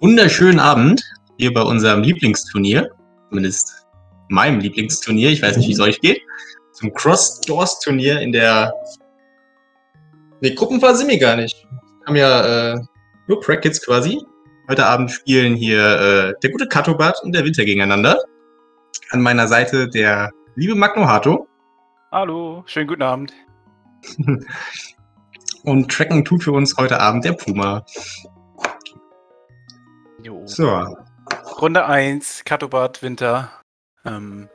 wunderschönen Abend hier bei unserem Lieblingsturnier. Zumindest meinem Lieblingsturnier. Ich weiß nicht, wie es euch geht. Zum Cross-Doors-Turnier in der. Ne, Gruppenphase sind wir gar nicht. Wir haben ja äh, nur Brackets quasi. Heute Abend spielen hier äh, der gute Katobat und der Winter gegeneinander. An meiner Seite der liebe Magno Hato. Hallo, schönen guten Abend. und tracken tut für uns heute Abend der Puma. Jo. So. Runde 1, Katobat, Winter. Ähm,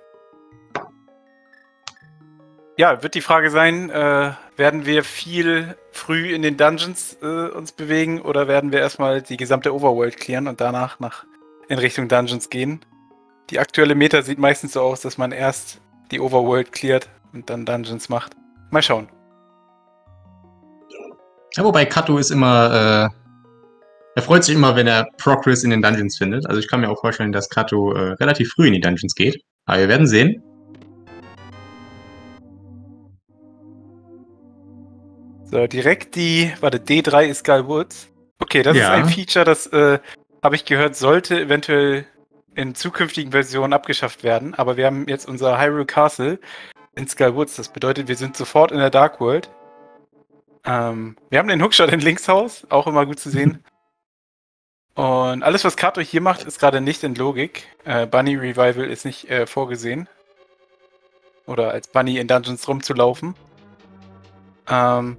ja, wird die Frage sein, äh, werden wir viel früh in den Dungeons äh, uns bewegen oder werden wir erstmal die gesamte Overworld klären und danach nach in Richtung Dungeons gehen? Die aktuelle Meta sieht meistens so aus, dass man erst die Overworld klärt und dann Dungeons macht. Mal schauen. Ja, wobei Kato ist immer, äh, er freut sich immer, wenn er Progress in den Dungeons findet. Also ich kann mir auch vorstellen, dass Kato äh, relativ früh in die Dungeons geht. Aber wir werden sehen. So, direkt die, warte, D3 ist Skull Woods. Okay, das ja. ist ein Feature, das äh, habe ich gehört, sollte eventuell in zukünftigen Versionen abgeschafft werden. Aber wir haben jetzt unser Hyrule Castle in Skull Woods. Das bedeutet, wir sind sofort in der Dark World. Ähm, wir haben den Hookshot in Linkshaus, auch immer gut zu sehen. Und alles, was Kato hier macht, ist gerade nicht in Logik. Äh, Bunny Revival ist nicht äh, vorgesehen. Oder als Bunny in Dungeons rumzulaufen. Ähm,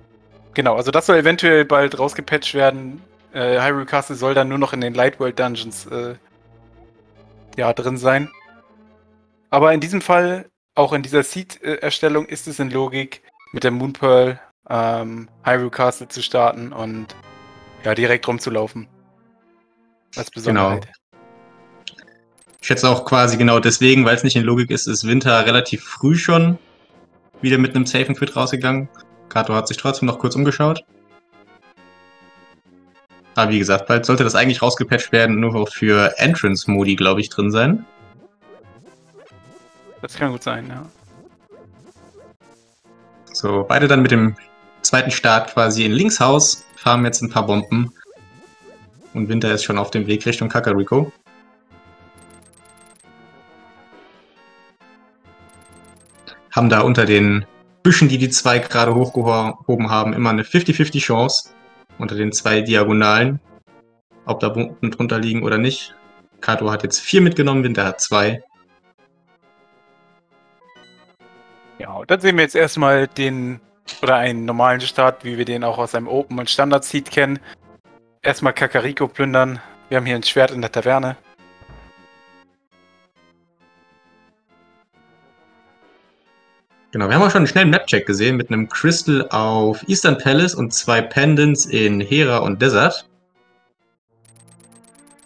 genau, also das soll eventuell bald rausgepatcht werden. Äh, Hyrule Castle soll dann nur noch in den Lightworld Dungeons äh, ja, drin sein. Aber in diesem Fall, auch in dieser Seed-Erstellung, ist es in Logik mit der Moon Pearl ähm, Hyrule Castle zu starten und ja, direkt rumzulaufen. Als Besonderheit. Genau. Ich schätze auch quasi genau deswegen, weil es nicht in Logik ist, ist Winter relativ früh schon wieder mit einem Safe Quit rausgegangen. Kato hat sich trotzdem noch kurz umgeschaut. Aber wie gesagt, bald sollte das eigentlich rausgepatcht werden, nur auch für Entrance-Modi, glaube ich, drin sein. Das kann gut sein, ja. So, beide dann mit dem zweiten Start quasi in Linkshaus, fahren jetzt ein paar Bomben. Und Winter ist schon auf dem Weg Richtung Kakariko. Haben da unter den Büschen, die die zwei gerade hochgehoben haben, immer eine 50-50 Chance unter den zwei Diagonalen, ob da Bomben drunter liegen oder nicht. Kato hat jetzt vier mitgenommen, Winter hat zwei. Ja, dann sehen wir jetzt erstmal den oder einen normalen Start, wie wir den auch aus einem Open- und Standard-Seed kennen. Erstmal Kakariko plündern. Wir haben hier ein Schwert in der Taverne. Genau, wir haben auch schon einen schnellen Map-Check gesehen mit einem Crystal auf Eastern Palace und zwei Pendants in Hera und Desert.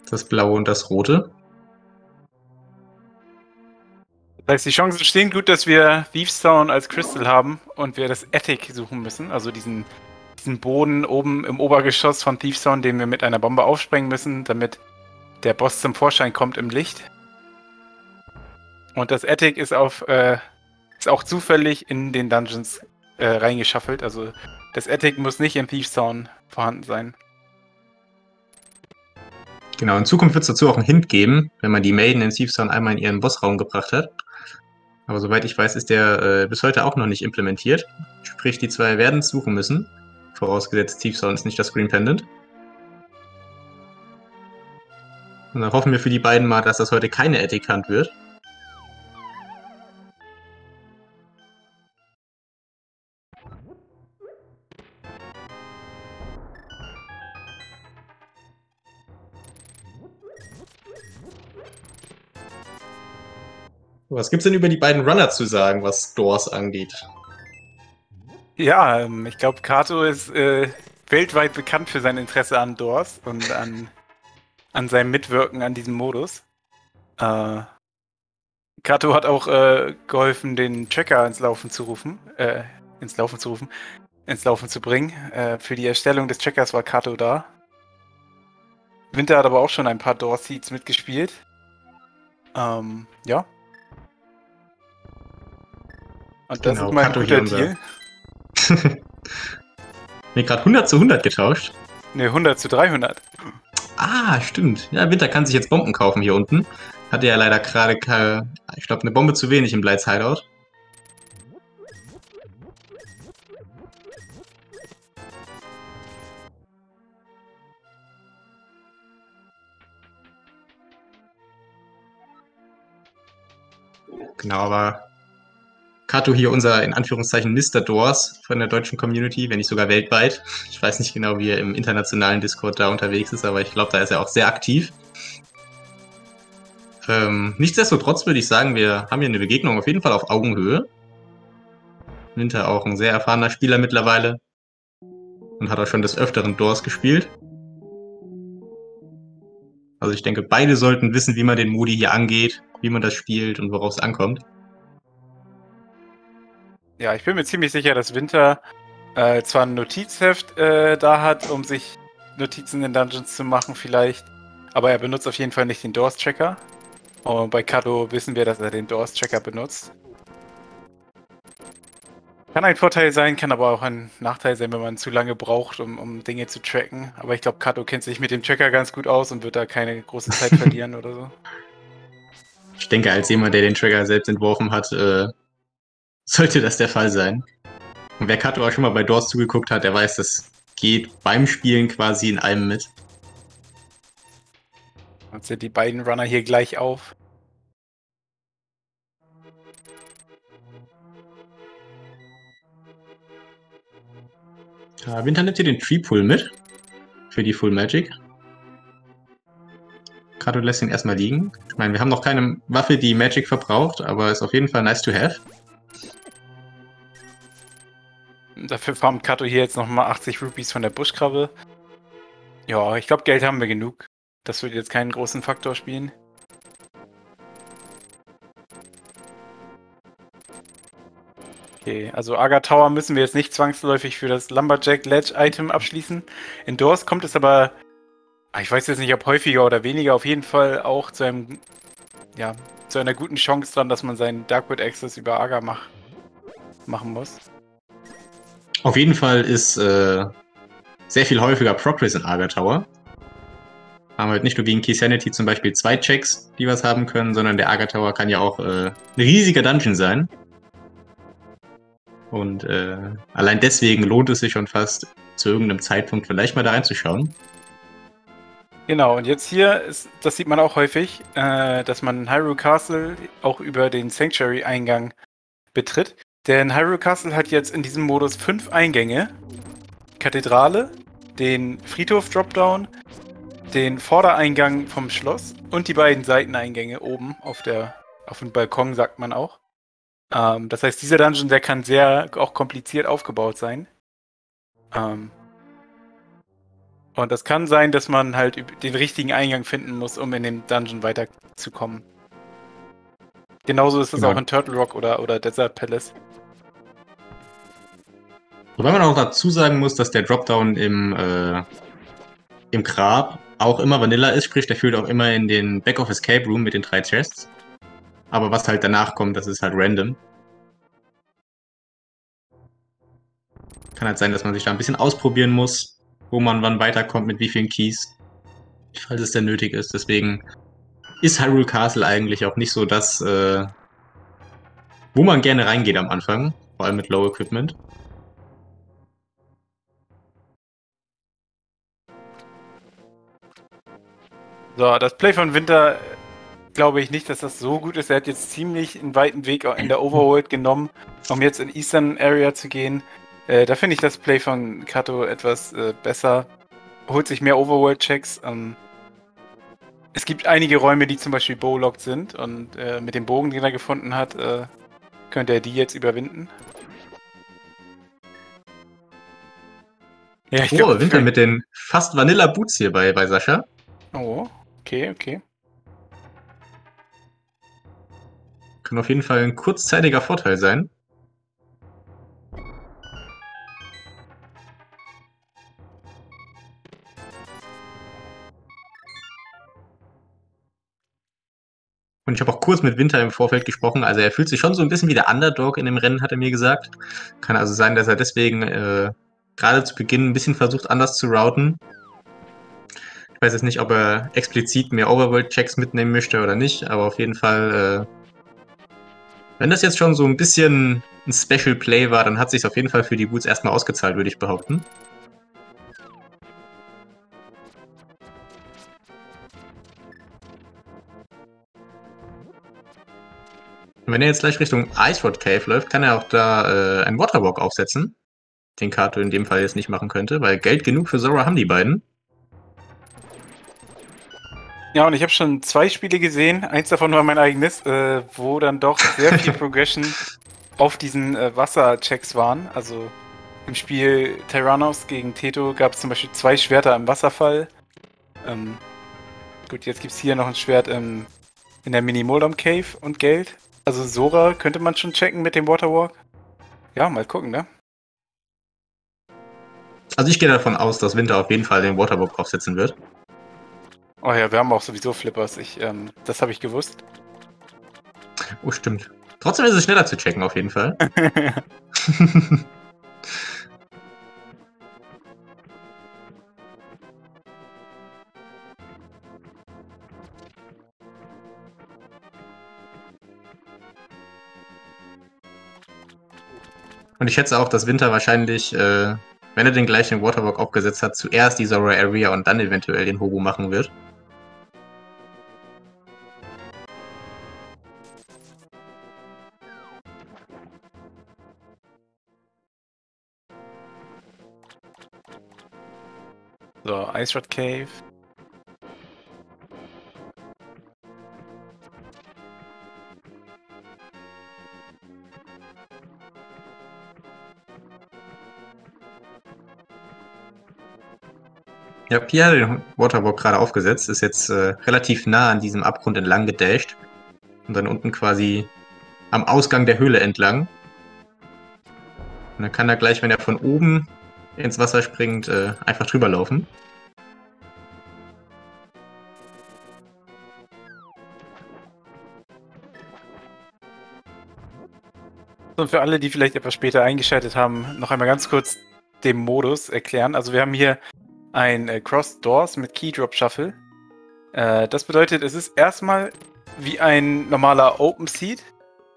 Das blaue und das rote. Das heißt, die Chancen stehen gut, dass wir Thiefstone als Crystal haben und wir das Attic suchen müssen, also diesen, diesen Boden oben im Obergeschoss von Thiefstone, den wir mit einer Bombe aufsprengen müssen, damit der Boss zum Vorschein kommt im Licht. Und das Attic ist auf äh, ist auch zufällig in den Dungeons äh, reingeschaffelt. Also das Attic muss nicht in Thiefstone vorhanden sein. Genau, in Zukunft wird es dazu auch einen Hint geben, wenn man die Maiden in Thiefstone einmal in ihren Bossraum gebracht hat. Aber soweit ich weiß, ist der äh, bis heute auch noch nicht implementiert. Sprich, die zwei werden es suchen müssen. Vorausgesetzt, Thiefstone ist nicht das Green Pendant. Und dann hoffen wir für die beiden mal, dass das heute keine Attic-Hand wird. Was gibt's denn über die beiden Runner zu sagen, was Doors angeht? Ja, ähm, ich glaube, Kato ist äh, weltweit bekannt für sein Interesse an Doors und an, an seinem Mitwirken an diesem Modus. Äh, Kato hat auch äh, geholfen, den Tracker ins Laufen zu rufen, äh, ins Laufen zu rufen, ins Laufen zu bringen. Äh, für die Erstellung des Trackers war Kato da. Winter hat aber auch schon ein paar Door-Seeds mitgespielt. Ähm, ja, und das genau, ist mein guter Deal. Ne, gerade 100 zu 100 getauscht. Ne, 100 zu 300. Ah, stimmt. Ja, Winter kann sich jetzt Bomben kaufen hier unten. Hatte ja leider gerade, ich glaube, eine Bombe zu wenig im Blights Hideout. Genau, aber Kato hier unser, in Anführungszeichen, Mr. Doors von der deutschen Community, wenn nicht sogar weltweit. Ich weiß nicht genau, wie er im internationalen Discord da unterwegs ist, aber ich glaube, da ist er auch sehr aktiv. Ähm, nichtsdestotrotz würde ich sagen, wir haben hier eine Begegnung auf jeden Fall auf Augenhöhe. Winter auch ein sehr erfahrener Spieler mittlerweile und hat auch schon des Öfteren Doors gespielt. Also ich denke, beide sollten wissen, wie man den Modi hier angeht, wie man das spielt und worauf es ankommt. Ja, ich bin mir ziemlich sicher, dass Winter äh, zwar ein Notizheft äh, da hat, um sich Notizen in Dungeons zu machen vielleicht, aber er benutzt auf jeden Fall nicht den Doors-Tracker. Und bei Kado wissen wir, dass er den Doors-Tracker benutzt. Kann ein Vorteil sein, kann aber auch ein Nachteil sein, wenn man zu lange braucht, um, um Dinge zu tracken. Aber ich glaube, Kato kennt sich mit dem Tracker ganz gut aus und wird da keine große Zeit verlieren oder so. Ich denke, als jemand, der den Tracker selbst entworfen hat, äh, sollte das der Fall sein. Und wer Kato auch schon mal bei Doors zugeguckt hat, der weiß, das geht beim Spielen quasi in allem mit. Und sind die beiden Runner hier gleich auf. Ja, Winter nimmt hier den Tree Pull mit. Für die Full Magic. Kato lässt ihn erstmal liegen. Ich meine, wir haben noch keine Waffe, die Magic verbraucht, aber ist auf jeden Fall nice to have. Dafür farmt Kato hier jetzt nochmal 80 Rupees von der Buschkrabbe. Ja, ich glaube, Geld haben wir genug. Das wird jetzt keinen großen Faktor spielen. Okay, also Aga Tower müssen wir jetzt nicht zwangsläufig für das Lumberjack Ledge Item abschließen. In Doors kommt es aber, ah, ich weiß jetzt nicht, ob häufiger oder weniger, auf jeden Fall auch zu einem, ja, zu einer guten Chance dran, dass man seinen Darkwood Access über Aga mach, machen muss. Auf jeden Fall ist äh, sehr viel häufiger Progress in Aga Tower. Haben wir halt nicht nur gegen Key Sanity zum Beispiel zwei Checks, die was haben können, sondern der Aga Tower kann ja auch äh, ein riesiger Dungeon sein. Und äh, allein deswegen lohnt es sich schon fast, zu irgendeinem Zeitpunkt vielleicht mal da reinzuschauen. Genau, und jetzt hier, ist, das sieht man auch häufig, äh, dass man Hyrule Castle auch über den Sanctuary-Eingang betritt. Denn Hyrule Castle hat jetzt in diesem Modus fünf Eingänge. Kathedrale, den Friedhof Dropdown, den Vordereingang vom Schloss und die beiden Seiteneingänge oben auf der auf dem Balkon, sagt man auch. Ähm, das heißt, dieser Dungeon, der kann sehr auch kompliziert aufgebaut sein. Ähm, und das kann sein, dass man halt den richtigen Eingang finden muss, um in den Dungeon weiterzukommen. Genauso ist es genau. auch in Turtle Rock oder, oder Desert Palace. Wobei man auch dazu sagen muss, dass der Dropdown im, äh, im Grab auch immer Vanilla ist, sprich, der führt auch immer in den Back of Escape Room mit den drei Chests. Aber was halt danach kommt, das ist halt random. Kann halt sein, dass man sich da ein bisschen ausprobieren muss, wo man wann weiterkommt, mit wie vielen Keys. Falls es denn nötig ist. Deswegen ist Hyrule Castle eigentlich auch nicht so das, äh, wo man gerne reingeht am Anfang. Vor allem mit Low Equipment. So, das Play von Winter glaube ich nicht, dass das so gut ist. Er hat jetzt ziemlich einen weiten Weg in der Overworld genommen, um jetzt in Eastern Area zu gehen. Äh, da finde ich das Play von Kato etwas äh, besser. Holt sich mehr Overworld-Checks. Ähm, es gibt einige Räume, die zum Beispiel bowlocked sind und äh, mit dem Bogen, den er gefunden hat, äh, könnte er die jetzt überwinden. Ja, ich oh, glaub, Winter mit den fast Vanilla Boots hier bei, bei Sascha. Oh, okay, okay. Kann auf jeden Fall ein kurzzeitiger Vorteil sein. Und ich habe auch kurz mit Winter im Vorfeld gesprochen. Also er fühlt sich schon so ein bisschen wie der Underdog in dem Rennen, hat er mir gesagt. Kann also sein, dass er deswegen äh, gerade zu Beginn ein bisschen versucht, anders zu routen. Ich weiß jetzt nicht, ob er explizit mehr Overworld-Checks mitnehmen möchte oder nicht, aber auf jeden Fall, äh, wenn das jetzt schon so ein bisschen ein Special Play war, dann hat sich auf jeden Fall für die Boots erstmal ausgezahlt, würde ich behaupten. Wenn er jetzt gleich Richtung Ice Rod Cave läuft, kann er auch da äh, einen Waterwalk aufsetzen. Den Kato in dem Fall jetzt nicht machen könnte, weil Geld genug für Zora haben die beiden. Ja, und ich habe schon zwei Spiele gesehen, eins davon war mein eigenes, äh, wo dann doch sehr viel Progression auf diesen äh, Wasserchecks waren. Also im Spiel Tyrannos gegen Teto gab es zum Beispiel zwei Schwerter im Wasserfall. Ähm, gut, jetzt gibt es hier noch ein Schwert im, in der Mini-Moldom Cave und Geld. Also Sora könnte man schon checken mit dem Waterwalk. Ja, mal gucken, ne? Also ich gehe davon aus, dass Winter auf jeden Fall den Waterwalk aufsetzen wird. Oh ja, wir haben auch sowieso Flippers. Ich, ähm, das habe ich gewusst. Oh, stimmt. Trotzdem ist es schneller zu checken, auf jeden Fall. Und ich schätze auch, dass Winter wahrscheinlich, äh, wenn er den gleichen Waterwalk aufgesetzt hat, zuerst die Zora Area und dann eventuell den Hobo machen wird. So, Ice Rod Cave. Ja, Pia hat den Waterwalk gerade aufgesetzt, ist jetzt äh, relativ nah an diesem Abgrund entlang gedasht und dann unten quasi am Ausgang der Höhle entlang. Und dann kann er gleich, wenn er von oben ins Wasser springt, äh, einfach drüber laufen. Und für alle, die vielleicht etwas später eingeschaltet haben, noch einmal ganz kurz den Modus erklären. Also wir haben hier ein äh, Cross Doors mit Keydrop Shuffle. Äh, das bedeutet, es ist erstmal wie ein normaler Open Seed,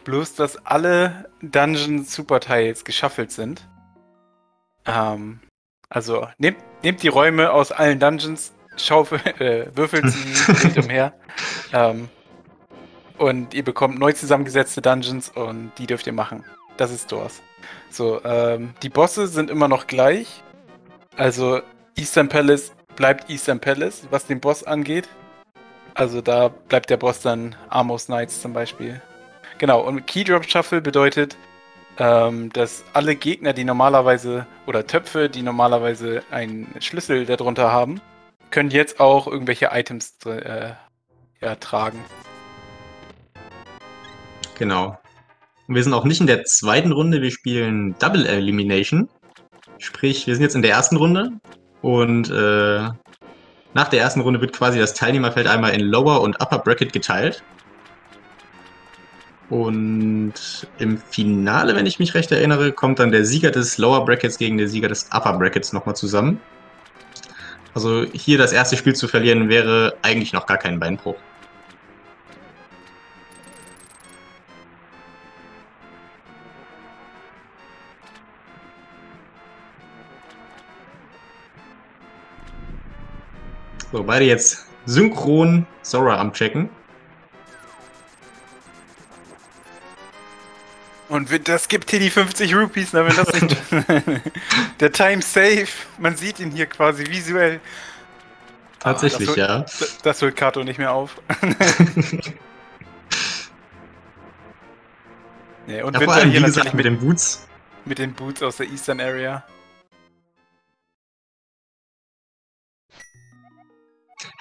bloß dass alle Dungeon Super Tiles geschaffelt sind. Ähm, also nehmt, nehmt die Räume aus allen Dungeons, schaufel, äh, würfelt sie umher. Ähm, und ihr bekommt neu zusammengesetzte Dungeons und die dürft ihr machen. Das ist Doors. So, ähm, die Bosse sind immer noch gleich. Also Eastern Palace bleibt Eastern Palace, was den Boss angeht. Also da bleibt der Boss dann Amos Knights zum Beispiel. Genau, und Keydrop Shuffle bedeutet, ähm, dass alle Gegner, die normalerweise, oder Töpfe, die normalerweise einen Schlüssel darunter haben, können jetzt auch irgendwelche Items äh, ja, tragen. Genau. Und wir sind auch nicht in der zweiten Runde, wir spielen Double Elimination. Sprich, wir sind jetzt in der ersten Runde und äh, nach der ersten Runde wird quasi das Teilnehmerfeld einmal in Lower und Upper Bracket geteilt. Und im Finale, wenn ich mich recht erinnere, kommt dann der Sieger des Lower Brackets gegen den Sieger des Upper Brackets nochmal zusammen. Also hier das erste Spiel zu verlieren wäre eigentlich noch gar kein Beinbruch. So, beide jetzt synchron Sora am Checken. Und das gibt hier die 50 Rupees, na, wenn das nicht. der Time Safe, man sieht ihn hier quasi visuell. Tatsächlich, ah, ja. Das, das holt Kato nicht mehr auf. nee, und ja, Winter allem, hier natürlich mit den Boots. Mit den Boots aus der Eastern Area.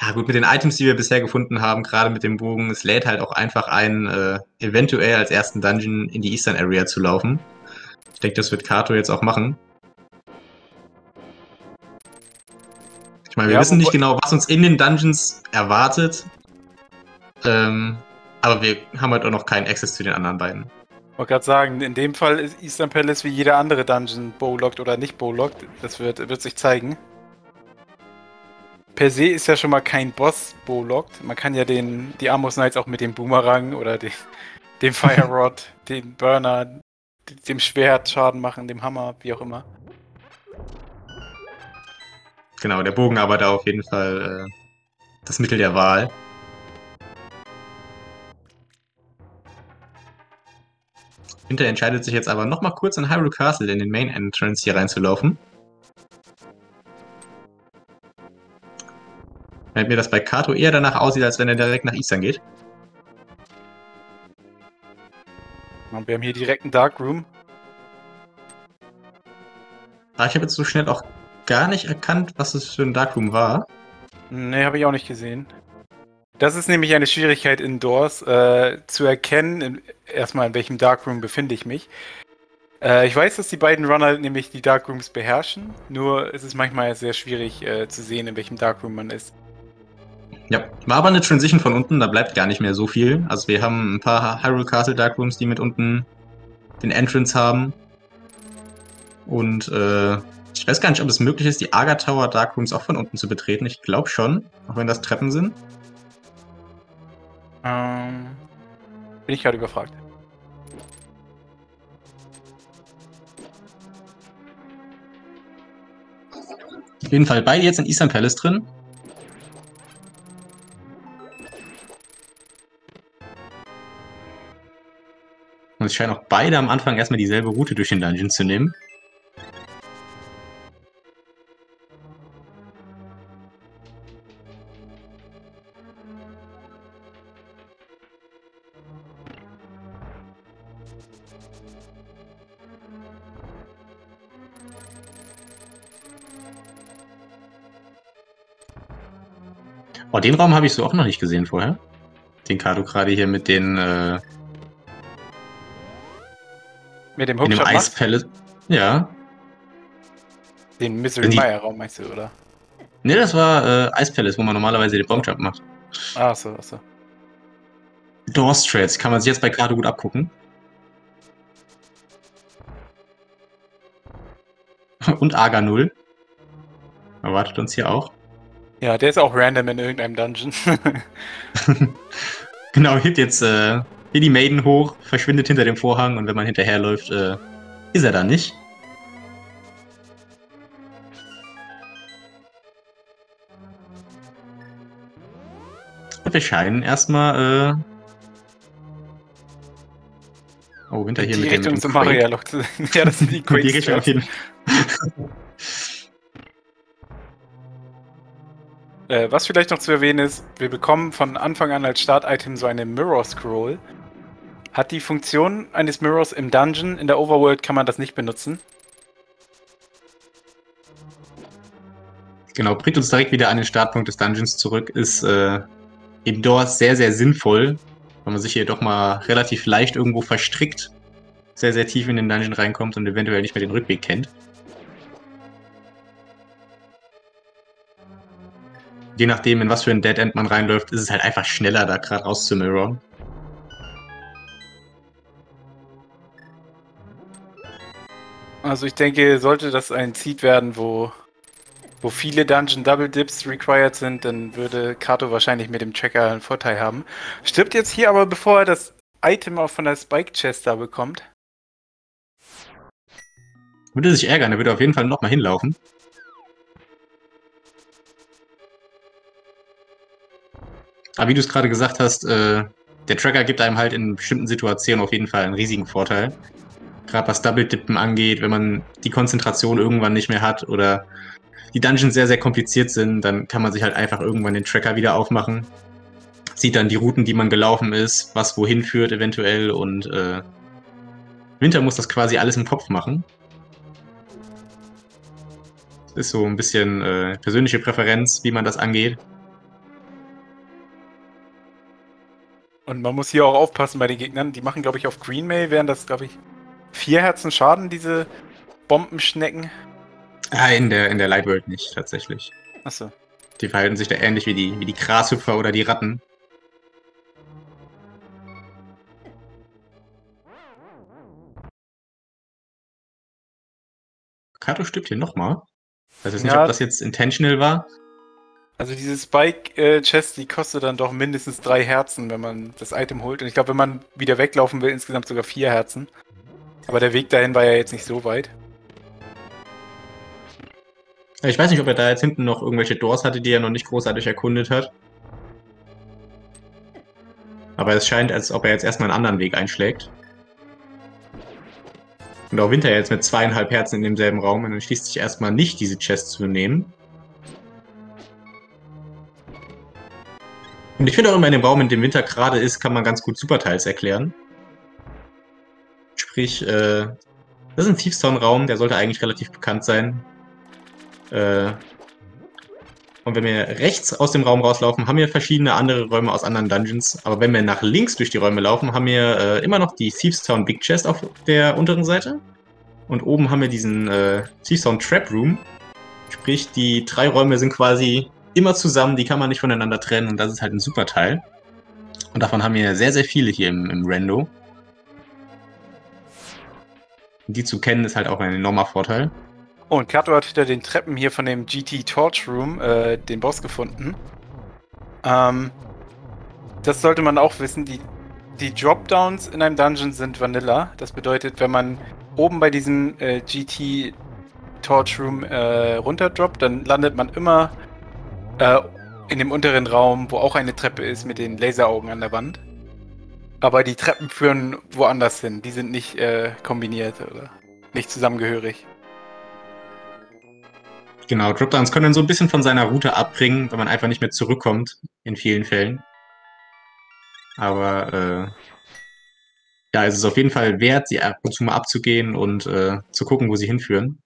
Ja gut, mit den Items, die wir bisher gefunden haben, gerade mit dem Bogen, es lädt halt auch einfach ein, äh, eventuell als ersten Dungeon in die Eastern Area zu laufen. Ich denke, das wird Kato jetzt auch machen. Ich meine, wir ja, wissen nicht genau, was uns in den Dungeons erwartet. Ähm, aber wir haben halt auch noch keinen Access zu den anderen beiden. Ich wollte gerade sagen, in dem Fall ist Eastern Palace wie jeder andere Dungeon bowlocked oder nicht bowlocked. Das wird, wird sich zeigen. Per se ist ja schon mal kein Boss Bolockt. Man kann ja den, die Amos Knights auch mit dem Boomerang oder den, dem Fire Rod, dem Burner, dem Schwert Schaden machen, dem Hammer, wie auch immer. Genau, der Bogen aber da auf jeden Fall äh, das Mittel der Wahl. Winter entscheidet sich jetzt aber nochmal kurz in Hyrule Castle in den Main Entrance hier reinzulaufen. Während mir das bei Kato eher danach aussieht, als wenn er direkt nach Eastern geht. Und wir haben hier direkt einen Darkroom. Ah, ich habe jetzt so schnell auch gar nicht erkannt, was es für ein Darkroom war. Nee, habe ich auch nicht gesehen. Das ist nämlich eine Schwierigkeit indoors, äh, zu erkennen, in, erstmal in welchem Darkroom befinde ich mich. Äh, ich weiß, dass die beiden Runner nämlich die Darkrooms beherrschen, nur ist es manchmal sehr schwierig äh, zu sehen, in welchem Darkroom man ist. Ja, war aber eine Transition von unten, da bleibt gar nicht mehr so viel. Also wir haben ein paar Hyrule Castle Darkrooms, die mit unten den Entrance haben. Und äh, ich weiß gar nicht, ob es möglich ist, die Aga Tower Darkrooms auch von unten zu betreten. Ich glaube schon, auch wenn das Treppen sind. Ähm, bin ich gerade überfragt. Auf jeden Fall beide jetzt in Eastern Palace drin. Und es scheinen auch beide am Anfang erstmal dieselbe Route durch den Dungeon zu nehmen. Oh, den Raum habe ich so auch noch nicht gesehen vorher. Den Kado gerade hier mit den äh, mit dem Hookshot Ice Palace. Ja. Den Misery Mire Raum meinst du, oder? Ne, das war äh, Ice Palace, wo man normalerweise den Bombjump macht. Ah, so, so. Door Strats kann man sich jetzt bei Kado gut abgucken. Und Aga 0. Erwartet uns hier auch. Ja, der ist auch random in irgendeinem Dungeon. genau, hebt jetzt äh, hier die Maiden hoch, verschwindet hinter dem Vorhang und wenn man hinterherläuft, äh, ist er da nicht. Und wir scheinen erstmal, äh Oh, hinter hier die mit Richtung dem, zum Maria-Loch zu Ja, das sind die Quakes. die Richtung auf jeden äh, Was vielleicht noch zu erwähnen ist, wir bekommen von Anfang an als Start-Item so eine Mirror-Scroll. Hat die Funktion eines Mirrors im Dungeon. In der Overworld kann man das nicht benutzen. Genau, bringt uns direkt wieder an den Startpunkt des Dungeons zurück. Ist äh, dort sehr, sehr sinnvoll, weil man sich hier doch mal relativ leicht irgendwo verstrickt, sehr, sehr tief in den Dungeon reinkommt und eventuell nicht mehr den Rückweg kennt. Je nachdem, in was für ein Dead End man reinläuft, ist es halt einfach schneller, da gerade raus zu mirrorn. Also ich denke, sollte das ein Seed werden, wo, wo viele Dungeon Double Dips required sind, dann würde Kato wahrscheinlich mit dem Tracker einen Vorteil haben. Stirbt jetzt hier aber, bevor er das Item auch von der Spike Chest da bekommt. Würde sich ärgern, er würde auf jeden Fall nochmal hinlaufen. Aber wie du es gerade gesagt hast, äh, der Tracker gibt einem halt in bestimmten Situationen auf jeden Fall einen riesigen Vorteil gerade was Double-Dippen angeht, wenn man die Konzentration irgendwann nicht mehr hat oder die Dungeons sehr, sehr kompliziert sind, dann kann man sich halt einfach irgendwann den Tracker wieder aufmachen. Sieht dann die Routen, die man gelaufen ist, was wohin führt eventuell und äh, Winter muss das quasi alles im Kopf machen. Ist so ein bisschen äh, persönliche Präferenz, wie man das angeht. Und man muss hier auch aufpassen bei den Gegnern. Die machen, glaube ich, auf Green May wären das, glaube ich, vier Herzen Schaden, diese Bombenschnecken? Ah, in der, in der Lightworld nicht, tatsächlich. Achso. Die verhalten sich da ähnlich wie die, wie die Grashüpfer oder die Ratten. Kato stirbt hier nochmal. Ich weiß jetzt nicht, ja. ob das jetzt intentional war. Also diese Spike-Chest, die kostet dann doch mindestens drei Herzen, wenn man das Item holt. Und ich glaube, wenn man wieder weglaufen will, insgesamt sogar vier Herzen. Aber der Weg dahin war ja jetzt nicht so weit. Ich weiß nicht, ob er da jetzt hinten noch irgendwelche Doors hatte, die er noch nicht großartig erkundet hat. Aber es scheint, als ob er jetzt erstmal einen anderen Weg einschlägt. Und auch Winter jetzt mit zweieinhalb Herzen in demselben Raum und dann schließt sich erstmal nicht, diese Chest zu nehmen. Und ich finde auch immer in dem Raum, in dem Winter gerade ist, kann man ganz gut Superteils erklären. Sprich, äh, das ist ein Thiefstown-Raum, der sollte eigentlich relativ bekannt sein. Äh, und wenn wir rechts aus dem Raum rauslaufen, haben wir verschiedene andere Räume aus anderen Dungeons. Aber wenn wir nach links durch die Räume laufen, haben wir äh, immer noch die Thiefstown Big Chest auf der unteren Seite. Und oben haben wir diesen äh, Thiefstown Trap Room. Sprich, die drei Räume sind quasi immer zusammen, die kann man nicht voneinander trennen und das ist halt ein super Teil. Und davon haben wir sehr, sehr viele hier im, im Rando. Die zu kennen ist halt auch ein enormer Vorteil. Oh, und Kato hat hinter den Treppen hier von dem GT Torch Room äh, den Boss gefunden. Ähm, das sollte man auch wissen. Die, die Dropdowns in einem Dungeon sind Vanilla. Das bedeutet, wenn man oben bei diesem äh, GT Torch Room äh, runterdroppt, dann landet man immer äh, in dem unteren Raum, wo auch eine Treppe ist mit den Laseraugen an der Wand. Aber die Treppen führen woanders hin. Die sind nicht äh, kombiniert oder nicht zusammengehörig. Genau, Dropdowns können so ein bisschen von seiner Route abbringen, wenn man einfach nicht mehr zurückkommt, in vielen Fällen. Aber äh, ja, es ist auf jeden Fall wert, sie ab und zu mal abzugehen und äh, zu gucken, wo sie hinführen.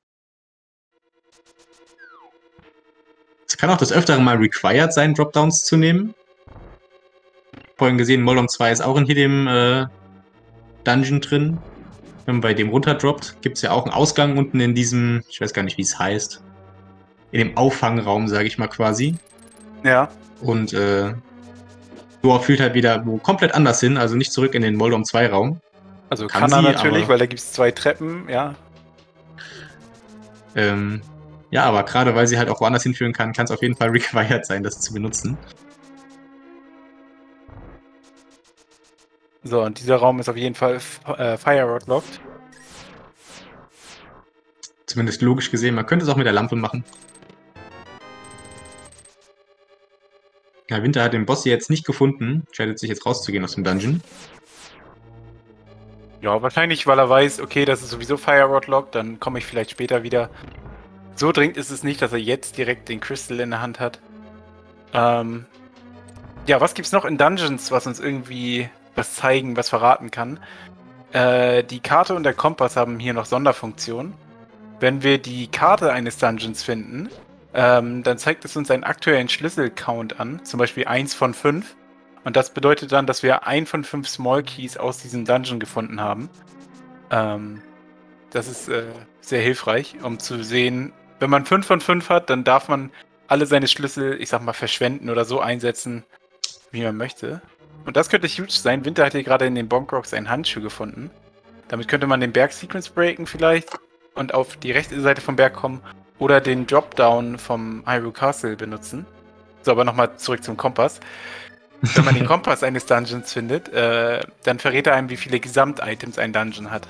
Es kann auch des Öfteren mal required sein, Dropdowns zu nehmen. Vorhin gesehen, Molong 2 ist auch in hier dem äh, Dungeon drin. Wenn man bei dem runterdroppt, gibt es ja auch einen Ausgang unten in diesem, ich weiß gar nicht, wie es heißt, in dem Auffangraum, sage ich mal quasi. Ja. Und äh, Dor fühlt halt wieder wo komplett anders hin, also nicht zurück in den Moldom 2 Raum. Also kann, kann er sie, natürlich, weil da gibt es zwei Treppen, ja. Ähm, ja, aber gerade weil sie halt auch woanders hinführen kann, kann es auf jeden Fall required sein, das zu benutzen. So, und dieser Raum ist auf jeden Fall äh, Fire Rod locked. Zumindest logisch gesehen. Man könnte es auch mit der Lampe machen. Ja, Winter hat den Boss jetzt nicht gefunden. Entscheidet sich jetzt rauszugehen aus dem Dungeon. Ja, wahrscheinlich, weil er weiß, okay, das ist sowieso Fire Rod locked, dann komme ich vielleicht später wieder so dringend ist es nicht, dass er jetzt direkt den Crystal in der Hand hat. Ähm, ja, was gibt's noch in Dungeons, was uns irgendwie was zeigen, was verraten kann? Äh, die Karte und der Kompass haben hier noch Sonderfunktionen. Wenn wir die Karte eines Dungeons finden, ähm, dann zeigt es uns einen aktuellen Schlüsselcount an, zum Beispiel 1 von 5. Und das bedeutet dann, dass wir 1 von 5 Small Keys aus diesem Dungeon gefunden haben. Ähm, das ist äh, sehr hilfreich, um zu sehen, wenn man 5 von 5 hat, dann darf man alle seine Schlüssel, ich sag mal, verschwenden oder so einsetzen, wie man möchte. Und das könnte huge sein. Winter hat hier gerade in den Bonkrocks einen Handschuh gefunden. Damit könnte man den Berg Sequence breaken vielleicht und auf die rechte Seite vom Berg kommen oder den Dropdown vom Hyrule Castle benutzen. So, aber nochmal zurück zum Kompass. Wenn man den Kompass eines Dungeons findet, äh, dann verrät er einem, wie viele Gesamt-Items ein Dungeon hat.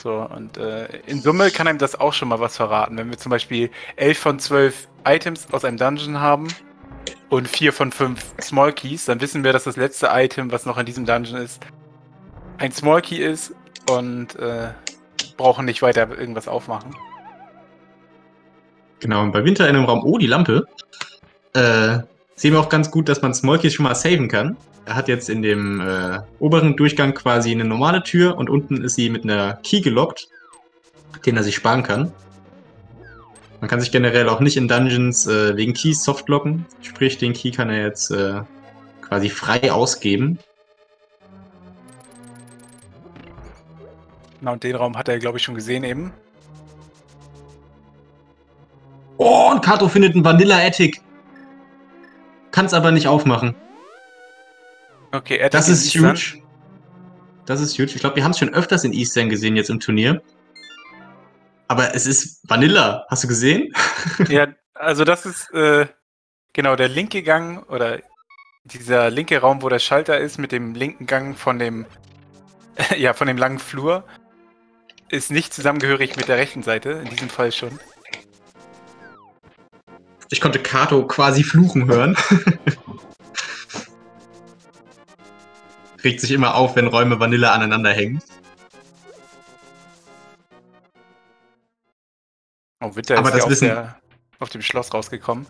So, und äh, in Summe kann einem das auch schon mal was verraten. Wenn wir zum Beispiel 11 von 12 Items aus einem Dungeon haben und 4 von 5 Small Keys, dann wissen wir, dass das letzte Item, was noch in diesem Dungeon ist, ein Small Key ist und äh, brauchen nicht weiter irgendwas aufmachen. Genau, und bei Winter in einem Raum oh, die Lampe, äh, sehen wir auch ganz gut, dass man Small Keys schon mal saven kann. Er hat jetzt in dem äh, oberen Durchgang quasi eine normale Tür und unten ist sie mit einer Key gelockt, den er sich sparen kann. Man kann sich generell auch nicht in Dungeons äh, wegen Keys softlocken, sprich den Key kann er jetzt äh, quasi frei ausgeben. Na und den Raum hat er glaube ich schon gesehen eben. Oh, und Kato findet einen Vanilla Attic. Kann es aber nicht aufmachen. Okay, er Das ist huge. Das ist huge. Ich glaube, wir haben es schon öfters in Eastern gesehen jetzt im Turnier. Aber es ist Vanilla. Hast du gesehen? Ja, also das ist, äh, Genau, der linke Gang oder dieser linke Raum, wo der Schalter ist, mit dem linken Gang von dem, ja, von dem langen Flur, ist nicht zusammengehörig mit der rechten Seite, in diesem Fall schon. Ich konnte Kato quasi fluchen hören. Regt sich immer auf, wenn Räume Vanille aneinander hängen. Oh, Winter Aber ist das ja auf, wissen- der, auf dem Schloss rausgekommen.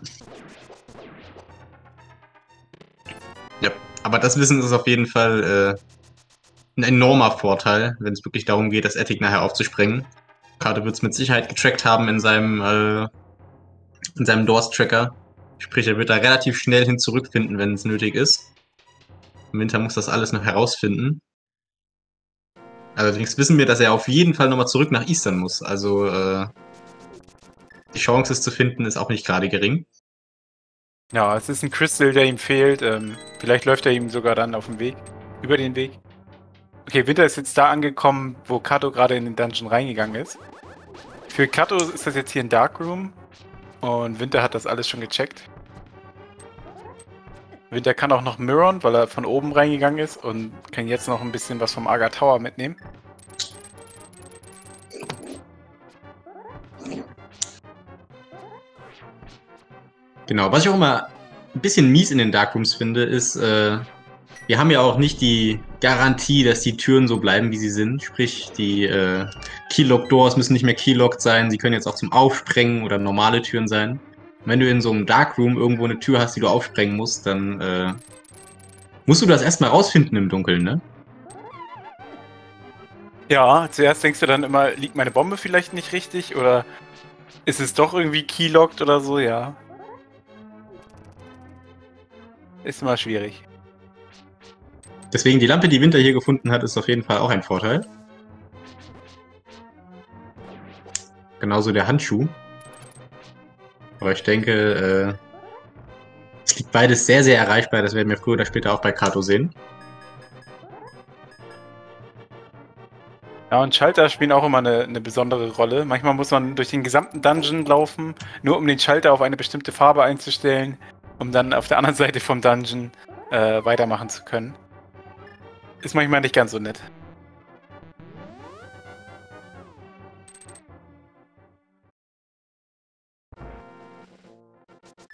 Ja, aber das Wissen ist auf jeden Fall äh, ein enormer Vorteil, wenn es wirklich darum geht, das Attic nachher aufzusprengen. Kato wird es mit Sicherheit getrackt haben in seinem, äh, in seinem Doors-Tracker. Sprich, er wird da relativ schnell hin zurückfinden, wenn es nötig ist. Im Winter muss das alles noch herausfinden. Allerdings wissen wir, dass er auf jeden Fall nochmal zurück nach Eastern muss. Also äh, die Chance, es zu finden, ist auch nicht gerade gering. Ja, es ist ein Crystal, der ihm fehlt. Ähm, vielleicht läuft er ihm sogar dann auf dem Weg, über den Weg. Okay, Winter ist jetzt da angekommen, wo Kato gerade in den Dungeon reingegangen ist. Für Kato ist das jetzt hier ein Darkroom und Winter hat das alles schon gecheckt. Winter kann auch noch Mirror, weil er von oben reingegangen ist und kann jetzt noch ein bisschen was vom Aga Tower mitnehmen. Genau, was ich auch immer ein bisschen mies in den Darkrooms finde, ist, äh, wir haben ja auch nicht die Garantie, dass die Türen so bleiben, wie sie sind. Sprich, die äh, Keylock-Doors müssen nicht mehr keylocked sein. Sie können jetzt auch zum Aufsprengen oder normale Türen sein. Und wenn du in so einem Darkroom irgendwo eine Tür hast, die du aufsprengen musst, dann äh, musst du das erstmal rausfinden im Dunkeln, ne? Ja, zuerst denkst du dann immer, liegt meine Bombe vielleicht nicht richtig oder ist es doch irgendwie keylocked oder so, ja. Ist immer schwierig. Deswegen die Lampe, die Winter hier gefunden hat, ist auf jeden Fall auch ein Vorteil. Genauso der Handschuh. Aber ich denke, äh, es liegt beides sehr, sehr erreichbar. Das werden wir früher oder später auch bei Kato sehen. Ja, und Schalter spielen auch immer eine, eine besondere Rolle. Manchmal muss man durch den gesamten Dungeon laufen, nur um den Schalter auf eine bestimmte Farbe einzustellen, um dann auf der anderen Seite vom Dungeon äh, weitermachen zu können. Ist manchmal nicht ganz so nett.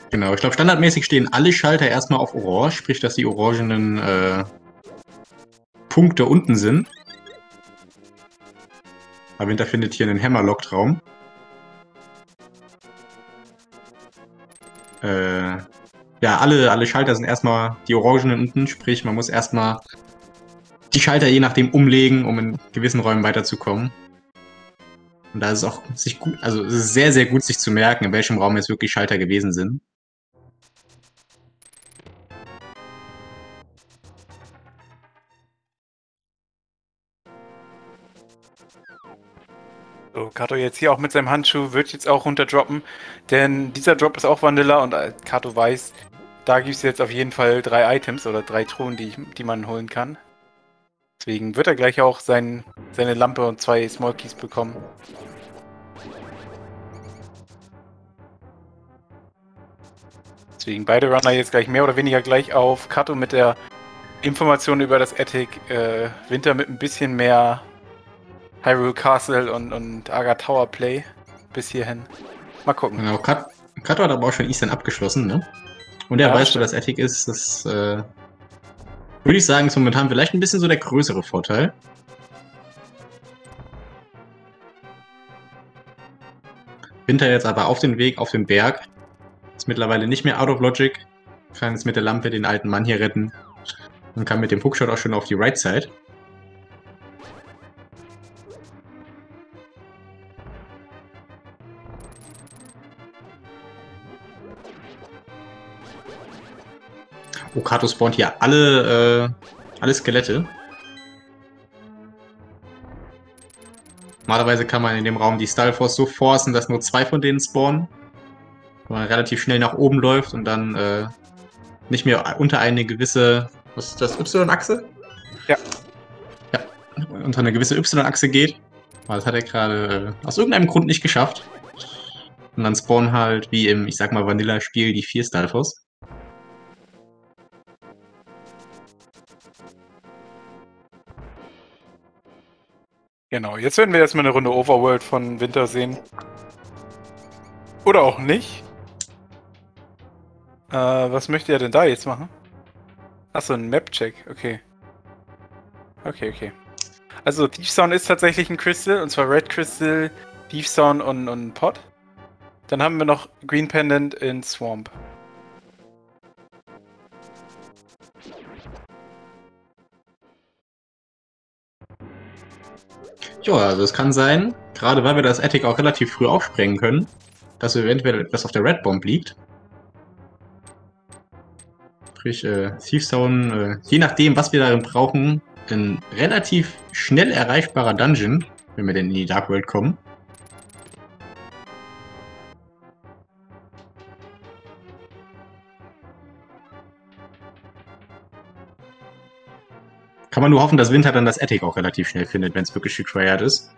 Genau, ich glaube, standardmäßig stehen alle Schalter erstmal auf Orange, sprich, dass die orangenen äh, Punkte unten sind. Aber Winter findet hier einen Hammerlock-Traum. Äh, ja, alle, alle Schalter sind erstmal die orangenen unten, sprich, man muss erstmal die Schalter je nachdem umlegen, um in gewissen Räumen weiterzukommen. Und da ist es auch sich gut, also es ist sehr, sehr gut, sich zu merken, in welchem Raum jetzt wirklich Schalter gewesen sind. So, Kato jetzt hier auch mit seinem Handschuh wird jetzt auch runterdroppen, denn dieser Drop ist auch Vanilla und äh, Kato weiß, da gibt es jetzt auf jeden Fall drei Items oder drei Truhen, die, ich, die man holen kann. Deswegen wird er gleich auch sein, seine Lampe und zwei Small Keys bekommen. Deswegen beide Runner jetzt gleich mehr oder weniger gleich auf. Kato mit der Information über das Attic, äh, Winter mit ein bisschen mehr Hyrule Castle und, und Aga Tower Play bis hierhin. Mal gucken. Genau, Kat Kato hat aber auch schon Eastern abgeschlossen, ne? Und er Ja, weiß, wo stimmt. das Attic ist. Das äh, würde ich sagen, ist momentan vielleicht ein bisschen so der größere Vorteil. Winter jetzt aber auf den Weg, auf den Berg. Ist mittlerweile nicht mehr out of logic. Kann jetzt mit der Lampe den alten Mann hier retten. Und kann mit dem Hookshot auch schon auf die Right Side. Okato spawnt hier alle, äh, alle Skelette. Normalerweise kann man in dem Raum die Stylforce so forcen, dass nur zwei von denen spawnen. Wenn man relativ schnell nach oben läuft und dann äh, nicht mehr unter eine gewisse, was ist das, Y-Achse? Ja. Ja, unter eine gewisse Y-Achse geht. Das hat er gerade äh, aus irgendeinem Grund nicht geschafft. Und dann spawnen halt, wie im, ich sag mal, Vanilla-Spiel, die vier Stalfos. Genau, jetzt werden wir erstmal eine Runde Overworld von Winter sehen. Oder auch nicht. Äh, was möchte er denn da jetzt machen? Achso, ein Map-Check, okay. Okay, okay. Also Thief Sound ist tatsächlich ein Crystal, und zwar Red Crystal, Thief Sound und, und Pot. Dann haben wir noch Green Pendant in Swamp. Ja, also es kann sein, gerade weil wir das Attic auch relativ früh aufsprengen können, dass eventuell etwas auf der Red Bomb liegt. Sprich, äh, Zone, äh, je nachdem, was wir darin brauchen, ein relativ schnell erreichbarer Dungeon, wenn wir denn in die Dark World kommen. Kann man nur hoffen, dass Winter dann das Attic auch relativ schnell findet, wenn es wirklich required ist.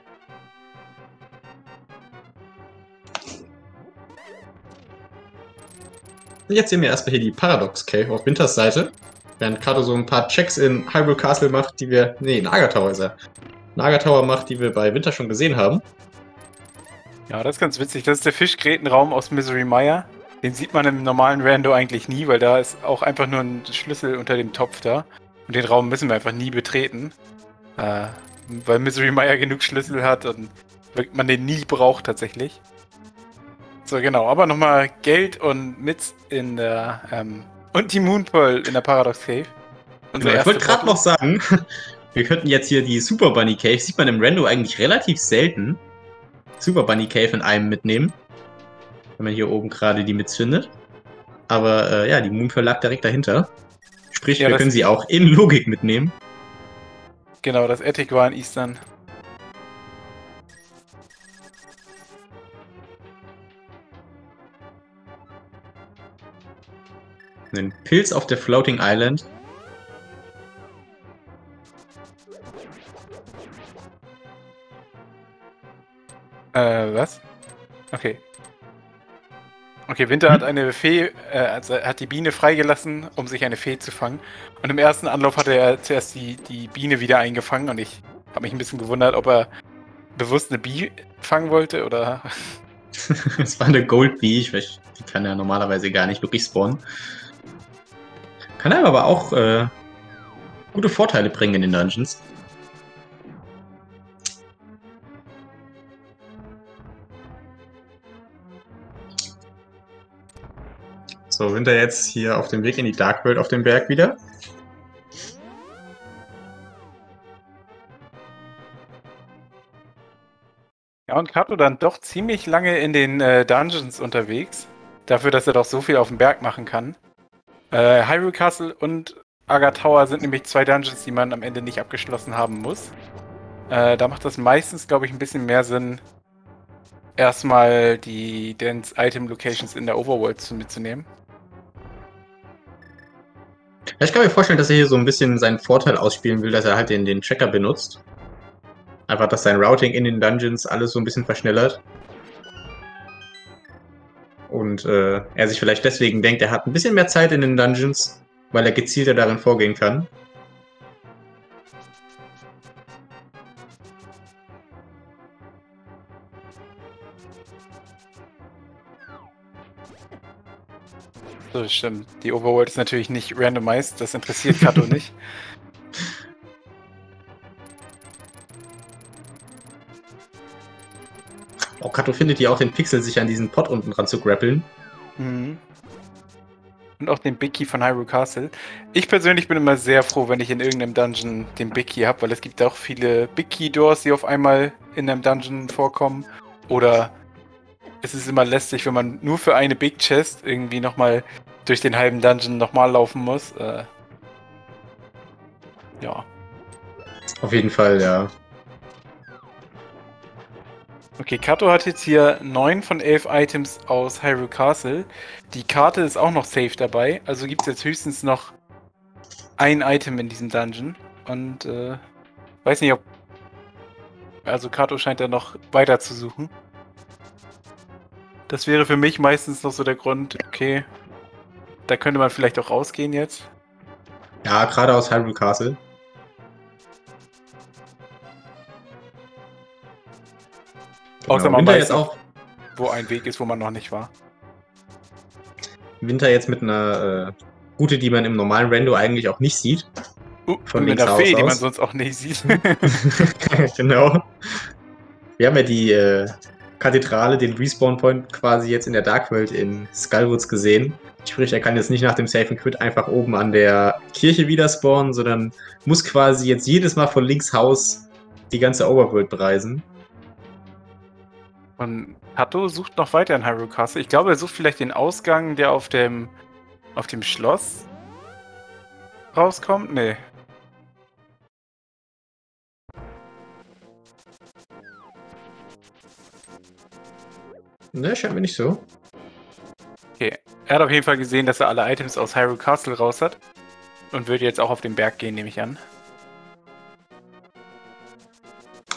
Jetzt sehen wir erstmal hier die Paradox Cave auf Winters Seite. Während Kato so ein paar Checks in Hyrule Castle macht, die wir. Nee, in Agertower ist er. In Tower macht, die wir bei Winter schon gesehen haben. Ja, das ist ganz witzig. Das ist der Fischgrätenraum aus Misery Mire. Den sieht man im normalen Rando eigentlich nie, weil da ist auch einfach nur ein Schlüssel unter dem Topf da. Und den Raum müssen wir einfach nie betreten. Äh, weil Misery Mire genug Schlüssel hat und man den nie braucht tatsächlich. So, genau. Aber nochmal Geld und Mitz in der. Ähm, und die Moonpearl in der Paradox Cave. Genau, ich wollte gerade noch sagen, wir könnten jetzt hier die Super Bunny Cave, sieht man im Rando eigentlich relativ selten. Super Bunny Cave in einem mitnehmen. Wenn man hier oben gerade die Mitz findet. Aber äh, ja, die Moonpearl lag direkt dahinter. Sprich, ja, wir können sie auch in Logik mitnehmen. Genau, das Attic war in Eastern. Einen Pilz auf der Floating Island. Äh, was? Okay. Okay, Winter hat eine Fee, äh, also hat die Biene freigelassen, um sich eine Fee zu fangen. Und im ersten Anlauf hat er zuerst die, die Biene wieder eingefangen und ich habe mich ein bisschen gewundert, ob er bewusst eine Bee fangen wollte oder. Es war eine Gold Bee, ich weiß, die kann ja normalerweise gar nicht wirklich spawnen. Kann einem aber auch äh, gute Vorteile bringen in den Dungeons. So, sind wir jetzt hier auf dem Weg in die Dark World auf dem Berg wieder. Ja, und Kato dann doch ziemlich lange in den äh, Dungeons unterwegs. Dafür, dass er doch so viel auf dem Berg machen kann. Äh, Hyrule Castle und Aga Tower sind nämlich zwei Dungeons, die man am Ende nicht abgeschlossen haben muss. Äh, da macht das meistens, glaube ich, ein bisschen mehr Sinn, erstmal die Dance Item Locations in der Overworld mitzunehmen. Ich kann mir vorstellen, dass er hier so ein bisschen seinen Vorteil ausspielen will, dass er halt den, den Checker benutzt. Einfach, dass sein Routing in den Dungeons alles so ein bisschen verschnellert. Und äh, er sich vielleicht deswegen denkt, er hat ein bisschen mehr Zeit in den Dungeons, weil er gezielter darin vorgehen kann. So, stimmt. Die Overworld ist natürlich nicht randomized, das interessiert Kato nicht. Oh, Kato findet ja auch den Pixel, sich an diesen Pot unten dran zu grappeln. Mhm. Und auch den Big Key von Hyrule Castle. Ich persönlich bin immer sehr froh, wenn ich in irgendeinem Dungeon den Big Key habe, weil es gibt auch viele Big Key Doors, die auf einmal in einem Dungeon vorkommen. Oder es ist immer lästig, wenn man nur für eine Big Chest irgendwie nochmal durch den halben Dungeon nochmal laufen muss. Äh, ja. Auf jeden Fall, ja. Okay, Kato hat jetzt hier 9 von 11 Items aus Hyrule Castle. Die Karte ist auch noch safe dabei, also gibt es jetzt höchstens noch ein Item in diesem Dungeon. Und äh, weiß nicht, ob. Also Kato scheint da noch weiter zu suchen. Das wäre für mich meistens noch so der Grund, okay, da könnte man vielleicht auch rausgehen jetzt. Ja, gerade aus Hyrule Castle. Genau. Außer man Winter weiß jetzt auch, wo ein Weg ist, wo man noch nicht war. Winter jetzt mit einer äh, Route, die man im normalen Rando eigentlich auch nicht sieht. Uh, von mit einer Fee, aus. die man sonst auch nicht sieht. genau. Wir haben ja die äh, Kathedrale, den Respawn Point quasi jetzt in der Dark World in Skullwoods gesehen. Sprich, er kann jetzt nicht nach dem Safe Quit einfach oben an der Kirche wieder spawnen, sondern muss quasi jetzt jedes Mal von links Haus die ganze Overworld bereisen. Und Kato sucht noch weiter in Hyrule Castle. Ich glaube, er sucht vielleicht den Ausgang, der auf dem auf dem Schloss rauskommt. Nee. Ne, scheint mir nicht so. Okay. Er hat auf jeden Fall gesehen, dass er alle Items aus Hyrule Castle raus hat. Und würde jetzt auch auf den Berg gehen, nehme ich an.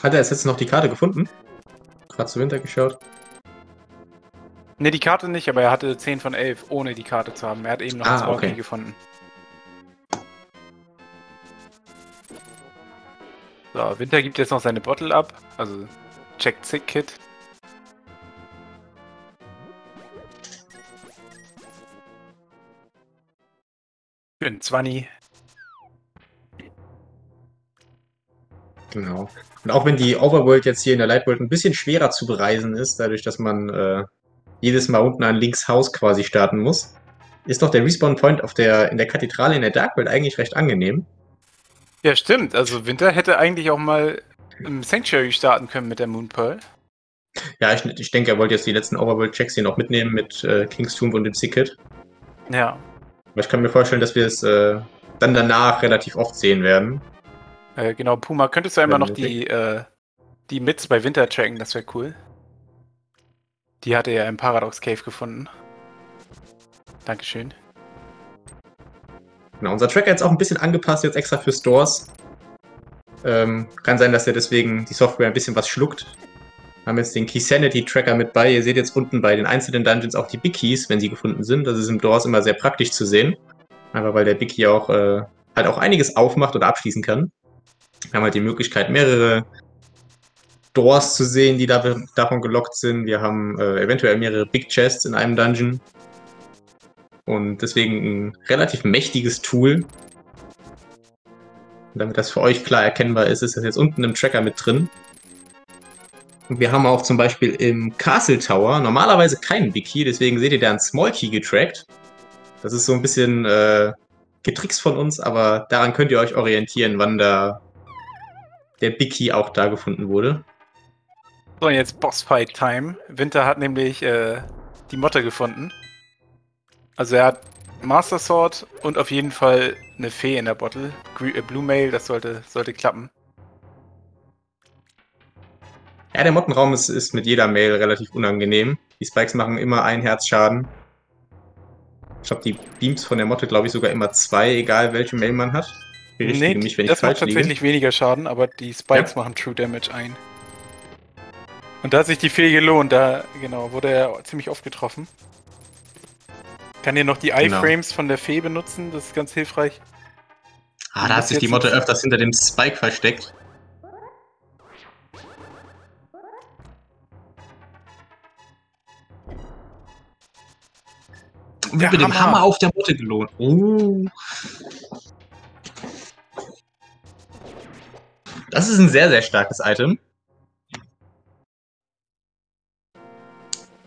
Hat er jetzt noch die Karte gefunden? Gerade zu Winter geschaut. Ne, die Karte nicht, aber er hatte 10 von 11, ohne die Karte zu haben. Er hat eben noch ah, einen okay. gefunden. So, Winter gibt jetzt noch seine Bottle ab. Also, Check Sick Kit. Für einen 20. Genau. Und auch wenn die Overworld jetzt hier in der Lightworld ein bisschen schwerer zu bereisen ist, dadurch, dass man äh, jedes Mal unten an links Haus quasi starten muss, ist doch der Respawn Point auf der, in der Kathedrale in der Dark World eigentlich recht angenehm. Ja, stimmt. Also Winter hätte eigentlich auch mal im Sanctuary starten können mit der Moon Pearl. Ja, ich, ich denke, er wollte jetzt die letzten Overworld-Checks hier noch mitnehmen mit äh, King's Tomb und dem Sicket. Ja. Aber ich kann mir vorstellen, dass wir es äh, dann danach relativ oft sehen werden. Äh, genau, Puma, könntest du einmal noch die, äh, die Mits bei Winter tracken, das wäre cool. Die hatte er im Paradox Cave gefunden. Dankeschön. Genau, unser Tracker jetzt auch ein bisschen angepasst, jetzt extra für Stores. Ähm, kann sein, dass er deswegen die Software ein bisschen was schluckt. Haben jetzt den Key Sanity Tracker mit bei. Ihr seht jetzt unten bei den einzelnen Dungeons auch die Big Keys, wenn sie gefunden sind. Das ist im Doors immer sehr praktisch zu sehen. Einfach weil der Big Key auch äh, halt auch einiges aufmacht oder abschließen kann. Wir haben halt die Möglichkeit, mehrere Doors zu sehen, die da, davon gelockt sind. Wir haben äh, eventuell mehrere Big Chests in einem Dungeon. Und deswegen ein relativ mächtiges Tool. Und damit das für euch klar erkennbar ist, ist das jetzt unten im Tracker mit drin. Und wir haben auch zum Beispiel im Castle Tower normalerweise keinen Big Key, deswegen seht ihr da einen Small Key getrackt. Das ist so ein bisschen äh, getrickst von uns, aber daran könnt ihr euch orientieren, wann da der Big Key auch da gefunden wurde. So, jetzt Bossfight Time. Winter hat nämlich äh, die Motte gefunden. Also er hat Master Sword und auf jeden Fall eine Fee in der Bottle. Äh, Blue Mail, das sollte, sollte klappen. Ja, der Mottenraum ist, ist mit jeder Mail relativ unangenehm. Die Spikes machen immer ein Herz Schaden. Ich glaube, die Beams von der Motte, glaube ich, sogar immer zwei, egal welche Mail man hat. Nee, mich, wenn das macht tatsächlich liege. weniger Schaden, aber die Spikes ja. machen True Damage ein. Und da hat sich die Fee gelohnt, da genau, wurde er ziemlich oft getroffen. Kann hier noch die genau. Iframes genau. von der Fee benutzen, das ist ganz hilfreich. Ah, da hat sich die Motte öfters hinter dem Spike versteckt. Und mit dem Hammer auf der Motte gelohnt. Oh. Das ist ein sehr, sehr starkes Item.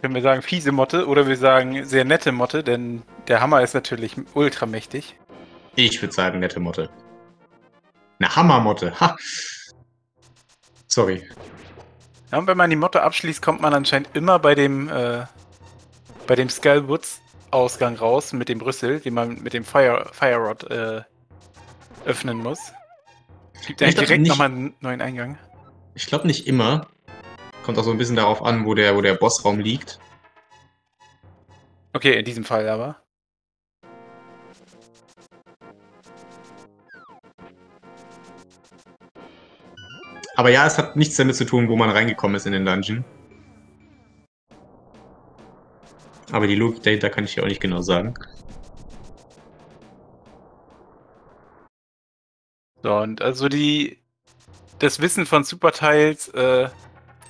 Können wir sagen fiese Motte oder wir sagen sehr nette Motte, denn der Hammer ist natürlich ultra mächtig. Ich würde sagen nette Motte. Eine Hammermotte. Ha. Sorry. Ja, und wenn man die Motte abschließt, kommt man anscheinend immer bei dem äh, bei dem Skullwoods Ausgang raus mit dem Rüssel, den man mit dem Fire, Fire Rod äh, öffnen muss. Gibt ja direkt nochmal einen neuen Eingang. Ich glaube nicht immer. Kommt auch so ein bisschen darauf an, wo der, wo der Bossraum liegt. Okay, in diesem Fall aber. Aber ja, es hat nichts damit zu tun, wo man reingekommen ist in den Dungeon. Aber die Logik dahinter kann ich ja auch nicht genau sagen. So, und also die, das Wissen von Superteils, äh,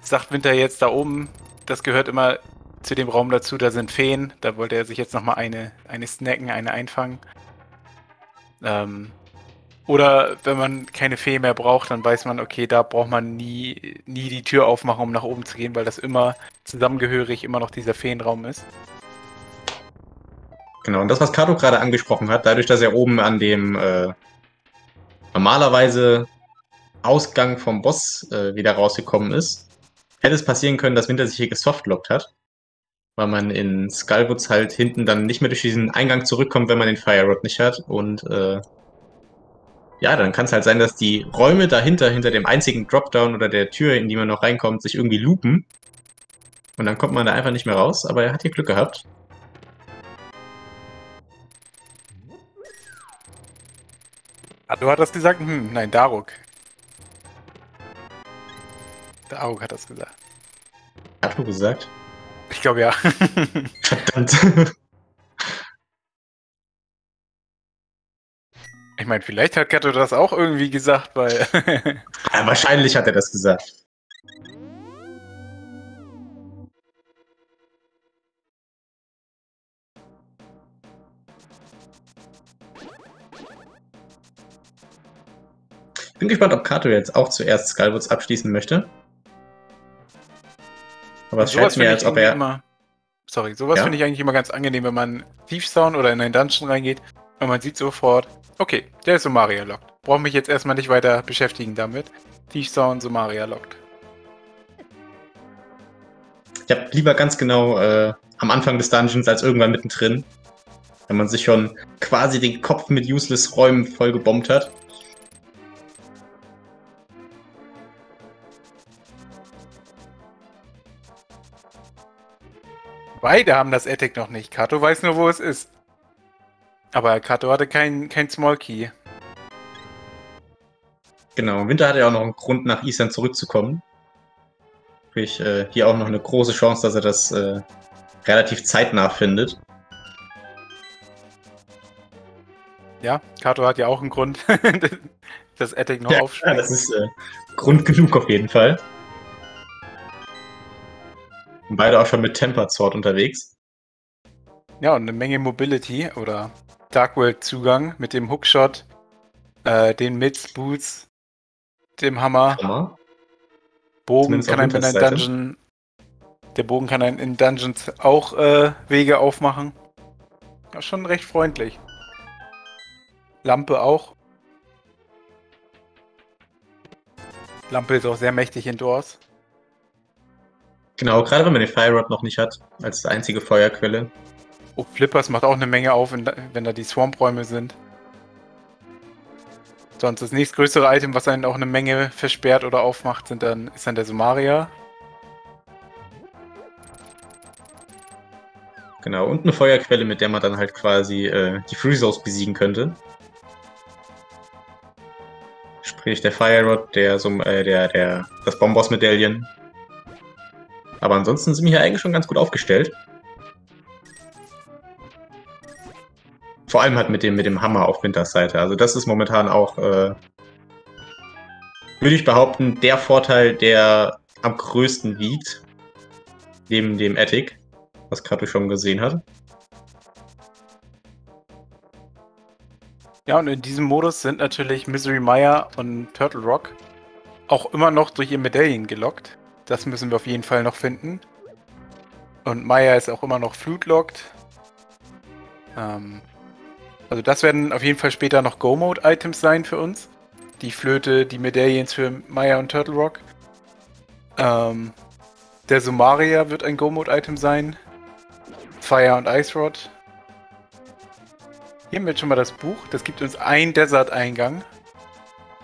sagt Winter jetzt da oben, das gehört immer zu dem Raum dazu, da sind Feen, da wollte er sich jetzt nochmal eine, eine snacken, eine einfangen. Ähm, oder wenn man keine Fee mehr braucht, dann weiß man, okay, da braucht man nie, nie die Tür aufmachen, um nach oben zu gehen, weil das immer zusammengehörig immer noch dieser Feenraum ist. Genau, und das, was Kato gerade angesprochen hat, dadurch, dass er oben an dem äh, normalerweise Ausgang vom Boss äh, wieder rausgekommen ist, hätte es passieren können, dass Winter sich hier gesoftlockt hat. Weil man in Skullwoods halt hinten dann nicht mehr durch diesen Eingang zurückkommt, wenn man den Fire Rod nicht hat. Und äh, ja, dann kann es halt sein, dass die Räume dahinter, hinter dem einzigen Dropdown oder der Tür, in die man noch reinkommt, sich irgendwie loopen. Und dann kommt man da einfach nicht mehr raus, aber er hat hier Glück gehabt. Ah, du hattest gesagt, hm, nein, Daruk. Daruk hat das gesagt. Hast du gesagt? Ich glaube ja. Verdammt. Ich meine, vielleicht hat Kato das auch irgendwie gesagt, weil. ja, wahrscheinlich hat er das gesagt. Bin gespannt, ob Kato jetzt auch zuerst Skullwoods abschließen möchte. Aber es scheint mir, als ob er. Immer, sorry, sowas ja? finde ich eigentlich immer ganz angenehm, wenn man Thief Sound oder in einen Dungeon reingeht und man sieht sofort, okay, der ist Somaria lockt. Brauche mich jetzt erstmal nicht weiter beschäftigen damit. Thief Sound Somaria lockt. Ich habe lieber ganz genau äh, am Anfang des Dungeons als irgendwann mittendrin. Wenn man sich schon quasi den Kopf mit useless Räumen vollgebombt hat. Beide haben das Attic noch nicht. Kato weiß nur, wo es ist. Aber Kato hatte keinen kein Small Key. Genau, Winter hatte ja auch noch einen Grund, nach Island zurückzukommen. Sprich, äh, hier auch noch eine große Chance, dass er das äh, relativ zeitnah findet. Ja, Kato hat ja auch einen Grund, das Attic noch ja. Ja, das ist äh, Grund genug auf jeden Fall. Und beide auch schon mit Tempered Sword unterwegs. Ja, und eine Menge Mobility oder Darkworld-Zugang mit dem Hookshot, äh, den Mids, Boots, dem Hammer. Hammer. Bogen kann einem in ein Dungeon. Der Bogen kann einen in Dungeons auch äh, Wege aufmachen. Ja, schon recht freundlich. Lampe auch. Lampe ist auch sehr mächtig indoors. Genau, gerade wenn man den Fire Rod noch nicht hat, als einzige Feuerquelle. Oh, Flippers macht auch eine Menge auf, wenn da die Swamp-Räume sind. Sonst das nächstgrößere Item, was einen auch eine Menge versperrt oder aufmacht, sind dann, ist dann der Sumaria. Genau, und eine Feuerquelle, mit der man dann halt quasi äh, die Freezos besiegen könnte. Sprich, der Fire Rod, der, äh, der, der, das Bombos-Medaillen aber ansonsten sind wir hier eigentlich schon ganz gut aufgestellt. Vor allem halt mit dem, mit dem Hammer auf Winters Seite. Also das ist momentan auch, äh, würde ich behaupten, der Vorteil, der am größten wiegt. Neben dem Attic, was Kato schon gesehen hat. Ja, und in diesem Modus sind natürlich Misery Maya und Turtle Rock auch immer noch durch ihr Medaillen gelockt. Das müssen wir auf jeden Fall noch finden. Und Maya ist auch immer noch flute-locked. Ähm, also das werden auf jeden Fall später noch Go-Mode-Items sein für uns. Die Flöte, die Medaillons für Maya und Turtle Rock. Ähm, der Sumaria wird ein Go-Mode-Item sein. Fire und Ice Rod. Hier haben wir jetzt schon mal das Buch. Das gibt uns einen Desert-Eingang.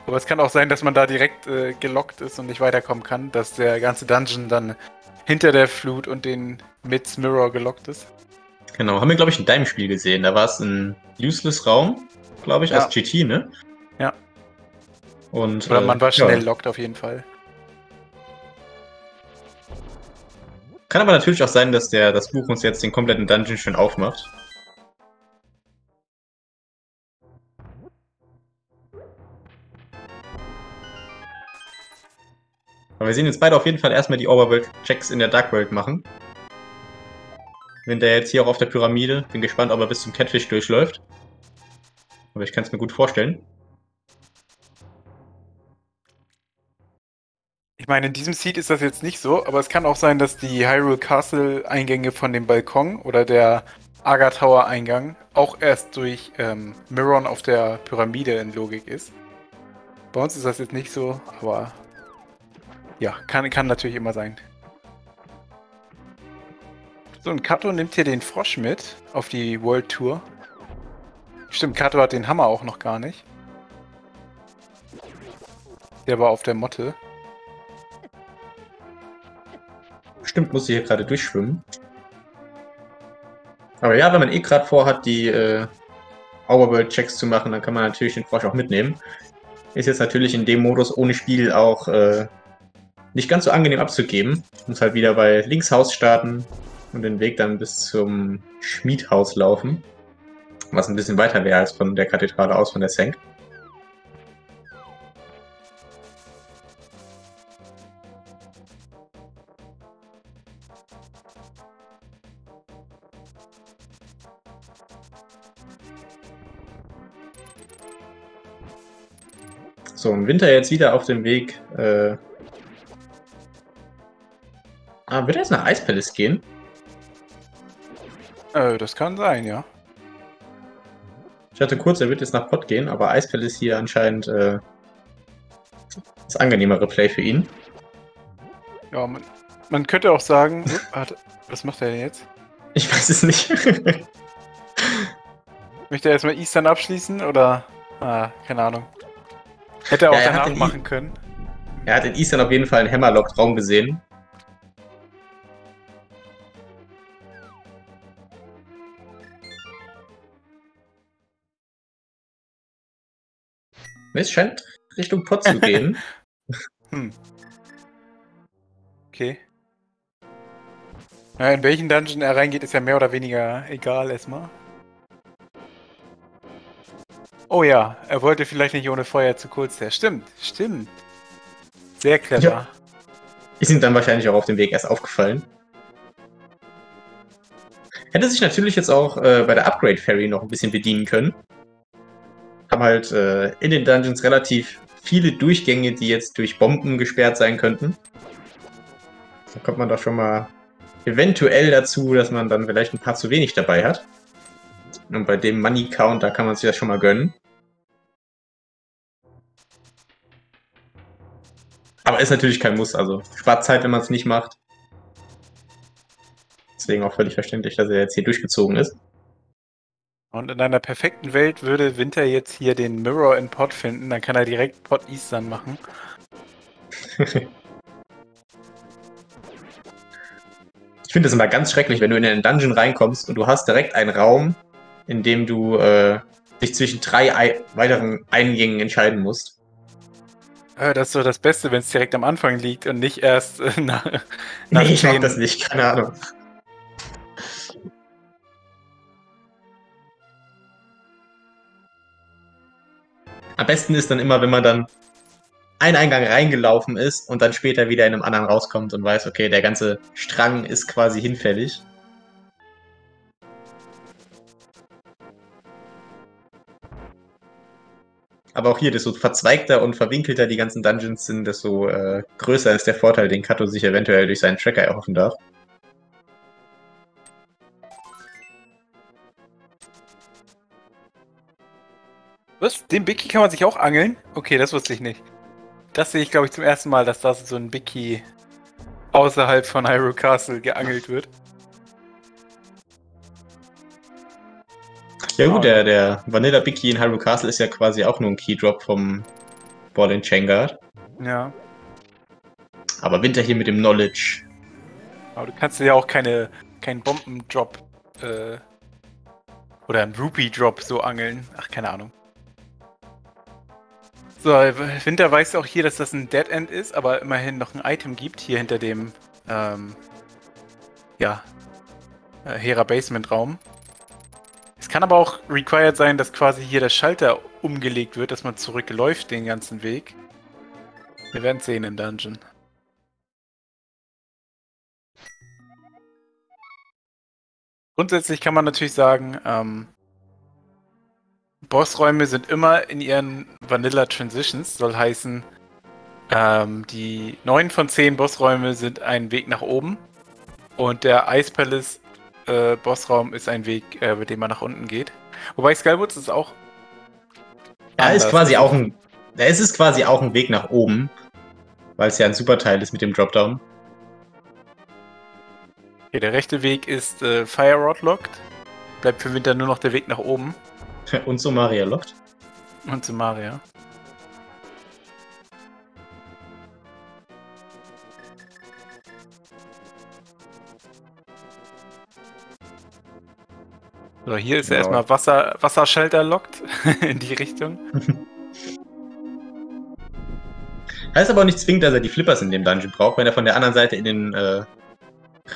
Aber es kann auch sein, dass man da direkt äh, gelockt ist und nicht weiterkommen kann, dass der ganze Dungeon dann hinter der Flut und den Mids Mirror gelockt ist. Genau, haben wir, glaube ich, in deinem Spiel gesehen. Da war es ein useless Raum, glaube ich, ja. als GT, ne? Ja. Und, Oder man war äh, schnell ja. lockt auf jeden Fall. Kann aber natürlich auch sein, dass der, das Buch uns jetzt den kompletten Dungeon schön aufmacht. Aber wir sehen jetzt beide auf jeden Fall erstmal die Overworld-Checks in der Dark World machen. Wenn der jetzt hier auch auf der Pyramide, bin gespannt, ob er bis zum Catfish durchläuft. Aber ich kann es mir gut vorstellen. Ich meine, in diesem Seed ist das jetzt nicht so, aber es kann auch sein, dass die Hyrule Castle Eingänge von dem Balkon oder der Aga Tower Eingang auch erst durch ähm, Miron auf der Pyramide in Logik ist. Bei uns ist das jetzt nicht so, aber ja, kann, kann natürlich immer sein. So, und Kato nimmt hier den Frosch mit auf die World Tour. Stimmt, Kato hat den Hammer auch noch gar nicht. Der war auf der Motte. Stimmt, muss sie hier gerade durchschwimmen. Aber ja, wenn man eh gerade vorhat, die äh, Overworld-Checks zu machen, dann kann man natürlich den Frosch auch mitnehmen. Ist jetzt natürlich in dem Modus ohne Spiel auch äh, nicht ganz so angenehm abzugeben. Muss halt wieder bei Linkshaus starten und den Weg dann bis zum Schmiedhaus laufen. Was ein bisschen weiter wäre als von der Kathedrale aus, von der Senk. So, im Winter jetzt wieder auf dem Weg äh, Ah, wird er jetzt nach Ice Palace gehen? Äh, das kann sein, ja. Ich hatte kurz, er wird jetzt nach Pot gehen, aber Ice Palace hier anscheinend äh, das angenehmere Play für ihn. Ja, man, man könnte auch sagen, warte, was macht er denn jetzt? Ich weiß es nicht. Möchte er erstmal Eastern abschließen oder? Ah, keine Ahnung. Hätte er auch ja, er danach machen können. Er hat in Eastern auf jeden Fall einen Hammerlock-Raum gesehen. Es scheint Richtung Pot zu gehen. hm. Okay. Ja, in welchen Dungeon er reingeht, ist ja mehr oder weniger egal erstmal. Oh ja, er wollte vielleicht nicht ohne Feuer zu kurz her. Stimmt, stimmt. Sehr clever. Ja. Ist ihm dann wahrscheinlich auch auf dem Weg erst aufgefallen. Hätte sich natürlich jetzt auch äh, bei der Upgrade Ferry noch ein bisschen bedienen können haben halt äh, in den Dungeons relativ viele Durchgänge, die jetzt durch Bomben gesperrt sein könnten. Da kommt man doch schon mal eventuell dazu, dass man dann vielleicht ein paar zu wenig dabei hat. Und bei dem Money Count, da kann man sich das schon mal gönnen. Aber ist natürlich kein Muss, also spart Zeit, wenn man es nicht macht. Deswegen auch völlig verständlich, dass er jetzt hier durchgezogen ist. Und in einer perfekten Welt würde Winter jetzt hier den Mirror in Pot finden, dann kann er direkt Pot Eastern machen. ich finde das immer ganz schrecklich, wenn du in einen Dungeon reinkommst und du hast direkt einen Raum, in dem du äh, dich zwischen drei Ei weiteren Eingängen entscheiden musst. Äh, das ist so das Beste, wenn es direkt am Anfang liegt und nicht erst äh, nach. nach nee, ich mag das nicht, keine Ahnung. Am besten ist dann immer, wenn man dann einen Eingang reingelaufen ist und dann später wieder in einem anderen rauskommt und weiß, okay, der ganze Strang ist quasi hinfällig. Aber auch hier, desto verzweigter und verwinkelter die ganzen Dungeons sind, desto äh, größer ist der Vorteil, den Kato sich eventuell durch seinen Tracker erhoffen darf. Was? Den Bicky kann man sich auch angeln? Okay, das wusste ich nicht. Das sehe ich, glaube ich, zum ersten Mal, dass das so ein Bicky außerhalb von Hyrule Castle geangelt wird. Ja gut, der, der Vanilla Bicky in Hyrule Castle ist ja quasi auch nur ein Keydrop vom Ball in Changard. Ja. Aber Winter hier mit dem Knowledge. Aber du kannst ja auch keine, keinen Bombendrop äh, oder einen Rupee-Drop so angeln. Ach, keine Ahnung. So, Winter weiß auch hier, dass das ein Dead End ist, aber immerhin noch ein Item gibt, hier hinter dem, ähm, ja, äh, Hera Basement Raum. Es kann aber auch required sein, dass quasi hier der Schalter umgelegt wird, dass man zurückläuft den ganzen Weg. Wir werden sehen im Dungeon. Grundsätzlich kann man natürlich sagen, ähm, Bossräume sind immer in ihren Vanilla Transitions, soll heißen, ähm, die 9 von 10 Bossräume sind ein Weg nach oben und der Ice Palace äh, Bossraum ist ein Weg, äh, mit dem man nach unten geht. Wobei Skywoods ist auch. Ja, ist quasi auch ein. Es ist quasi auch ein Weg nach oben, weil es ja ein super Teil ist mit dem Dropdown. Okay, der rechte Weg ist äh, Fire Rod locked. Bleibt für Winter nur noch der Weg nach oben. Und Somaria locked. Und Somaria. So, hier ist ja. erstmal Wasser, Wasserschalter lockt in die Richtung. Heißt aber auch nicht zwingend, dass er die Flippers in dem Dungeon braucht. Wenn er von der anderen Seite in den äh,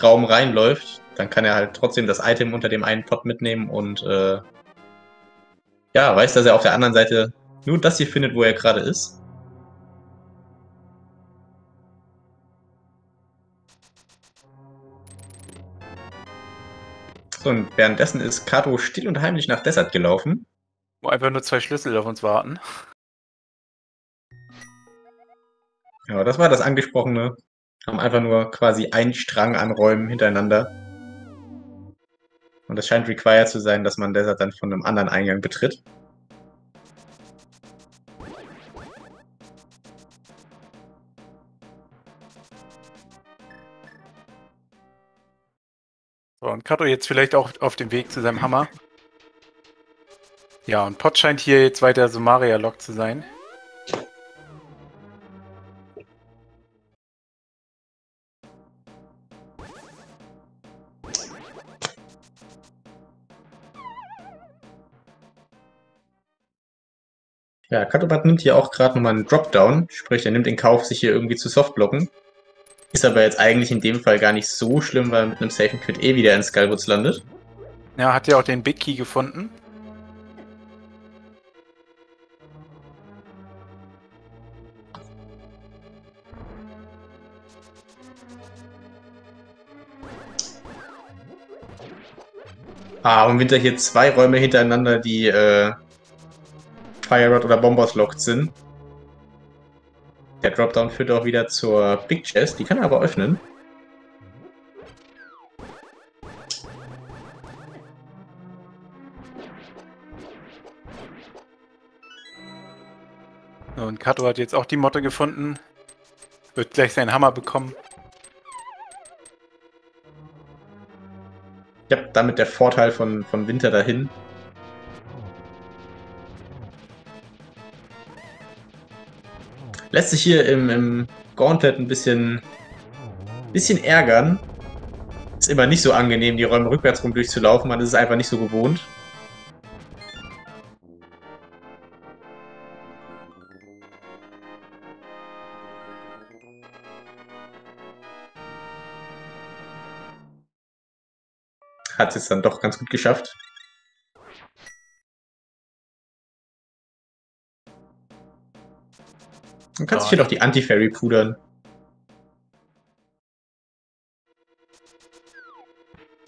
Raum reinläuft, dann kann er halt trotzdem das Item unter dem einen Pot mitnehmen und äh, ja, weiß, dass er auf der anderen Seite nur das hier findet, wo er gerade ist. So, und währenddessen ist Kato still und heimlich nach Desert gelaufen. Wo einfach nur zwei Schlüssel auf uns warten. Ja, das war das angesprochene. Haben einfach nur quasi einen Strang an Räumen hintereinander. Und es scheint required zu sein, dass man Desert dann von einem anderen Eingang betritt. So, und Kato jetzt vielleicht auch auf dem Weg zu seinem Hammer. Ja, und Pot scheint hier jetzt weiter Sumaria-Lock zu sein. Ja, Katobat nimmt hier auch gerade nochmal einen Dropdown, sprich, er nimmt in Kauf, sich hier irgendwie zu softblocken. Ist aber jetzt eigentlich in dem Fall gar nicht so schlimm, weil er mit einem Safe Crit eh wieder in Skywoods landet. Ja, hat ja auch den Big Key gefunden. Ah, und Winter hier zwei Räume hintereinander, die äh, Fire Rod oder Bombers locked sind. Der Dropdown führt auch wieder zur Big Chest, die kann er aber öffnen. Und Kato hat jetzt auch die Motte gefunden. Wird gleich seinen Hammer bekommen. Ja, damit der Vorteil von, von Winter dahin. Lässt sich hier im, im Gauntlet ein bisschen, bisschen ärgern. Ist immer nicht so angenehm, die Räume rückwärts rum durchzulaufen. Man ist es einfach nicht so gewohnt. Hat es dann doch ganz gut geschafft. Dann kannst du hier doch die Anti-Fairy pudern.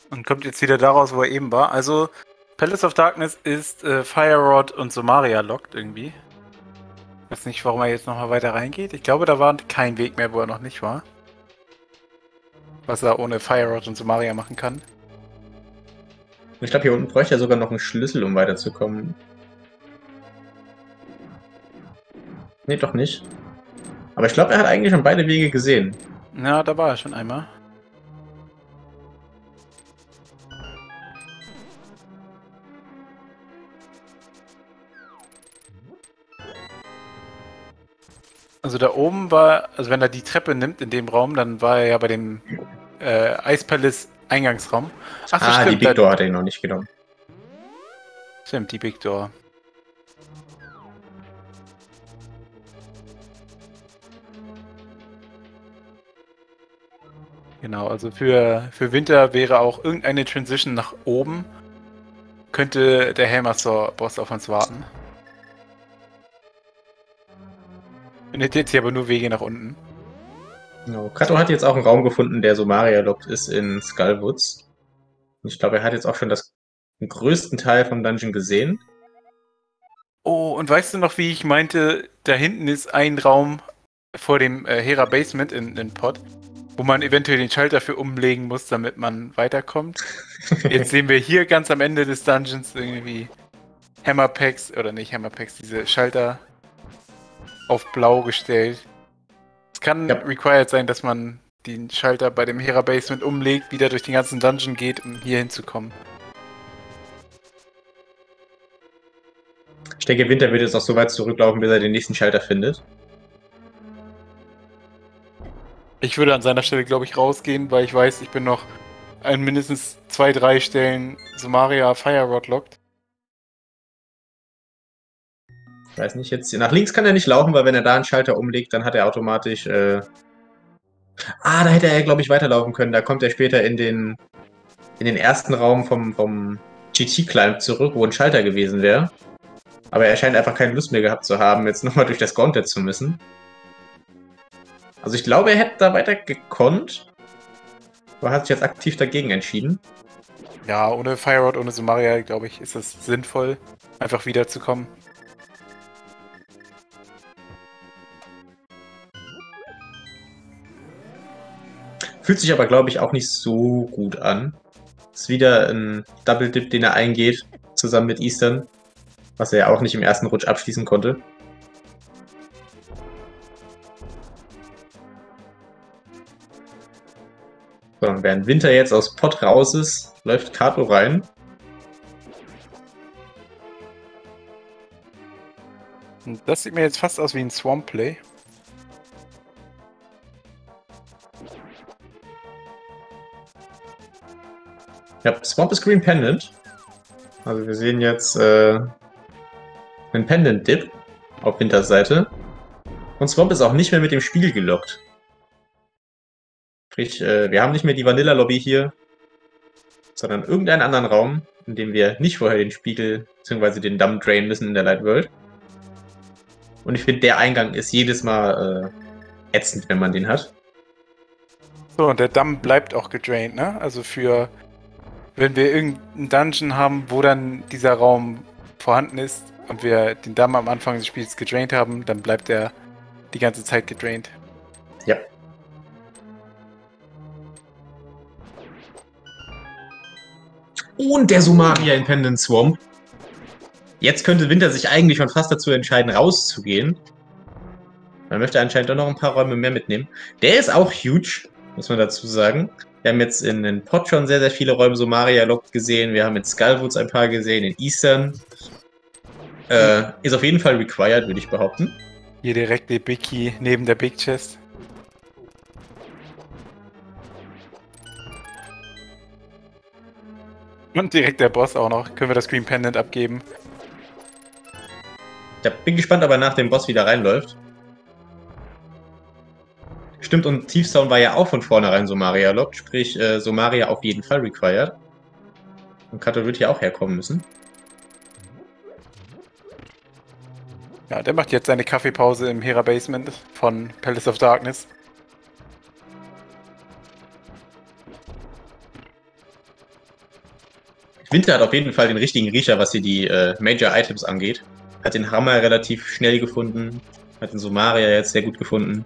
Und kommt jetzt wieder daraus, wo er eben war. Also, Palace of Darkness ist äh, Fire Rod und Somaria locked irgendwie. Ich weiß nicht, warum er jetzt nochmal weiter reingeht. Ich glaube, da war kein Weg mehr, wo er noch nicht war. Was er ohne Fire Rod und Somaria machen kann. Ich glaube, hier unten bräuchte er sogar noch einen Schlüssel, um weiterzukommen. Nee, doch nicht. Aber ich glaube, er hat eigentlich schon beide Wege gesehen. Ja, da war er schon einmal. Also da oben war, also wenn er die Treppe nimmt in dem Raum, dann war er ja bei dem äh, Ice Palace Eingangsraum. Ach, ah, stimmt, die Big Door hat er ihn noch nicht genommen. Stimmt, die Big Door. Genau, also für, für Winter wäre auch irgendeine Transition nach oben. Könnte der Helmasaur-Boss auf uns warten. Findet jetzt hier aber nur Wege nach unten. Genau. Kato hat jetzt auch einen Raum gefunden, der so Maria-lockt ist in Skullwoods. Und ich glaube, er hat jetzt auch schon das, den größten Teil vom Dungeon gesehen. Oh, und weißt du noch, wie ich meinte, da hinten ist ein Raum vor dem äh, Hera Basement in, in Pod, wo man eventuell den Schalter für umlegen muss, damit man weiterkommt. Jetzt sehen wir hier ganz am Ende des Dungeons irgendwie Hammerpacks, oder nicht Hammerpacks, diese Schalter auf blau gestellt. Es kann ja. required sein, dass man den Schalter bei dem Hera Basement umlegt, wieder durch den ganzen Dungeon geht, um hier hinzukommen. Ich denke, Winter wird jetzt auch so weit zurücklaufen, bis er den nächsten Schalter findet. Ich würde an seiner Stelle, glaube ich, rausgehen, weil ich weiß, ich bin noch an mindestens zwei, drei Stellen Sumaria Fire Rod lockt. Ich weiß nicht, jetzt nach links kann er nicht laufen, weil wenn er da einen Schalter umlegt, dann hat er automatisch. Äh... Ah, da hätte er, glaube ich, weiterlaufen können. Da kommt er später in den, in den ersten Raum vom, vom GT-Climb zurück, wo ein Schalter gewesen wäre. Aber er scheint einfach keine Lust mehr gehabt zu haben, jetzt nochmal durch das Gauntlet zu müssen. Also ich glaube, er hätte da weiter gekonnt. Aber hat sich jetzt aktiv dagegen entschieden. Ja, ohne Fire Rod, ohne Sumaria, glaube ich, ist es sinnvoll, einfach wiederzukommen. Fühlt sich aber, glaube ich, auch nicht so gut an. Ist wieder ein Double Dip, den er eingeht, zusammen mit Eastern. Was er ja auch nicht im ersten Rutsch abschließen konnte. Und während Winter jetzt aus Pott raus ist, läuft Kato rein. Das sieht mir jetzt fast aus wie ein Swamp Play. Ja, Swamp ist Green Pendant. Also wir sehen jetzt äh, einen Pendant Dip auf Winters Seite. Und Swamp ist auch nicht mehr mit dem Spiel gelockt. Sprich, äh, wir haben nicht mehr die Vanilla Lobby hier, sondern irgendeinen anderen Raum, in dem wir nicht vorher den Spiegel bzw. den Damm drainen müssen in der Light World. Und ich finde, der Eingang ist jedes Mal äh, ätzend, wenn man den hat. So, und der Damm bleibt auch gedraint, ne? Also für wenn wir irgendeinen Dungeon haben, wo dann dieser Raum vorhanden ist und wir den Damm am Anfang des Spiels gedraint haben, dann bleibt er die ganze Zeit gedraint. Und der Sumaria in Pendant Swamp. Jetzt könnte Winter sich eigentlich schon fast dazu entscheiden, rauszugehen. Man möchte anscheinend doch noch ein paar Räume mehr mitnehmen. Der ist auch huge, muss man dazu sagen. Wir haben jetzt in den Pot schon sehr, sehr viele Räume Somaria Lock gesehen. Wir haben in Skullwoods ein paar gesehen, in Eastern. Äh, ist auf jeden Fall required, würde ich behaupten. Hier direkt die Big Key neben der Big Chest. Und direkt der Boss auch noch. Können wir das Green Pendant abgeben? Ich bin gespannt, ob er nach dem Boss wieder reinläuft. Stimmt, und Tiefsound war ja auch von vornherein Somaria locked, sprich äh, Somaria auf jeden Fall required. Und Kato wird hier auch herkommen müssen. Ja, der macht jetzt seine Kaffeepause im Hera Basement von Palace of Darkness. Winter hat auf jeden Fall den richtigen Riecher, was hier die äh, Major Items angeht. Hat den Hammer relativ schnell gefunden, hat den Somaria jetzt sehr gut gefunden.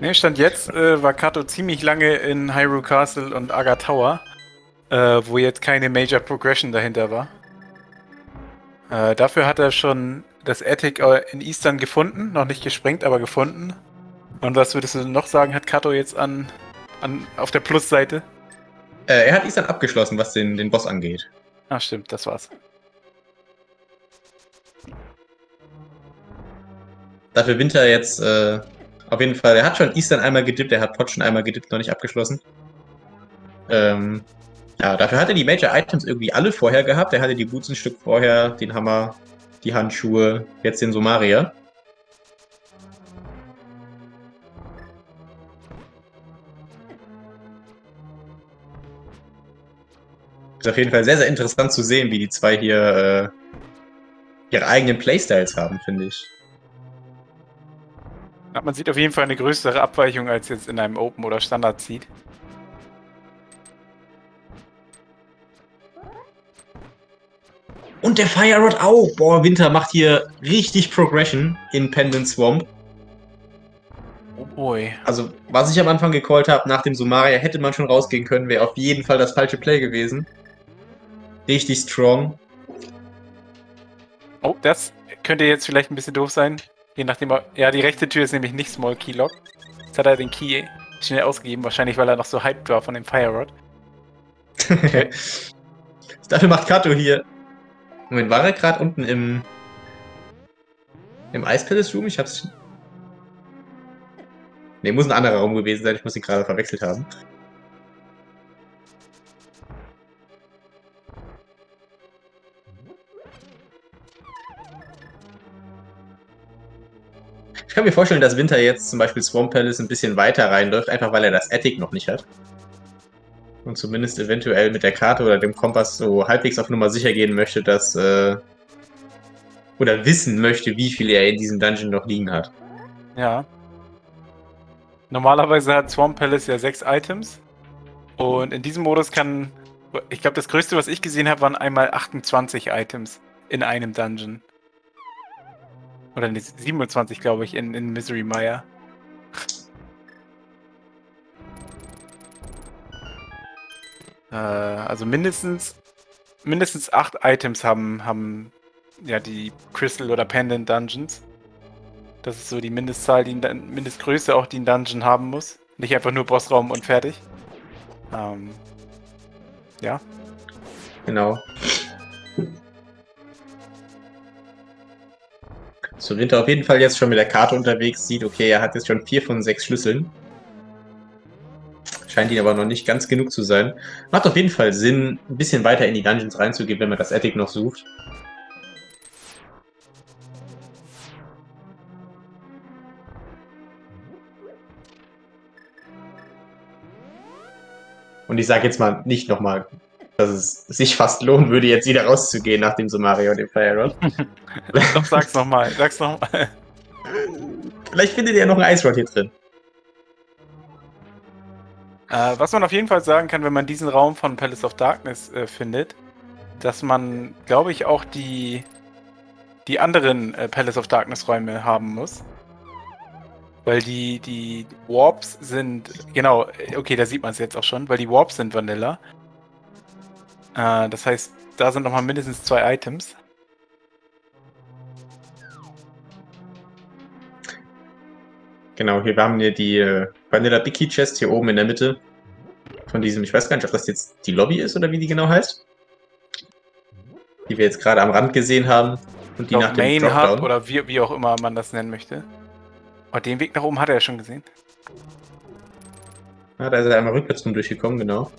Ne, stand jetzt äh, war Kato ziemlich lange in Hyrule Castle und Aga Tower, äh, wo jetzt keine Major Progression dahinter war. Äh, dafür hat er schon das Attic äh, in Eastern gefunden, noch nicht gesprengt, aber gefunden. Und was würdest du noch sagen, hat Kato jetzt an, an auf der Plusseite? Äh, er hat Eastern abgeschlossen, was den, den Boss angeht. Ah, stimmt, das war's. Dafür Winter jetzt äh, auf jeden Fall. Er hat schon Eastern einmal gedippt, er hat Pot schon einmal gedippt, noch nicht abgeschlossen. Ähm, Ja, dafür hat er die Major Items irgendwie alle vorher gehabt. Er hatte die Boots ein Stück vorher, den Hammer, die Handschuhe, jetzt den Somaria. Ist auf jeden Fall sehr, sehr interessant zu sehen, wie die zwei hier äh, ihre eigenen Playstyles haben, finde ich. Man sieht auf jeden Fall eine größere Abweichung als jetzt in einem Open oder Standard Und der Fire Rod auch. Boah, Winter macht hier richtig Progression in Pendant Swamp. Oh boy. Also, was ich am Anfang gecallt habe, nach dem Sumaria hätte man schon rausgehen können, wäre auf jeden Fall das falsche Play gewesen. Richtig strong. Oh, das könnte jetzt vielleicht ein bisschen doof sein. Je nachdem, ja, die rechte Tür ist nämlich nicht Small Key Lock. Jetzt hat er den Key schnell ausgegeben, wahrscheinlich weil er noch so hyped war von dem Fire Rod. Okay. Dafür macht Kato hier. Moment, war er gerade unten im im Ice Palace Room? Ich hab's. Ne, muss ein anderer Raum gewesen sein. Ich muss ihn gerade verwechselt haben. kann mir vorstellen, dass Winter jetzt zum Beispiel Swamp Palace ein bisschen weiter reinläuft, einfach weil er das Attic noch nicht hat. Und zumindest eventuell mit der Karte oder dem Kompass so halbwegs auf Nummer sicher gehen möchte, dass. Äh, oder wissen möchte, wie viel er in diesem Dungeon noch liegen hat. Ja. Normalerweise hat Swamp Palace ja sechs Items. Und in diesem Modus kann. Ich glaube, das größte, was ich gesehen habe, waren einmal 28 Items in einem Dungeon. Oder 27, glaube ich, in, in Misery Mire. Äh, also mindestens mindestens acht Items haben, haben ja die Crystal oder Pendant Dungeons. Das ist so die Mindestzahl, die Mindestgröße auch, die ein Dungeon haben muss. Nicht einfach nur Bossraum und fertig. Ähm, ja. Genau. So Winter auf jeden Fall jetzt schon mit der Karte unterwegs, sieht, okay, er hat jetzt schon vier von sechs Schlüsseln. Scheint ihn aber noch nicht ganz genug zu sein. Macht auf jeden Fall Sinn, ein bisschen weiter in die Dungeons reinzugehen, wenn man das Attic noch sucht. Und ich sage jetzt mal nicht nochmal dass es sich fast lohnen würde, jetzt wieder rauszugehen nach dem Sumario und dem Fire Rod. Doch, sag's nochmal, sag's nochmal. Vielleicht findet ihr noch einen Ice Rod hier drin. Äh, was man auf jeden Fall sagen kann, wenn man diesen Raum von Palace of Darkness äh, findet, dass man, glaube ich, auch die, die anderen äh, Palace of Darkness Räume haben muss. Weil die, die Warps sind, genau, okay, da sieht man es jetzt auch schon, weil die Warps sind Vanilla äh, das heißt, da sind nochmal mindestens zwei Items. Genau, hier haben wir die äh, Vanilla Bicky Chest hier oben in der Mitte. Von diesem, ich weiß gar nicht, ob das jetzt die Lobby ist oder wie die genau heißt. Die wir jetzt gerade am Rand gesehen haben. Und die nach dem Main. Hub oder wie, wie auch immer man das nennen möchte. Aber den Weg nach oben hat er ja schon gesehen. Ja, da ist er einmal rückwärts rum durchgekommen, genau.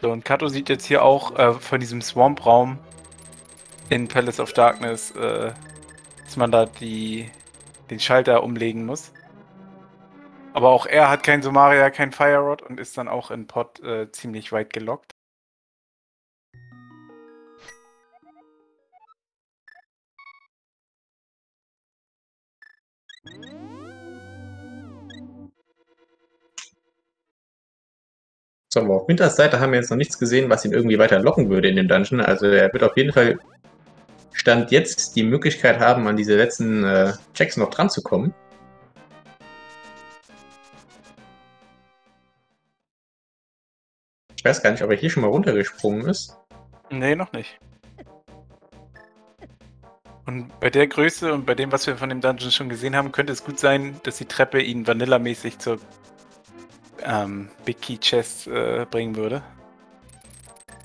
So, und Kato sieht jetzt hier auch äh, von diesem Swamp-Raum in Palace of Darkness, äh, dass man da die, den Schalter umlegen muss. Aber auch er hat kein Somaria, kein Fire Rod und ist dann auch in Pot äh, ziemlich weit gelockt. So, aber auf Winters Seite haben wir jetzt noch nichts gesehen, was ihn irgendwie weiter locken würde in den Dungeon. Also er wird auf jeden Fall Stand jetzt die Möglichkeit haben, an diese letzten äh, Checks noch dran zu kommen. Ich weiß gar nicht, ob er hier schon mal runtergesprungen ist. Nee, noch nicht. Und bei der Größe und bei dem, was wir von dem Dungeon schon gesehen haben, könnte es gut sein, dass die Treppe ihn vanillamäßig zur ähm, Big Key Chest äh, bringen würde.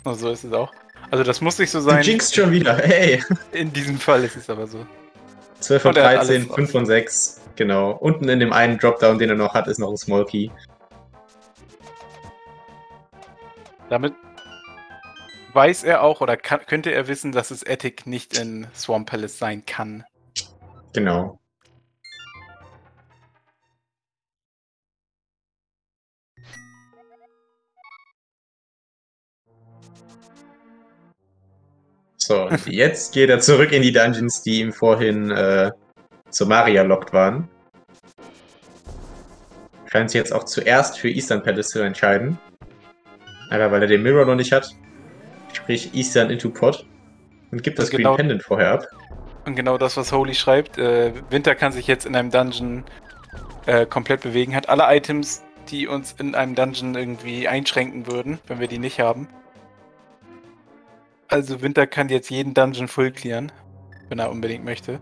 Und so ist es auch. Also das muss nicht so sein. Du jinxst schon wieder, hey! In diesem Fall ist es aber so. 12 von 13, 5 von 6. genau. Unten in dem einen Dropdown, den er noch hat, ist noch ein Small Key. Damit weiß er auch oder kann, könnte er wissen, dass es Attic nicht in Swamp Palace sein kann. Genau. So, jetzt geht er zurück in die Dungeons, die ihm vorhin äh, zu Maria lockt waren. Scheint sich jetzt auch zuerst für Eastern Palace zu entscheiden. Einfach weil er den Mirror noch nicht hat. Sprich Eastern into Pot. Und gibt das genau, Green Pendant vorher ab. Und genau das, was Holy schreibt. Äh, Winter kann sich jetzt in einem Dungeon äh, komplett bewegen. Hat alle Items, die uns in einem Dungeon irgendwie einschränken würden, wenn wir die nicht haben. Also Winter kann jetzt jeden Dungeon full clearen, wenn er unbedingt möchte.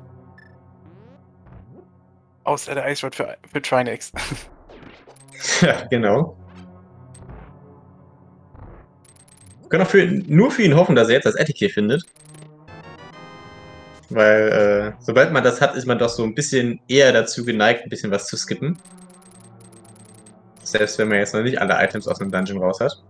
Außer der Ice Rod für, für Trinex. ja, genau. Wir können auch für, nur für ihn hoffen, dass er jetzt das hier findet. Weil, äh, sobald man das hat, ist man doch so ein bisschen eher dazu geneigt, ein bisschen was zu skippen. Selbst wenn man jetzt noch nicht alle Items aus einem Dungeon raus hat.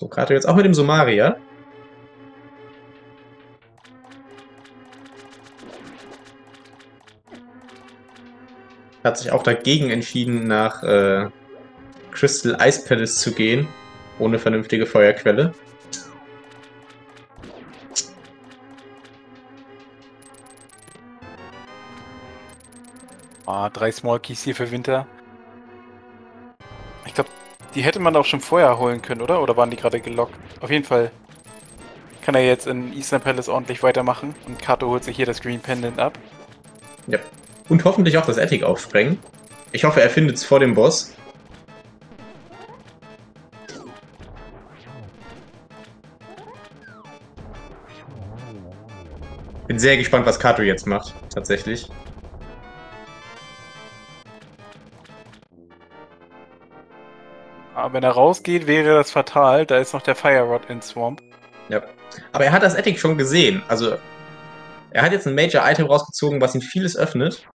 So, Kato jetzt auch mit dem Somaria. Hat sich auch dagegen entschieden, nach äh, Crystal Ice Palace zu gehen, ohne vernünftige Feuerquelle. Ah, drei Small Keys hier für Winter. Die hätte man auch schon vorher holen können, oder? Oder waren die gerade gelockt? Auf jeden Fall kann er jetzt in Eastern Palace ordentlich weitermachen und Kato holt sich hier das Green Pendant ab. Ja. Und hoffentlich auch das Attic aufsprengen. Ich hoffe, er findet es vor dem Boss. Bin sehr gespannt, was Kato jetzt macht, tatsächlich. Aber wenn er rausgeht, wäre das fatal. Da ist noch der Fire Rod in Swamp. Ja. Aber er hat das Attic schon gesehen. Also, er hat jetzt ein Major-Item rausgezogen, was ihm vieles öffnet.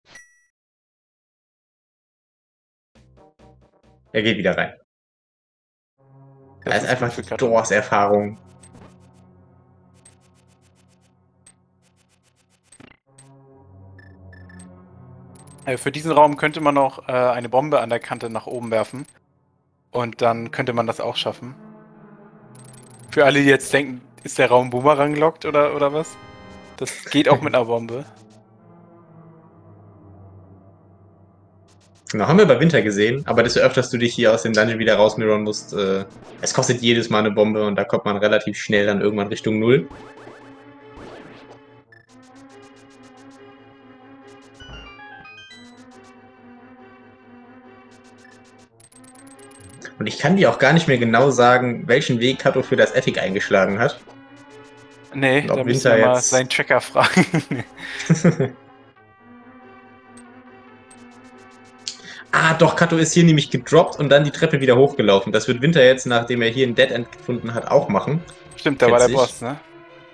Er geht wieder rein. Das da ist, ist einfach Doors Erfahrung. Für diesen Raum könnte man noch äh, eine Bombe an der Kante nach oben werfen. Und dann könnte man das auch schaffen. Für alle, die jetzt denken, ist der Raum Boomerang lockt oder, oder was? Das geht auch mit einer Bombe. Genau, haben wir bei Winter gesehen, aber desto öfters du dich hier aus dem Dungeon wieder rausmirrorn musst, äh, es kostet jedes Mal eine Bombe und da kommt man relativ schnell dann irgendwann Richtung Null. Und ich kann dir auch gar nicht mehr genau sagen, welchen Weg Kato für das Attic eingeschlagen hat. Nee, da müssen wir mal seinen Checker fragen. ah, doch, Kato ist hier nämlich gedroppt und dann die Treppe wieder hochgelaufen. Das wird Winter jetzt, nachdem er hier ein Dead End gefunden hat, auch machen. Stimmt, da war der Boss, ne?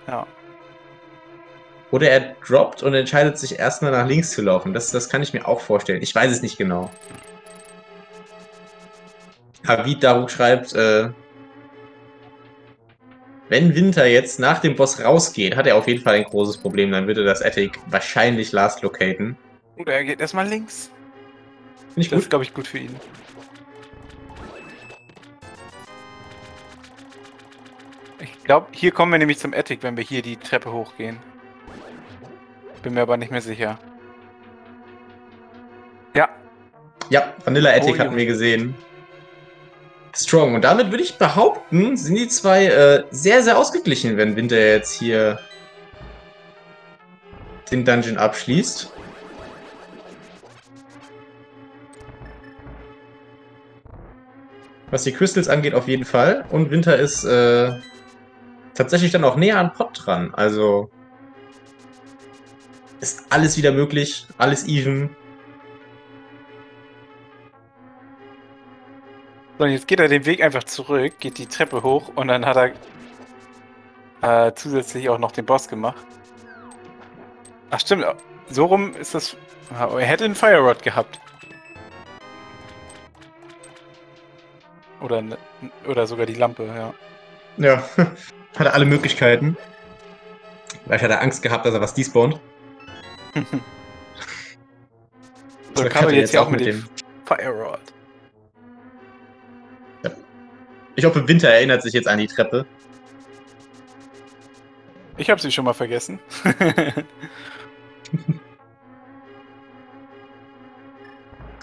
Ja. Oder er droppt und entscheidet sich erstmal nach links zu laufen. Das, das kann ich mir auch vorstellen. Ich weiß es nicht genau. Havid Daruk schreibt, äh, wenn Winter jetzt nach dem Boss rausgeht, hat er auf jeden Fall ein großes Problem. Dann würde das Attic wahrscheinlich last locaten. Oder er geht erstmal links. Finde ich das gut. ist, glaube ich, gut für ihn. Ich glaube, hier kommen wir nämlich zum Attic, wenn wir hier die Treppe hochgehen. Bin mir aber nicht mehr sicher. Ja. Ja, Vanilla Attic oh, hatten wir gesehen. Strong. Und damit würde ich behaupten, sind die zwei äh, sehr, sehr ausgeglichen, wenn Winter jetzt hier den Dungeon abschließt. Was die Crystals angeht, auf jeden Fall. Und Winter ist äh, tatsächlich dann auch näher an Pot dran. Also ist alles wieder möglich, alles even. So, jetzt geht er den Weg einfach zurück, geht die Treppe hoch und dann hat er äh, zusätzlich auch noch den Boss gemacht. Ach stimmt, so rum ist das. Er hätte einen Fire Rod gehabt. Oder, oder sogar die Lampe, ja. Ja, hatte alle Möglichkeiten. Vielleicht hat er Angst gehabt, dass er was despawnt. so, kann man jetzt ja auch mit dem Fire Rod. Ich hoffe, Winter erinnert sich jetzt an die Treppe. Ich habe sie schon mal vergessen.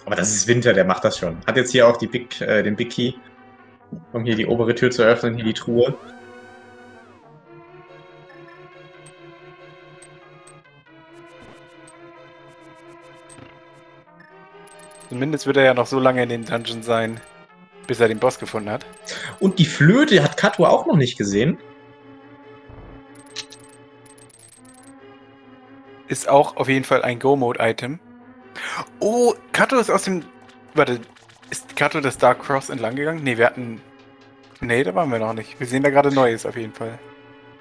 Aber das ist Winter, der macht das schon. Hat jetzt hier auch die Big, äh, den Big Key, um hier die obere Tür zu öffnen, hier die Truhe. Zumindest wird er ja noch so lange in den Dungeon sein, bis er den Boss gefunden hat. Und die Flöte hat Kato auch noch nicht gesehen. Ist auch auf jeden Fall ein Go-Mode-Item. Oh, Kato ist aus dem. Warte, ist Kato das Dark Cross entlang gegangen? Nee, wir hatten. Nee, da waren wir noch nicht. Wir sehen da gerade Neues auf jeden Fall.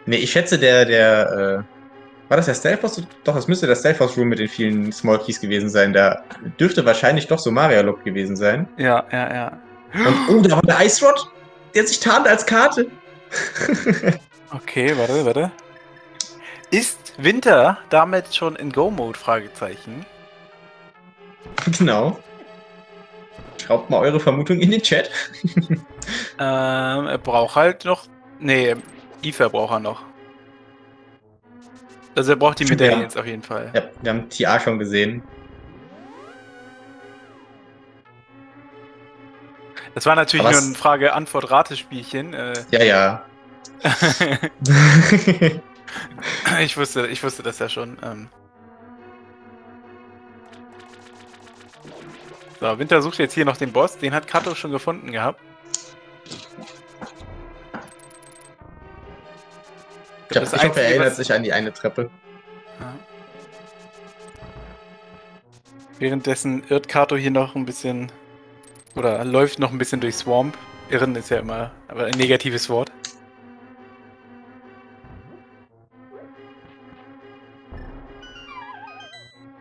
Nee, ich schätze, der, der, äh, war das der Stealth Doch, das müsste der Stealth Room mit den vielen Small Keys gewesen sein. Da dürfte wahrscheinlich doch so Maria Lock gewesen sein. Ja, ja, ja. Und, oh, da war der Ice Rod, der sich tarnt als Karte. okay, warte, warte. Ist Winter damit schon in Go-Mode? Fragezeichen. Genau. Schraubt mal eure Vermutung in den Chat. ähm, er braucht halt noch. Nee, Ether braucht er noch. Also er braucht die Medaillen jetzt auf jeden Fall. Ja, wir haben TA schon gesehen. Das war natürlich nur ein Frage-Antwort-Ratespielchen. Äh. Ja, ja. ich wusste, ich wusste das ja schon. Ähm. So, Winter sucht jetzt hier noch den Boss. Den hat Kato schon gefunden gehabt. Ich, glaub, ich hoffe, er erinnert sich an die eine Treppe. Ja. Währenddessen irrt Kato hier noch ein bisschen. Oder läuft noch ein bisschen durch Swamp. Irren ist ja immer aber ein negatives Wort.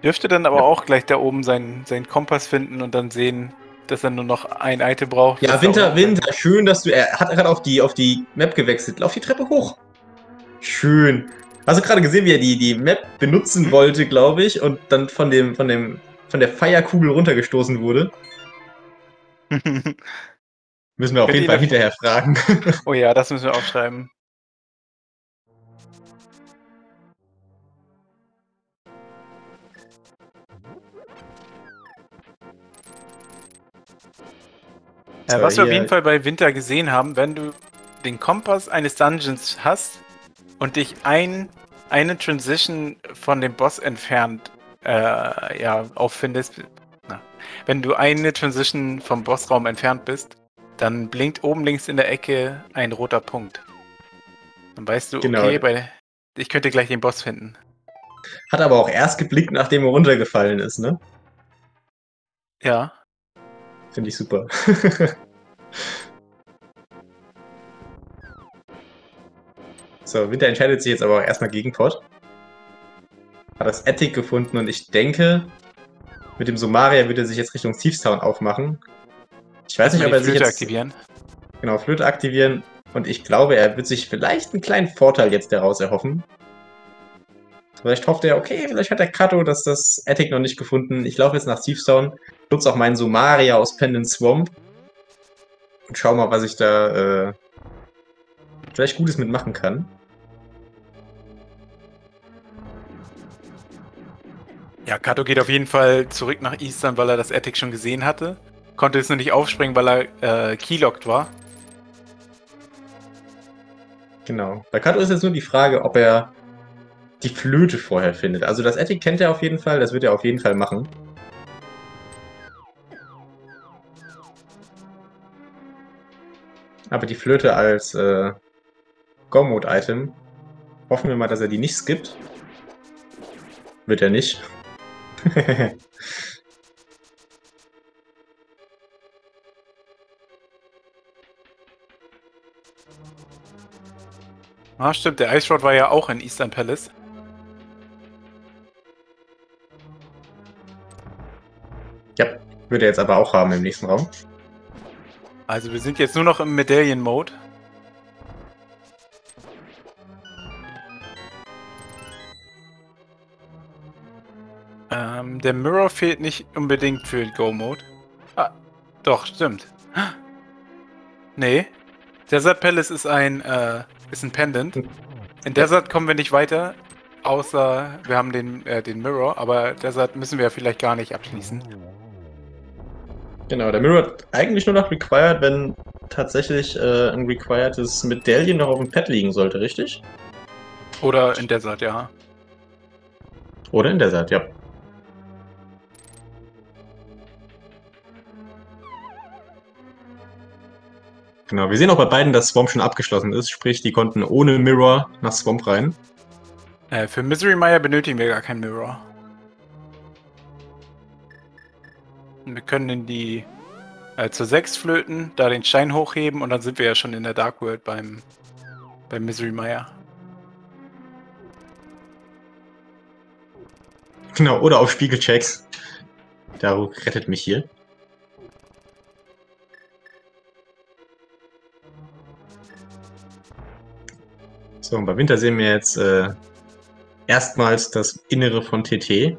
Dürfte dann aber auch gleich da oben seinen, seinen Kompass finden und dann sehen, dass er nur noch ein Item braucht. Ja, Winter, Winter, schön, dass du. Er hat gerade auf die, auf die Map gewechselt. Lauf die Treppe hoch. Schön. Hast du gerade gesehen, wie er die, die Map benutzen wollte, glaube ich, und dann von dem, von dem, von der Feierkugel runtergestoßen wurde? müssen wir auf jeden Fall hinterher fragen. oh ja, das müssen wir aufschreiben. Ja, was wir auf jeden Fall bei Winter gesehen haben, wenn du den Kompass eines Dungeons hast und dich ein, eine Transition von dem Boss entfernt äh, ja, auffindest, wenn du eine Transition vom Bossraum entfernt bist, dann blinkt oben links in der Ecke ein roter Punkt. Dann weißt du, genau. okay, bei, ich könnte gleich den Boss finden. Hat aber auch erst geblickt, nachdem er runtergefallen ist, ne? Ja. Finde ich super. so, Winter entscheidet sich jetzt aber auch erstmal gegen Pot. Hat das Attic gefunden und ich denke, mit dem Somaria würde er sich jetzt Richtung Thievestown aufmachen. Ich weiß nicht, ob er sich jetzt... aktivieren. Genau, Flöte aktivieren. Und ich glaube, er wird sich vielleicht einen kleinen Vorteil jetzt daraus erhoffen. Vielleicht hofft er, okay, vielleicht hat der Kato das, das Attic noch nicht gefunden. Ich laufe jetzt nach Thievestown, nutze auch meinen Somaria aus Pendant Swamp und schau mal, was ich da äh, vielleicht Gutes mitmachen kann. Ja, Kato geht auf jeden Fall zurück nach Eastern, weil er das Attic schon gesehen hatte. Konnte jetzt nur nicht aufspringen, weil er äh, keylockt war. Genau. Bei Kato ist jetzt nur die Frage, ob er die Flöte vorher findet. Also das Attic kennt er auf jeden Fall, das wird er auf jeden Fall machen. Aber die Flöte als äh, Go-Mode-Item, hoffen wir mal, dass er die nicht skippt. Wird er nicht. Ah, stimmt. Der Ice Rod war ja auch in Eastern Palace. Ja, würde er jetzt aber auch haben im nächsten Raum. Also wir sind jetzt nur noch im Medaillen-Mode. Ähm, der Mirror fehlt nicht unbedingt für Go-Mode. Ah, doch, stimmt. Nee. Desert Palace ist ein, äh, ist ein Pendant. In Desert kommen wir nicht weiter, außer wir haben den, äh, den Mirror, aber Desert müssen wir vielleicht gar nicht abschließen. Genau, der Mirror hat eigentlich nur noch Required, wenn tatsächlich äh, ein requiredes Medaillen noch auf dem Pad liegen sollte, richtig? Oder in Desert, ja. Oder in Desert, ja. Genau, wir sehen auch bei beiden, dass Swamp schon abgeschlossen ist, sprich, die konnten ohne Mirror nach Swamp rein. Äh, für Misery Mire benötigen wir gar keinen Mirror. Wir können in die äh, zur 6 flöten, da den Stein hochheben und dann sind wir ja schon in der Dark World beim, beim Misery Mire. Genau, oder auf Spiegelchecks. Daru rettet mich hier. So, und bei Winter sehen wir jetzt äh, erstmals das Innere von TT.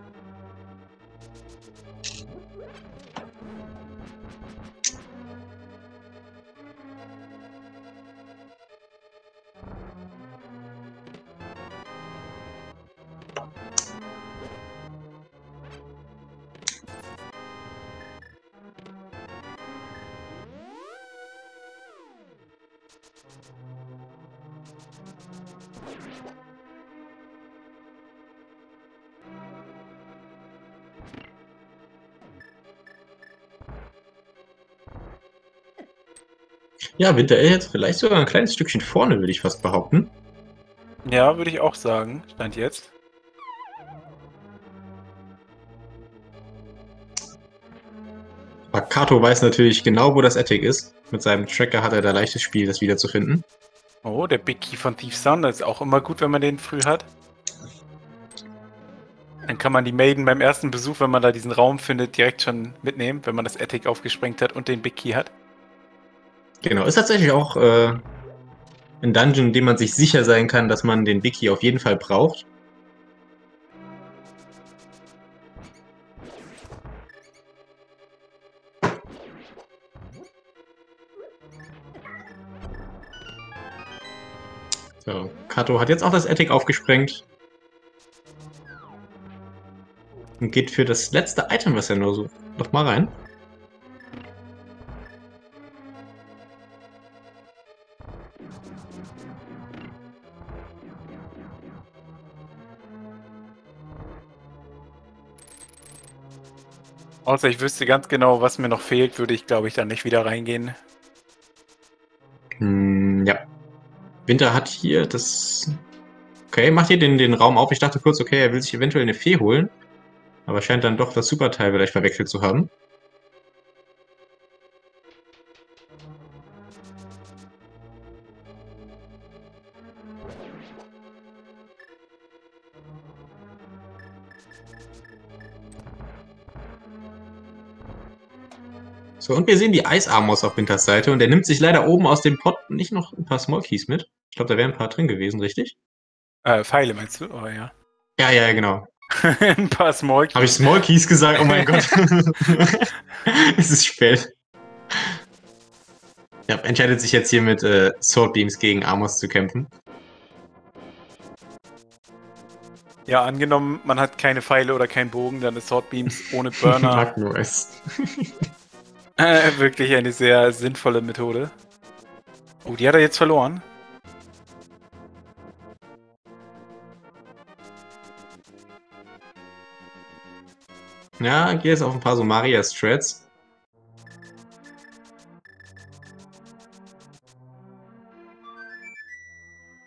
Ja, Winter jetzt vielleicht sogar ein kleines Stückchen vorne, würde ich fast behaupten. Ja, würde ich auch sagen. Stand jetzt. Kato weiß natürlich genau, wo das Attic ist. Mit seinem Tracker hat er da leichtes Spiel, das wiederzufinden. Oh, der Big Key von Thief Sun, das ist auch immer gut, wenn man den früh hat. Dann kann man die Maiden beim ersten Besuch, wenn man da diesen Raum findet, direkt schon mitnehmen, wenn man das Attic aufgesprengt hat und den Big Key hat. Genau, ist tatsächlich auch äh, ein Dungeon, in dem man sich sicher sein kann, dass man den Wiki auf jeden Fall braucht. So, Kato hat jetzt auch das Attic aufgesprengt. Und geht für das letzte Item, was er nur so noch mal rein. Außer ich wüsste ganz genau, was mir noch fehlt, würde ich, glaube ich, dann nicht wieder reingehen. Hm, ja. Winter hat hier das... Okay, macht hier den, den Raum auf. Ich dachte kurz, okay, er will sich eventuell eine Fee holen. Aber scheint dann doch das Superteil vielleicht verwechselt zu haben. So, und wir sehen die Eisarmos auf Winters Seite und er nimmt sich leider oben aus dem Pot nicht noch ein paar Small-Keys mit. Ich glaube, da wären ein paar drin gewesen, richtig? Äh, Pfeile meinst du? Oh ja. Ja, ja, genau. ein paar Small Keys. Habe ich Small Keys gesagt? Oh mein Gott. es ist spät. Ja, entscheidet sich jetzt hier mit äh, Sword Beams gegen Amos zu kämpfen. Ja, angenommen, man hat keine Pfeile oder keinen Bogen, dann ist Sword Beams ohne Burner. Wirklich eine sehr sinnvolle Methode. Oh, die hat er jetzt verloren. Ja, hier ist auf ein paar so Maria-Strats.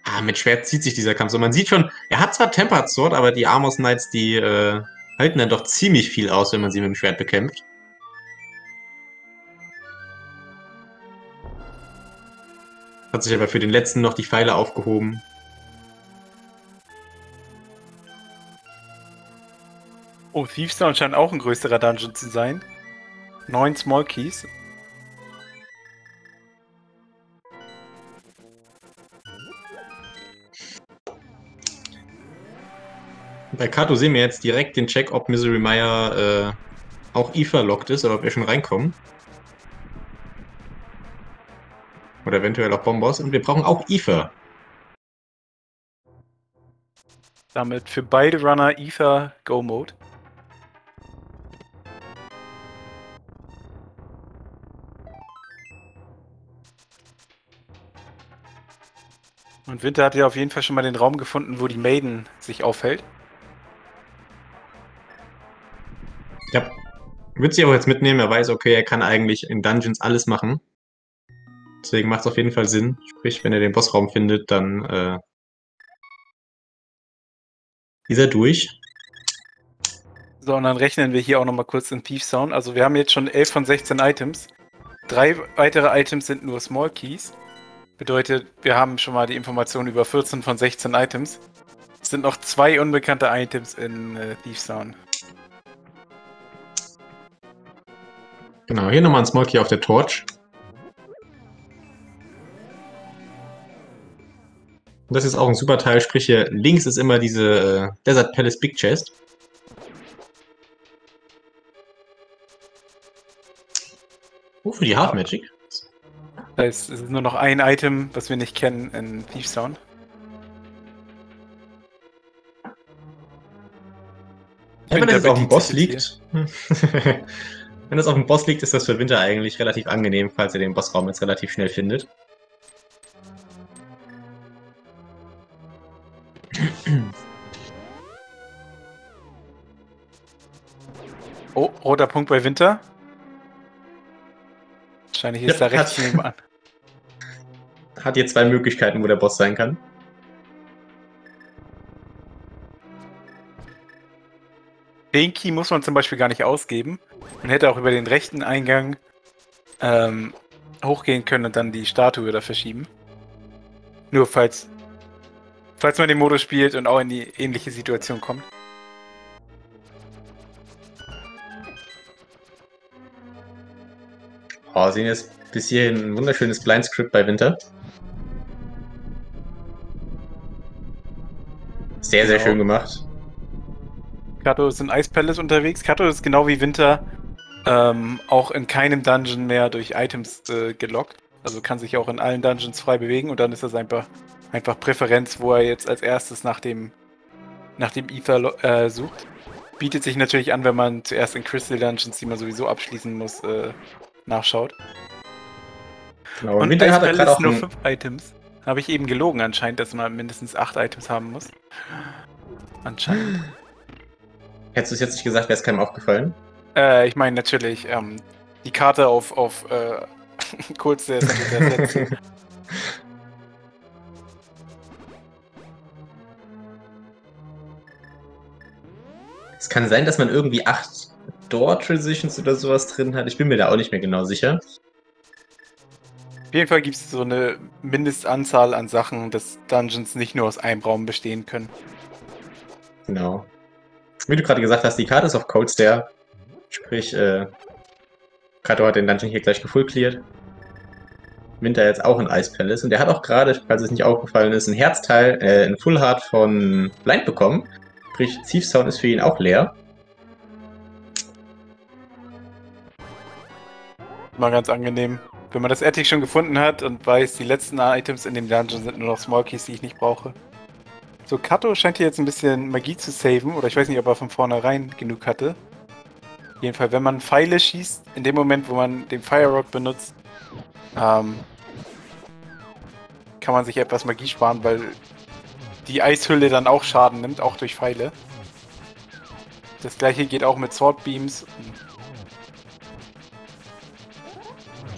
Ah, mit Schwert zieht sich dieser Kampf so. Man sieht schon, er hat zwar Tempered Sword, aber die Amos Knights, die äh, halten dann doch ziemlich viel aus, wenn man sie mit dem Schwert bekämpft. Hat sich aber für den letzten noch die Pfeile aufgehoben. Oh, Thiefstone scheint auch ein größerer Dungeon zu sein. Neun Small Keys. Bei Kato sehen wir jetzt direkt den Check, ob Misery Mire äh, auch Eva lockt ist oder ob wir schon reinkommen. Oder eventuell auch Bombos. Und wir brauchen auch Ether. Damit für beide Runner Ether Go Mode. Und Winter hat ja auf jeden Fall schon mal den Raum gefunden, wo die Maiden sich aufhält. Ja. Wird sie auch jetzt mitnehmen. Er weiß, okay, er kann eigentlich in Dungeons alles machen. Deswegen macht es auf jeden Fall Sinn. Sprich, wenn er den Bossraum findet, dann äh, ist er durch. So, und dann rechnen wir hier auch nochmal kurz in Thief Sound. Also wir haben jetzt schon 11 von 16 Items. Drei weitere Items sind nur Small Keys. Bedeutet, wir haben schon mal die Information über 14 von 16 Items. Es sind noch zwei unbekannte Items in äh, Thief Sound. Genau, hier nochmal ein Small Key auf der Torch. Und das ist auch ein super Teil, sprich hier links ist immer diese äh, Desert Palace Big Chest. Oh, für die Half Magic. Das heißt, es ist nur noch ein Item, was wir nicht kennen in Thief Sound. Ja, wenn das auf dem Boss liegt. wenn das auf dem Boss liegt, ist das für Winter eigentlich relativ angenehm, falls er den Bossraum jetzt relativ schnell findet. Oh, roter Punkt bei Winter. Wahrscheinlich ist ja, da rechts nebenan. Hat hier zwei Möglichkeiten, wo der Boss sein kann. Den Key muss man zum Beispiel gar nicht ausgeben. Man hätte auch über den rechten Eingang ähm, hochgehen können und dann die Statue da verschieben. Nur falls, falls man den Modus spielt und auch in die ähnliche Situation kommt. Oh, sehen jetzt bis hierhin ein wunderschönes Blindscript bei Winter. Sehr, sehr genau. schön gemacht. Kato ist in Ice Palace unterwegs. Kato ist genau wie Winter ähm, auch in keinem Dungeon mehr durch Items äh, gelockt. Also kann sich auch in allen Dungeons frei bewegen und dann ist das einfach, einfach Präferenz, wo er jetzt als erstes nach dem, nach dem Ether äh, sucht. Bietet sich natürlich an, wenn man zuerst in Crystal Dungeons, die man sowieso abschließen muss, äh, nachschaut. Genau, und Winter hat gerade auch nur fünf Items. Habe ich eben gelogen anscheinend, dass man mindestens acht Items haben muss. Anscheinend. Hättest du es jetzt nicht gesagt, wäre es keinem aufgefallen? Äh, ich meine natürlich, ähm, die Karte auf, auf äh, kurz der Sekretär Es kann sein, dass man irgendwie acht Door Transitions oder sowas drin hat. Ich bin mir da auch nicht mehr genau sicher. Auf jeden Fall gibt es so eine Mindestanzahl an Sachen, dass Dungeons nicht nur aus einem Raum bestehen können. Genau. Wie du gerade gesagt hast, die Karte ist auf Cold Stair. Sprich, äh, Kato hat den Dungeon hier gleich gefull cleared. Winter jetzt auch in Ice Palace. Und der hat auch gerade, falls es nicht aufgefallen ist, ein Herzteil, äh, ein Full Heart von Blind bekommen. Sprich, Thief Sound ist für ihn auch leer. Mal ganz angenehm. Wenn man das Attic schon gefunden hat und weiß, die letzten Items in dem Dungeon sind nur noch Small Keys, die ich nicht brauche. So, Kato scheint hier jetzt ein bisschen Magie zu saven, oder ich weiß nicht, ob er von vornherein genug hatte. Auf jeden Fall, wenn man Pfeile schießt, in dem Moment, wo man den Fire Rock benutzt, ähm, kann man sich etwas Magie sparen, weil die Eishülle dann auch Schaden nimmt, auch durch Pfeile. Das gleiche geht auch mit Sword Beams.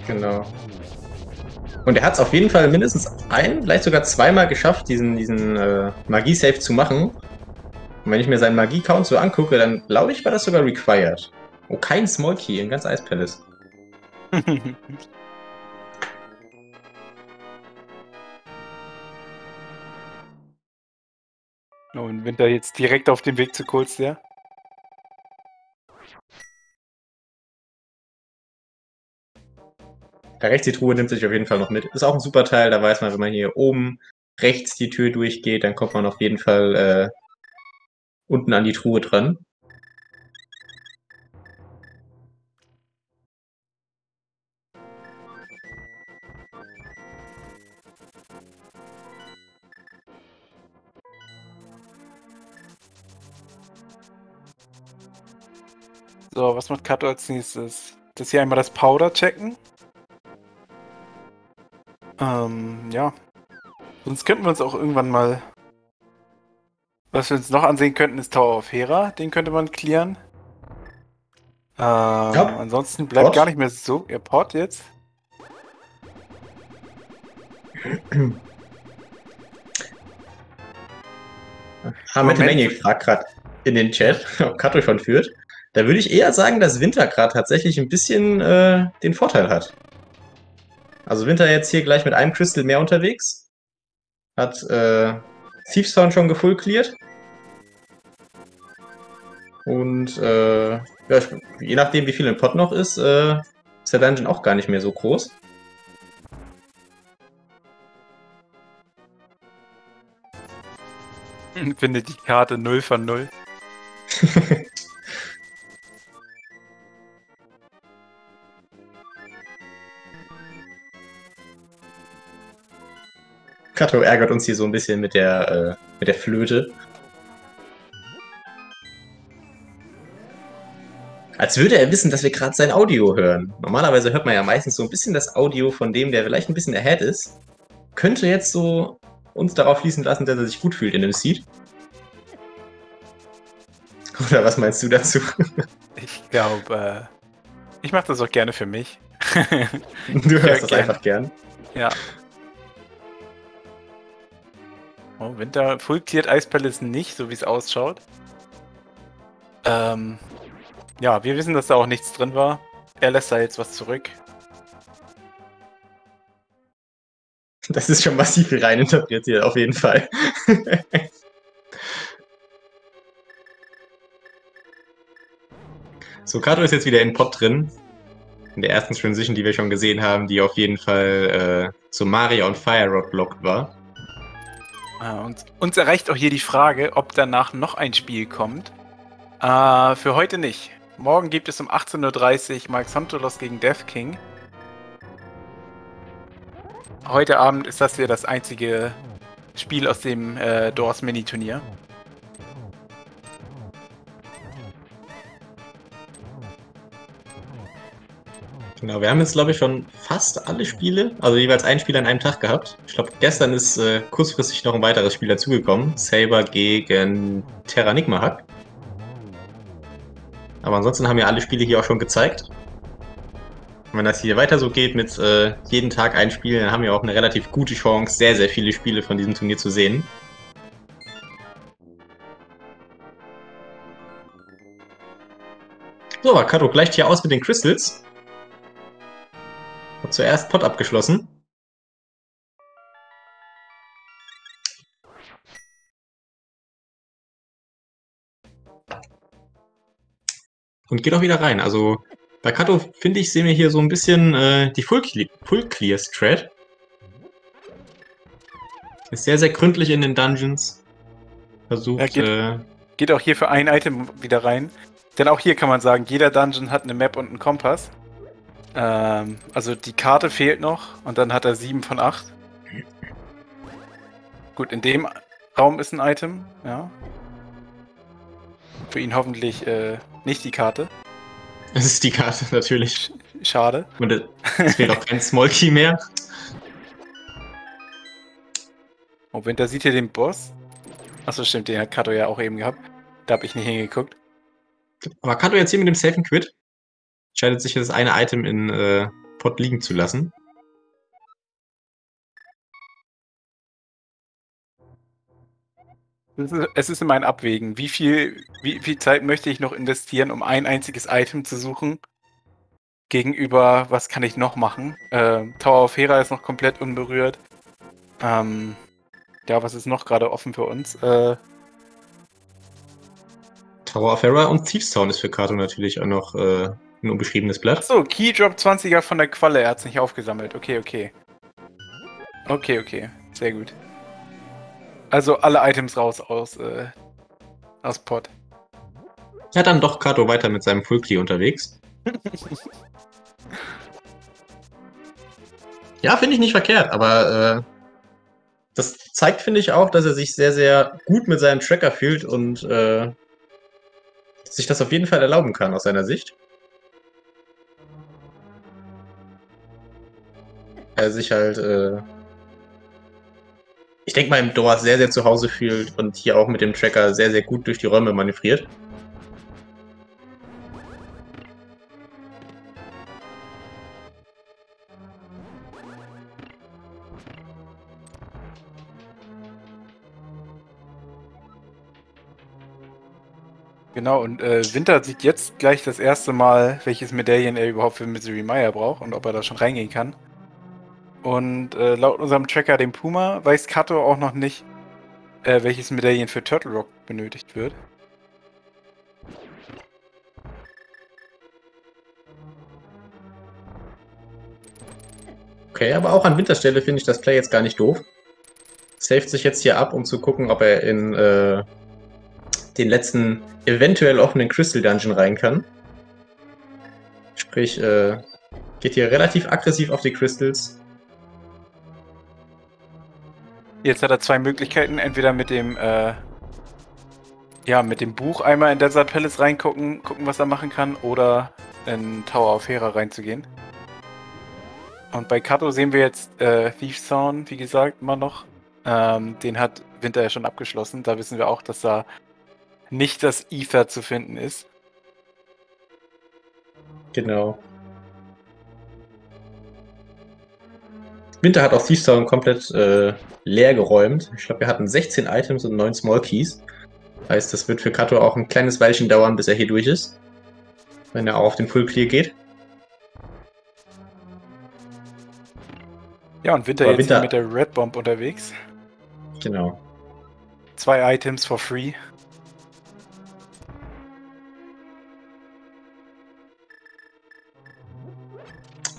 Genau. Und er hat es auf jeden Fall mindestens ein, vielleicht sogar zweimal geschafft, diesen, diesen äh, Magie-Save zu machen. Und wenn ich mir seinen Magie-Count so angucke, dann glaube ich, war das sogar required. Oh, kein Small Key in ganz Ice Palace. Und Winter jetzt direkt auf dem Weg zu Coldstair. Da rechts die Truhe nimmt sich auf jeden Fall noch mit. Ist auch ein super Teil, da weiß man, wenn man hier oben rechts die Tür durchgeht, dann kommt man auf jeden Fall äh, unten an die Truhe dran. So, was macht Kato als nächstes? Das hier einmal das Powder checken. Ähm, ja. Sonst könnten wir uns auch irgendwann mal. Was wir uns noch ansehen könnten, ist Tower of Hera. Den könnte man clearen. Ähm, ja. Ansonsten bleibt Pot. gar nicht mehr so. Ja, Pot jetzt. Haben wir eine Menge gefragt gerade in den Chat, ob Kato schon führt. Da würde ich eher sagen, dass Winter gerade tatsächlich ein bisschen äh, den Vorteil hat. Also Winter jetzt hier gleich mit einem Crystal mehr unterwegs. Hat äh, Thieves Town schon gefull cleared. Und äh, ja, je nachdem, wie viel im Pot noch ist, äh, ist der Dungeon auch gar nicht mehr so groß. Finde die Karte 0 von 0. Kato ärgert uns hier so ein bisschen mit der, äh, mit der Flöte. Als würde er wissen, dass wir gerade sein Audio hören. Normalerweise hört man ja meistens so ein bisschen das Audio von dem, der vielleicht ein bisschen ahead ist. Könnte jetzt so uns darauf fließen lassen, dass er sich gut fühlt in dem Seed. Oder was meinst du dazu? Ich glaube, äh, ich mache das auch gerne für mich. du hörst das gern. einfach gern. Ja, Oh, Winter Ice Palace nicht, so wie es ausschaut. Ähm, ja, wir wissen, dass da auch nichts drin war. Er lässt da jetzt was zurück. Das ist schon massiv reininterpretiert, auf jeden Fall. so, Kato ist jetzt wieder in Pot drin. In der ersten Transition, die wir schon gesehen haben, die auf jeden Fall äh, zu Mario und Fire Rod blockt war. Ah, uns, uns, erreicht auch hier die Frage, ob danach noch ein Spiel kommt. Äh, für heute nicht. Morgen gibt es um 18.30 Uhr Mike Santolos gegen Death King. Heute Abend ist das hier das einzige Spiel aus dem äh, Doors Mini-Turnier. Genau, wir haben jetzt, glaube ich, schon fast alle Spiele, also jeweils ein Spiel an einem Tag gehabt. Ich glaube, gestern ist äh, kurzfristig noch ein weiteres Spiel dazugekommen. Saber gegen Terranigma Hack. Aber ansonsten haben wir alle Spiele hier auch schon gezeigt. Und wenn das hier weiter so geht mit äh, jeden Tag ein Spiel, dann haben wir auch eine relativ gute Chance, sehr, sehr viele Spiele von diesem Turnier zu sehen. So, Kato gleicht hier aus mit den Crystals. Zuerst Pot abgeschlossen. Und geht auch wieder rein. Also bei Kato, finde ich, sehen wir hier so ein bisschen äh, die Full, Full Clear Strat. Ist sehr, sehr gründlich in den Dungeons. Versucht. Ja, geht, äh, geht auch hier für ein Item wieder rein. Denn auch hier kann man sagen, jeder Dungeon hat eine Map und einen Kompass. Ähm, also die Karte fehlt noch und dann hat er 7 von 8. Gut, in dem Raum ist ein Item, ja. Für ihn hoffentlich äh, nicht die Karte. Es ist die Karte, natürlich. Schade. Und es fehlt auch kein Small Key mehr. Oh, Winter sieht hier den Boss. Achso, stimmt, den hat Kato ja auch eben gehabt. Da habe ich nicht hingeguckt. Aber Kato jetzt hier mit dem Safe Quit? Entscheidet sich das eine Item in äh, Pot liegen zu lassen. Es ist immer ein Abwägen. Wie viel, wie viel Zeit möchte ich noch investieren, um ein einziges Item zu suchen? Gegenüber, was kann ich noch machen? Äh, Tower of Hera ist noch komplett unberührt. Ähm, ja, was ist noch gerade offen für uns? Äh, Tower of Hera und Thieves Town ist für Kato natürlich auch noch äh, ein unbeschriebenes Blatt. Achso, Keydrop 20er von der Qualle, er hat es nicht aufgesammelt. Okay, okay. Okay, okay. Sehr gut. Also alle Items raus aus, äh, aus Pod. Ja, dann doch Kato weiter mit seinem Full Clear unterwegs. ja, finde ich nicht verkehrt, aber äh, das zeigt, finde ich, auch, dass er sich sehr, sehr gut mit seinem Tracker fühlt und äh, sich das auf jeden Fall erlauben kann aus seiner Sicht. Er sich halt, äh, ich denke mal, im Door sehr, sehr zu Hause fühlt und hier auch mit dem Tracker sehr, sehr gut durch die Räume manövriert. Genau, und äh, Winter sieht jetzt gleich das erste Mal, welches Medaillen er überhaupt für Misery Meyer braucht und ob er da schon reingehen kann. Und äh, laut unserem Tracker, dem Puma, weiß Kato auch noch nicht, äh, welches Medaillen für Turtle Rock benötigt wird. Okay, aber auch an Winterstelle finde ich das Play jetzt gar nicht doof. Saved sich jetzt hier ab, um zu gucken, ob er in äh, den letzten eventuell offenen Crystal Dungeon rein kann. Sprich, äh, geht hier relativ aggressiv auf die Crystals. Jetzt hat er zwei Möglichkeiten, entweder mit dem äh, ja, mit dem Buch einmal in Desert Palace reingucken, gucken, was er machen kann, oder in Tower of Hera reinzugehen. Und bei Kato sehen wir jetzt äh, Thief Sound, wie gesagt, immer noch. Ähm, den hat Winter ja schon abgeschlossen. Da wissen wir auch, dass da nicht das Ether zu finden ist. Genau. Winter hat auch Thief Town komplett äh, leer geräumt. Ich glaube, wir hatten 16 Items und 9 Small Keys. Heißt, das wird für Kato auch ein kleines Weilchen dauern, bis er hier durch ist. Wenn er auch auf den Full Clear geht. Ja, und Winter Aber jetzt Winter... mit der Red Bomb unterwegs. Genau. Zwei Items for free.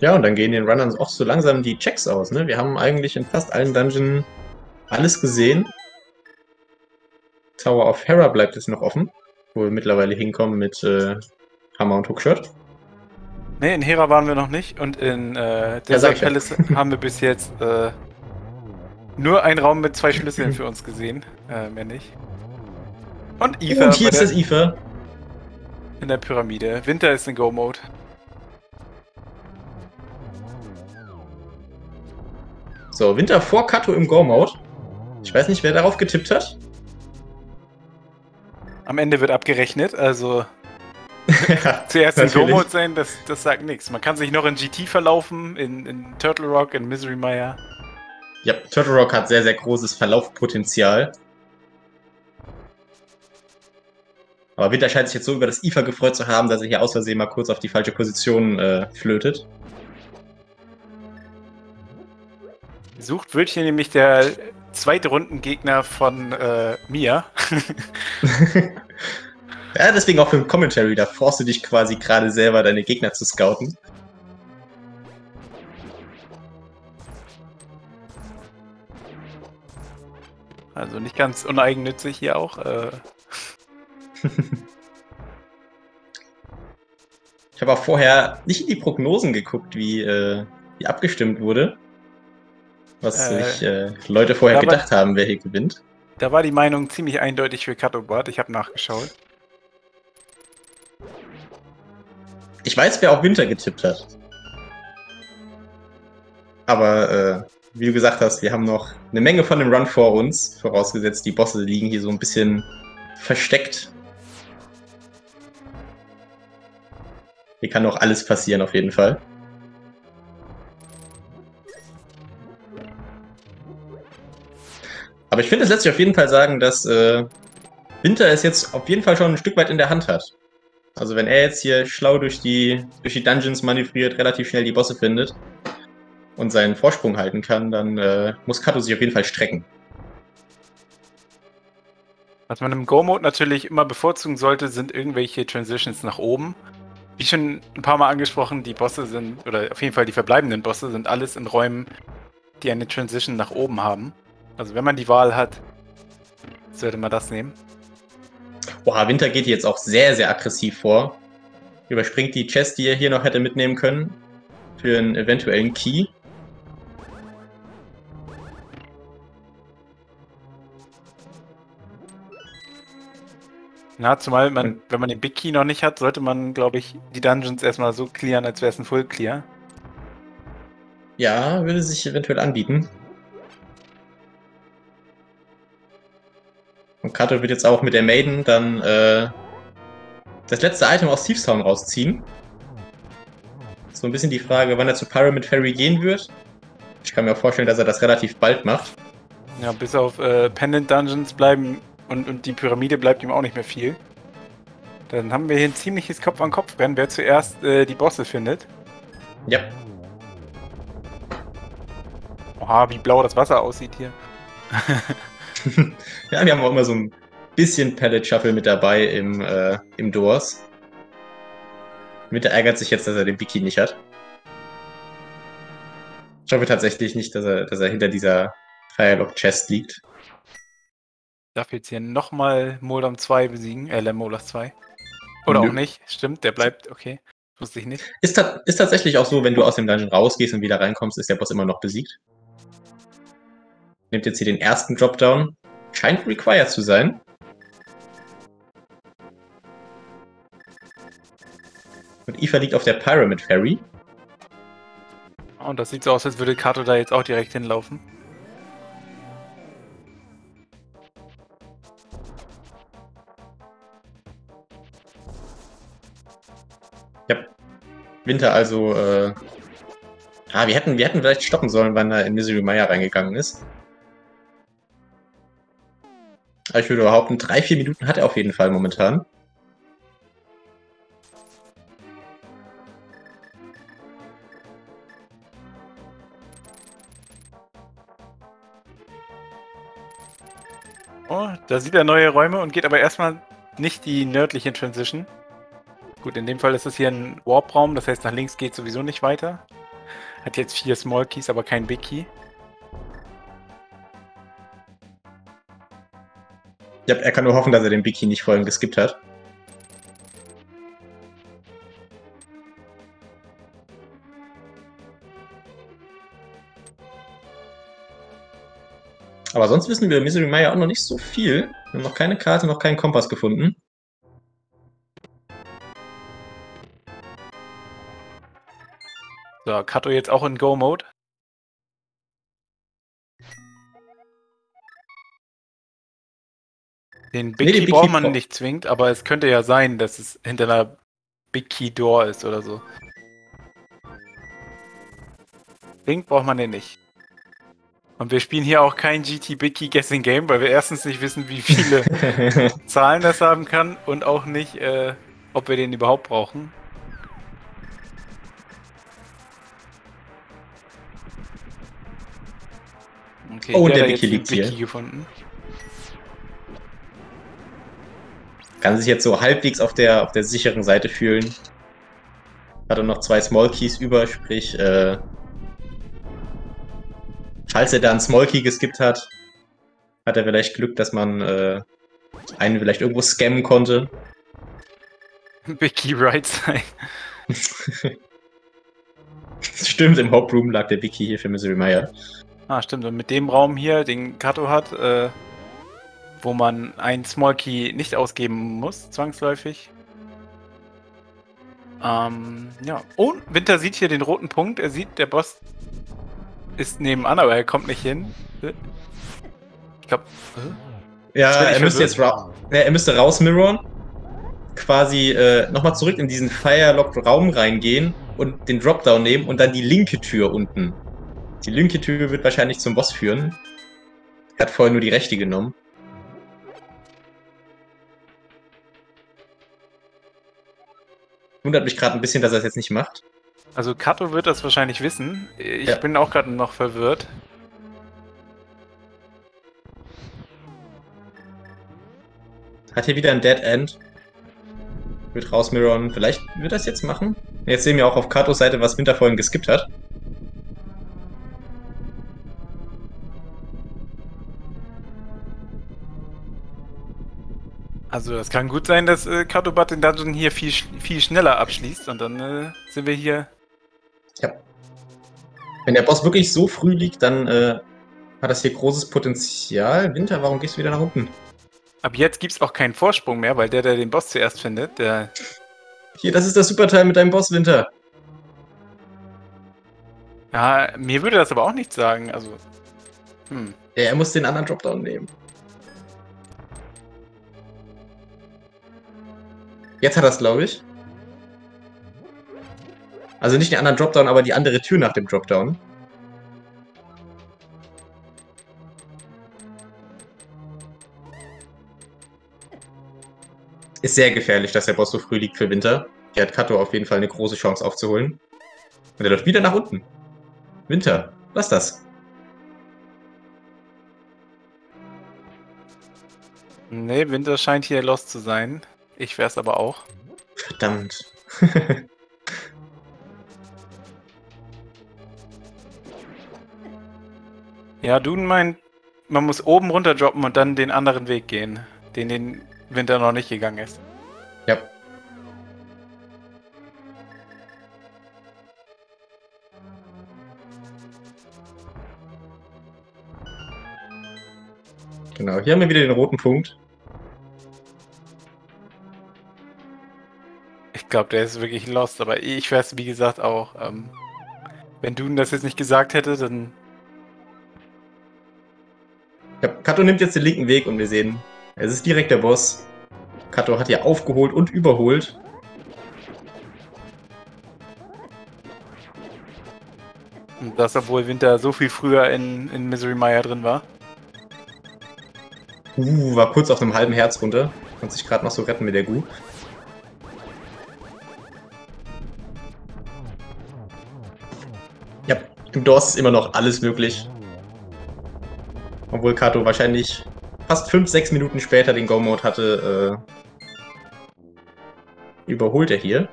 Ja, und dann gehen den Runnern auch so langsam die Checks aus. Ne? Wir haben eigentlich in fast allen Dungeons alles gesehen. Tower of Hera bleibt jetzt noch offen, wo wir mittlerweile hinkommen mit äh, Hammer und Hookshot. Ne, in Hera waren wir noch nicht und in äh, Desert ja, Palace haben wir bis jetzt äh, nur einen Raum mit zwei Schlüsseln für uns gesehen, äh, mehr nicht. Und Ether. Und hier ist das Ether. In der Pyramide. Winter ist in Go-Mode. So, Winter vor Kato im Go-Mode. Ich weiß nicht, wer darauf getippt hat. Am Ende wird abgerechnet, also ja, zuerst in Go-Mode sein, das, das sagt nichts. Man kann sich noch in GT verlaufen, in, in Turtle Rock, in Misery Mire. Ja, Turtle Rock hat sehr, sehr großes Verlaufpotenzial. Aber Winter scheint sich jetzt so über das IFA gefreut zu haben, dass er hier aus Versehen mal kurz auf die falsche Position äh, flötet. Sucht wird hier nämlich der zweite Rundengegner von äh, Mia. ja, deswegen auch für den Commentary, da forst du dich quasi gerade selber, deine Gegner zu scouten. Also nicht ganz uneigennützig hier auch. Äh. ich habe auch vorher nicht in die Prognosen geguckt, wie, äh, wie abgestimmt wurde was äh, sich äh, Leute vorher gedacht war, haben, wer hier gewinnt. Da war die Meinung ziemlich eindeutig für Katobot. Ich habe nachgeschaut. Ich weiß, wer auf Winter getippt hat. Aber äh, wie du gesagt hast, wir haben noch eine Menge von dem Run vor uns, vorausgesetzt die Bosse liegen hier so ein bisschen versteckt. Hier kann noch alles passieren auf jeden Fall. Aber ich finde, es lässt sich auf jeden Fall sagen, dass äh, Winter es jetzt auf jeden Fall schon ein Stück weit in der Hand hat. Also wenn er jetzt hier schlau durch die, durch die Dungeons manövriert, relativ schnell die Bosse findet und seinen Vorsprung halten kann, dann äh, muss Kato sich auf jeden Fall strecken. Was man im Go-Mode natürlich immer bevorzugen sollte, sind irgendwelche Transitions nach oben. wie schon ein paar Mal angesprochen, die Bosse sind, oder auf jeden Fall die verbleibenden Bosse sind alles in Räumen, die eine Transition nach oben haben. Also wenn man die Wahl hat, sollte man das nehmen. Boah, Winter geht jetzt auch sehr, sehr aggressiv vor. Überspringt die Chest, die er hier noch hätte mitnehmen können, für einen eventuellen Key. Na, zumal man, wenn man den Big Key noch nicht hat, sollte man, glaube ich, die Dungeons erstmal so clearen, als wäre es ein Full Clear. Ja, würde sich eventuell anbieten. Und Kato wird jetzt auch mit der Maiden dann äh, das letzte Item aus Thieves Town rausziehen. So ein bisschen die Frage, wann er zu Pyramid Ferry gehen wird. Ich kann mir auch vorstellen, dass er das relativ bald macht. Ja, bis auf äh, Pendant Dungeons bleiben und, und die Pyramide bleibt ihm auch nicht mehr viel. Dann haben wir hier ein ziemliches Kopf-an-Kopf-Rennen, wer zuerst äh, die Bosse findet. Ja. Oha, wie blau das Wasser aussieht hier. ja, wir haben auch immer so ein bisschen Palette Shuffle mit dabei im, äh, im Doors. Mitte ärgert sich jetzt, dass er den Wiki nicht hat. Ich hoffe tatsächlich nicht, dass er, dass er hinter dieser Firelock Chest liegt. Darf jetzt hier nochmal Moldam 2 besiegen, äh, Lemolas 2. Oder Nö. auch nicht, stimmt, der bleibt, okay. Wusste ich nicht. Ist, ta ist tatsächlich auch so, wenn du aus dem Dungeon rausgehst und wieder reinkommst, ist der Boss immer noch besiegt. Nimmt jetzt hier den ersten Dropdown. Scheint required zu sein. Und Eva liegt auf der Pyramid Ferry. Und das sieht so aus, als würde Kato da jetzt auch direkt hinlaufen. Winter also, äh, ah, wir hätten, wir hätten vielleicht stoppen sollen, wann er in Misery Maya reingegangen ist. Aber ich würde behaupten, drei, vier Minuten hat er auf jeden Fall momentan. Oh, da sieht er neue Räume und geht aber erstmal nicht die nördliche Transition. Gut, in dem Fall ist es hier ein Warp-Raum, das heißt nach links geht sowieso nicht weiter. Hat jetzt vier Small Keys, aber kein Big Key. Ja, er kann nur hoffen, dass er den Big Key nicht vorhin geskippt hat. Aber sonst wissen wir Misery Maya auch noch nicht so viel. Wir haben noch keine Karte, noch keinen Kompass gefunden. So, Kato jetzt auch in Go-Mode. Den Big nee, Key braucht man nicht zwingend, aber es könnte ja sein, dass es hinter einer Big Key Door ist oder so. Zwingend braucht man den nicht. Und wir spielen hier auch kein GT Big Key Guessing Game, weil wir erstens nicht wissen, wie viele Zahlen das haben kann und auch nicht, äh, ob wir den überhaupt brauchen. Okay, oh, und der Wiki liegt hier. gefunden. Kann sich jetzt so halbwegs auf der, auf der sicheren Seite fühlen. Hat er noch zwei Small Keys über, sprich, äh, falls er da einen Small Key geskippt hat, hat er vielleicht Glück, dass man äh, einen vielleicht irgendwo scammen konnte. Big Key right side. Stimmt, im Hope Room lag der Wiki hier für Misery Meyer. Ah, stimmt. Und mit dem Raum hier, den Kato hat, äh, wo man einen Small Key nicht ausgeben muss, zwangsläufig. Ähm, ja. Oh, Winter sieht hier den roten Punkt. Er sieht, der Boss ist nebenan, aber er kommt nicht hin. Ich glaube. Äh? Ja, er müsste jetzt ra ja, er müsste rausmirroren. Quasi äh, nochmal zurück in diesen Firelocked Raum reingehen und den Dropdown nehmen und dann die linke Tür unten die linke Tür wird wahrscheinlich zum Boss führen. Er hat vorher nur die rechte genommen. Wundert mich gerade ein bisschen, dass er es jetzt nicht macht. Also Kato wird das wahrscheinlich wissen. Ich ja. bin auch gerade noch verwirrt. Hat hier wieder ein Dead End. Wird rausmirrorn. Vielleicht wird das jetzt machen. Jetzt sehen wir auch auf Katos Seite, was Winter vorhin geskippt hat. Also das kann gut sein, dass äh, Katobat den Dungeon hier viel, viel schneller abschließt und dann äh, sind wir hier. Ja. Wenn der Boss wirklich so früh liegt, dann äh, hat das hier großes Potenzial. Winter, warum gehst du wieder nach unten? Ab jetzt gibt es auch keinen Vorsprung mehr, weil der, der den Boss zuerst findet, der. Hier, das ist das Superteil mit deinem Boss, Winter. Ja, mir würde das aber auch nichts sagen. Also. Hm. Ja, er muss den anderen Dropdown nehmen. Jetzt hat er es, glaube ich. Also nicht den anderen Dropdown, aber die andere Tür nach dem Dropdown. Ist sehr gefährlich, dass der Boss so früh liegt für Winter. Hier hat Kato auf jeden Fall eine große Chance aufzuholen. Und er läuft wieder nach unten. Winter, lass das. Nee, Winter scheint hier lost zu sein. Ich wär's aber auch. Verdammt. ja, Duden meint, man muss oben runter droppen und dann den anderen Weg gehen. Den den Winter noch nicht gegangen ist. Ja. Genau, hier haben wir wieder den roten Punkt. Glaube, der ist wirklich lost, aber ich wäre es, wie gesagt, auch. Ähm, wenn Duden das jetzt nicht gesagt hätte, dann. Kato nimmt jetzt den linken Weg und wir sehen, es ist direkt der Boss. Kato hat ja aufgeholt und überholt. Und das, obwohl Winter so viel früher in, in Misery Mire drin war. Uh, war kurz auf einem halben Herz runter. Konnte sich gerade noch so retten mit der Gu. Im DOS ist immer noch alles möglich. Obwohl Kato wahrscheinlich fast 5-6 Minuten später den Go-Mode hatte, äh, überholt er hier.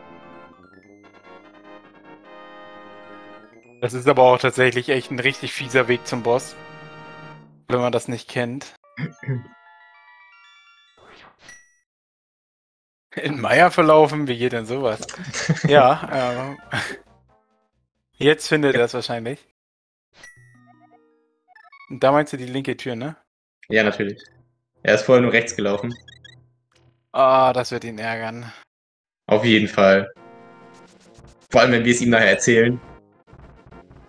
Das ist aber auch tatsächlich echt ein richtig fieser Weg zum Boss. Wenn man das nicht kennt. In Meier verlaufen, wie geht denn sowas? ja, ähm. Jetzt findet er es wahrscheinlich. Und da meinst du die linke Tür, ne? Ja, natürlich. Er ist vorher nur rechts gelaufen. Ah, oh, das wird ihn ärgern. Auf jeden Fall. Vor allem, wenn wir es ihm nachher erzählen,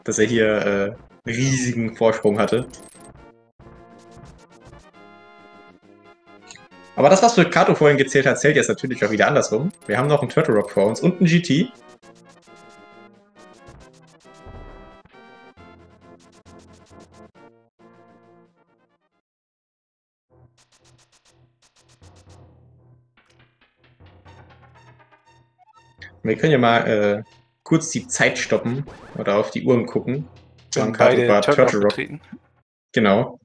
dass er hier äh, riesigen Vorsprung hatte. Aber das, was für Kato vorhin gezählt hat, zählt jetzt natürlich auch wieder andersrum. Wir haben noch einen Turtle Rock vor uns und einen GT. Wir können ja mal äh, kurz die Zeit stoppen oder auf die Uhren gucken. Wenn beide war Turtle, Turtle Rock. Betreten. Genau.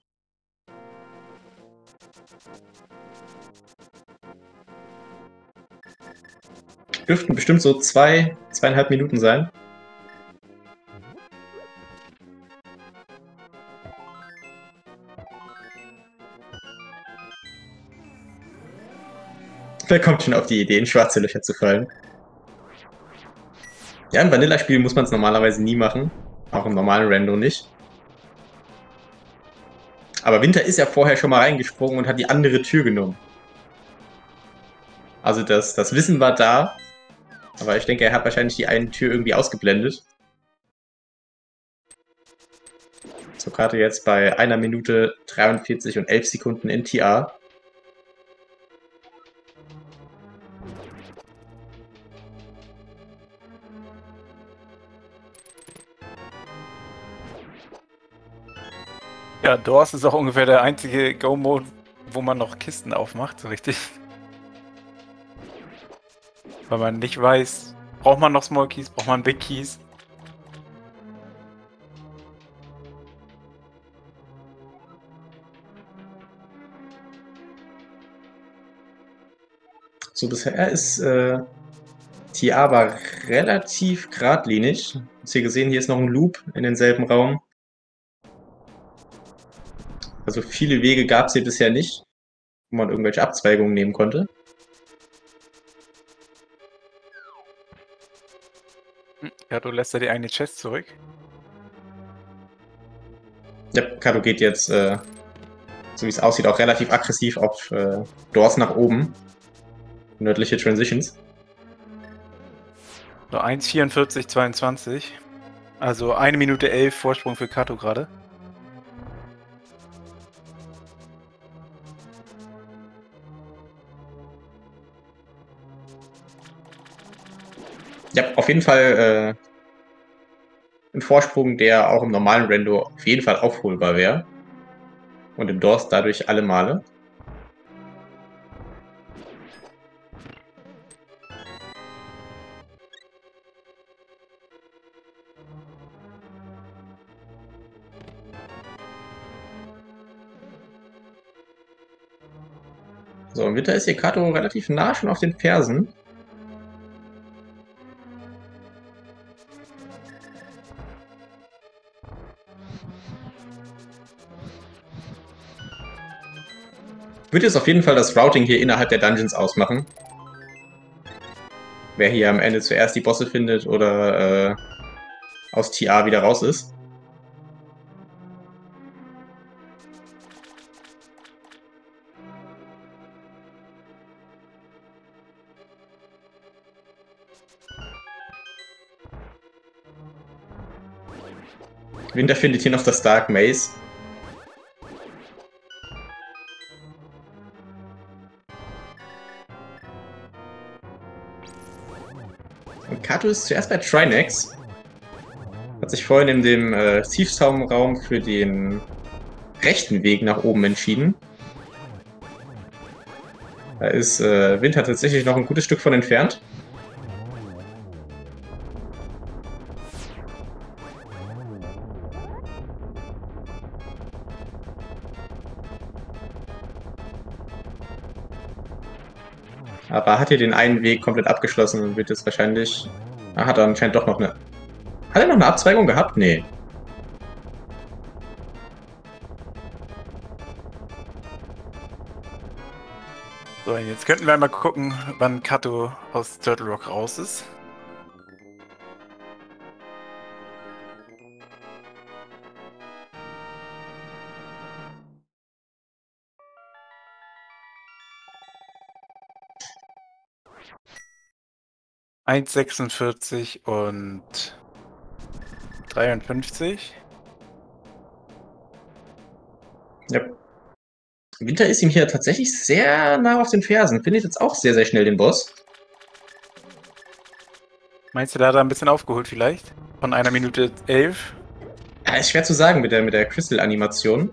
Dürften bestimmt so zwei, zweieinhalb Minuten sein. Wer kommt schon auf die Idee, in schwarze Löcher zu fallen? Ja, im Vanilla-Spiel muss man es normalerweise nie machen. Auch im normalen Rando nicht. Aber Winter ist ja vorher schon mal reingesprungen und hat die andere Tür genommen. Also das, das Wissen war da. Aber ich denke, er hat wahrscheinlich die eine Tür irgendwie ausgeblendet. So gerade jetzt bei einer Minute 43 und 11 Sekunden in Ja, Doors ist auch ungefähr der einzige Go-Mode, wo man noch Kisten aufmacht, so richtig. Weil man nicht weiß, braucht man noch Small Keys, braucht man Big Keys. So bisher ist äh, Tiaba relativ geradlinig. Hast hier gesehen, hier ist noch ein Loop in denselben Raum. Also viele Wege gab es hier bisher nicht, wo man irgendwelche Abzweigungen nehmen konnte. Ja, du lässt ja die eine Chest zurück. Ja, Kado geht jetzt, äh, so wie es aussieht, auch relativ aggressiv auf äh, Doors nach oben. Nördliche Transitions. So 1,44, 22. Also eine Minute elf Vorsprung für Kato gerade. Ja, auf jeden Fall äh, ein Vorsprung, der auch im normalen Rendo auf jeden Fall aufholbar wäre. Und im Dorst dadurch alle Male. So, im Winter ist hier Kato relativ nah schon auf den Fersen. Würde jetzt auf jeden Fall das Routing hier innerhalb der Dungeons ausmachen. Wer hier am Ende zuerst die Bosse findet oder äh, aus TA wieder raus ist. Winter findet hier noch das Dark Maze. Ist zuerst bei Trinex. Hat sich vorhin in dem äh, Tiefsaumraum für den rechten Weg nach oben entschieden. Da ist äh, Winter tatsächlich noch ein gutes Stück von entfernt. Aber hat hier den einen Weg komplett abgeschlossen und wird jetzt wahrscheinlich Ah, hat er anscheinend doch noch eine... Hat er noch eine Abzweigung gehabt? Nee. So, jetzt könnten wir einmal gucken, wann Kato aus Turtle Rock raus ist. Eins sechsundvierzig und dreiundfünfzig. Ja. Winter ist ihm hier tatsächlich sehr nah auf den Fersen. Findet jetzt auch sehr, sehr schnell den Boss. Meinst du, da hat er ein bisschen aufgeholt vielleicht? Von einer Minute elf? Ja, ist schwer zu sagen mit der, mit der Crystal-Animation.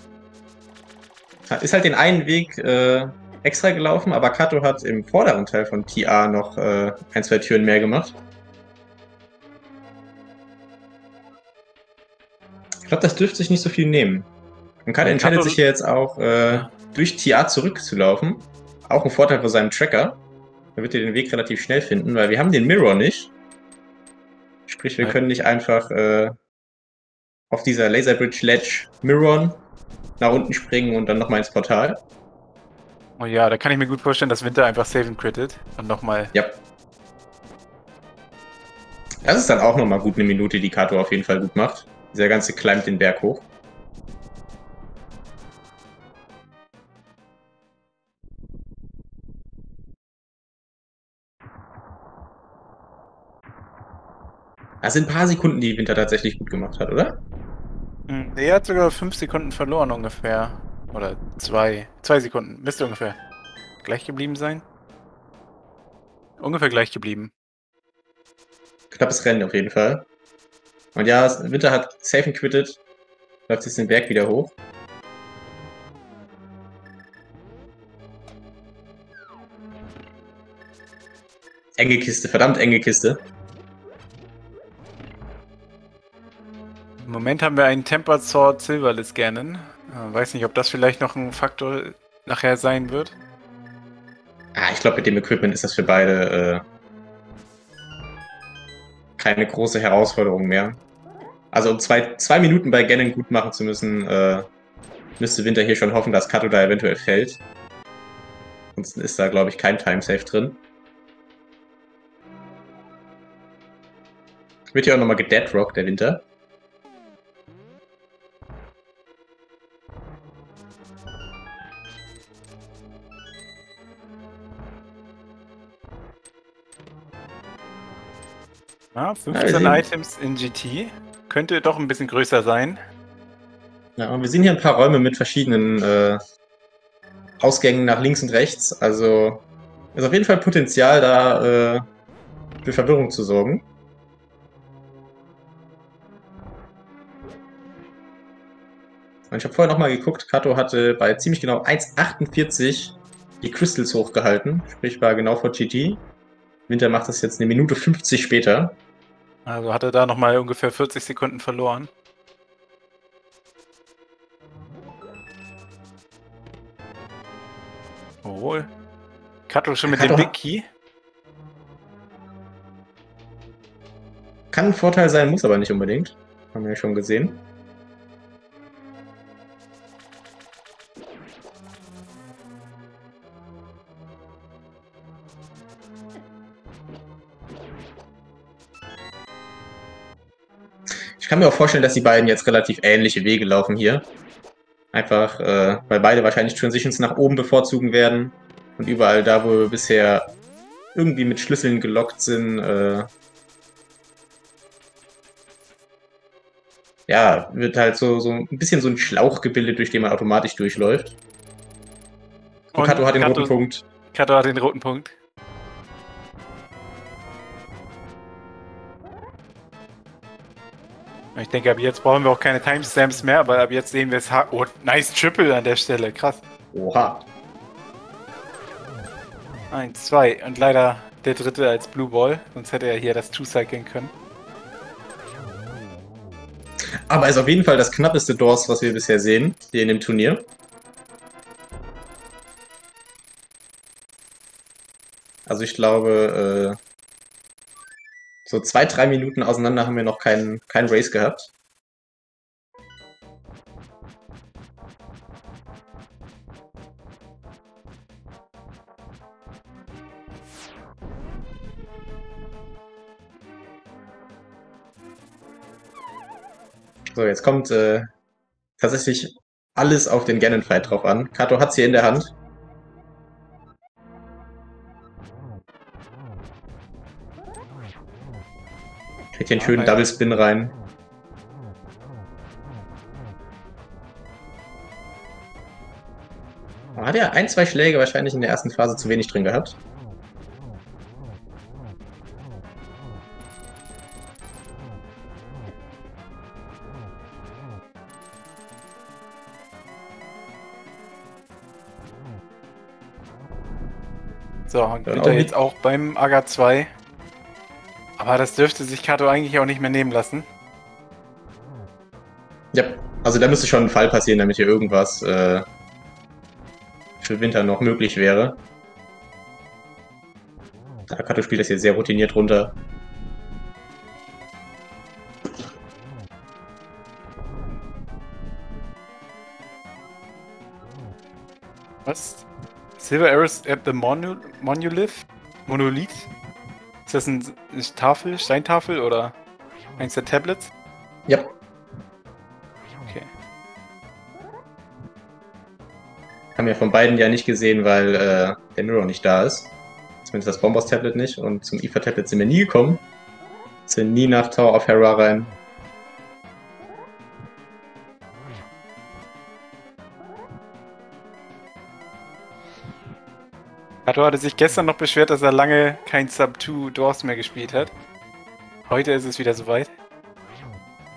Ist halt den einen Weg äh, extra gelaufen, aber Kato hat im vorderen Teil von TA noch äh, ein, zwei Türen mehr gemacht. Ich glaube, das dürfte sich nicht so viel nehmen. Und Kato entscheidet Kato sich ja jetzt auch, äh, durch TA zurückzulaufen. Auch ein Vorteil von seinem Tracker. Da wird er den Weg relativ schnell finden, weil wir haben den Mirror nicht. Sprich, wir können nicht einfach äh, auf dieser Laserbridge Ledge Mirror nach unten springen und dann nochmal ins Portal. Oh ja, da kann ich mir gut vorstellen, dass Winter einfach save and crittet und nochmal. Ja. Das ist dann auch nochmal gut eine Minute, die Kato auf jeden Fall gut macht. Dieser ganze climbt den Berg hoch. Das sind ein paar Sekunden, die Winter tatsächlich gut gemacht hat, oder? Hm, er hat sogar fünf Sekunden verloren ungefähr. Oder zwei. Zwei Sekunden. Müsste ungefähr gleich geblieben sein. Ungefähr gleich geblieben. Knappes Rennen auf jeden Fall. Und ja, Winter hat safe and quitted. Läuft jetzt den Berg wieder hoch. Enge Kiste, verdammt enge Kiste. Im Moment haben wir einen Tempered Sword Silverless Ganon. Weiß nicht, ob das vielleicht noch ein Faktor nachher sein wird. Ah, ich glaube, mit dem Equipment ist das für beide äh, keine große Herausforderung mehr. Also um zwei, zwei Minuten bei Gannon gut machen zu müssen, äh, müsste Winter hier schon hoffen, dass Kato da eventuell fällt. Ansonsten ist da, glaube ich, kein Time-Safe drin. Wird ja auch nochmal gedeadrock, der Winter. Ja, 15 ja, Items in GT. Könnte doch ein bisschen größer sein. Ja, und wir sehen hier ein paar Räume mit verschiedenen äh, Ausgängen nach links und rechts. Also ist auf jeden Fall Potenzial, da äh, für Verwirrung zu sorgen. Und ich habe vorher nochmal geguckt, Kato hatte bei ziemlich genau 1,48 die Crystals hochgehalten, sprich war genau vor GT. Winter macht das jetzt eine Minute 50 später. Also hat er da nochmal ungefähr 40 Sekunden verloren. Obwohl. Kato schon mit Kato dem Big Key. Kann ein Vorteil sein, muss aber nicht unbedingt. Haben wir ja schon gesehen. Kann mir auch vorstellen, dass die beiden jetzt relativ ähnliche Wege laufen hier. Einfach, äh, weil beide wahrscheinlich Transitions nach oben bevorzugen werden. Und überall da, wo wir bisher irgendwie mit Schlüsseln gelockt sind, äh, ja, wird halt so, so ein bisschen so ein Schlauch gebildet, durch den man automatisch durchläuft. Und, Und Kato hat den Kato, roten Punkt. Kato hat den roten Punkt. Ich denke, ab jetzt brauchen wir auch keine Timestamps mehr, aber ab jetzt sehen wir es. Oh, nice Triple an der Stelle. Krass. Oha. Eins, zwei. Und leider der dritte als Blue Ball. Sonst hätte er hier das Two-Cycling können. Aber ist auf jeden Fall das knappeste Doors, was wir bisher sehen, hier in dem Turnier. Also ich glaube, äh, so zwei, drei Minuten auseinander haben wir noch keinen kein Race gehabt. So, jetzt kommt äh, tatsächlich alles auf den Ganon-Fight drauf an. Kato hat sie in der Hand. Kriegt hier einen schönen Double Spin rein. Hat er ein, zwei Schläge wahrscheinlich in der ersten Phase zu wenig drin gehabt. So, und bitte jetzt auch beim Aga 2. Aber das dürfte sich Kato eigentlich auch nicht mehr nehmen lassen. Ja, also da müsste schon ein Fall passieren, damit hier irgendwas äh, für Winter noch möglich wäre. Kato spielt das hier sehr routiniert runter. Was? Silver Arrows at the Monol Monolith? Monolith? Ist das eine Tafel, Steintafel oder eins der Tablets? Ja. Okay. Haben wir von beiden ja nicht gesehen, weil äh, der Mirror nicht da ist. Zumindest das Bombos-Tablet nicht. Und zum IFA-Tablet sind wir nie gekommen. Sind nie nach Tower of Hera rein. Kato hatte sich gestern noch beschwert, dass er lange kein Sub-2 Doors mehr gespielt hat. Heute ist es wieder soweit.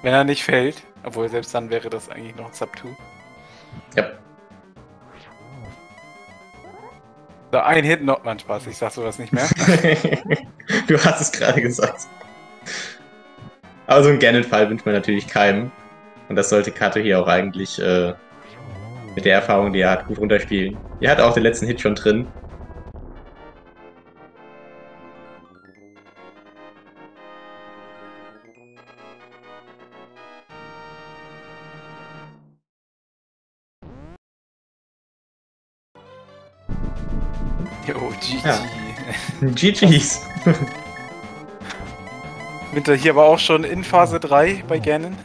Wenn er nicht fällt, obwohl selbst dann wäre das eigentlich noch ein Sub-2. Ja. So, ein Hit noch. Mann, Spaß, ich sag sowas nicht mehr. du hast es gerade gesagt. Aber so einen Ganon-Fall wünscht man natürlich keinem. Und das sollte Kato hier auch eigentlich äh, mit der Erfahrung, die er hat, gut runterspielen. Er hat auch den letzten Hit schon drin. Ja. GG's. Winter hier aber auch schon in Phase 3 bei Ganon.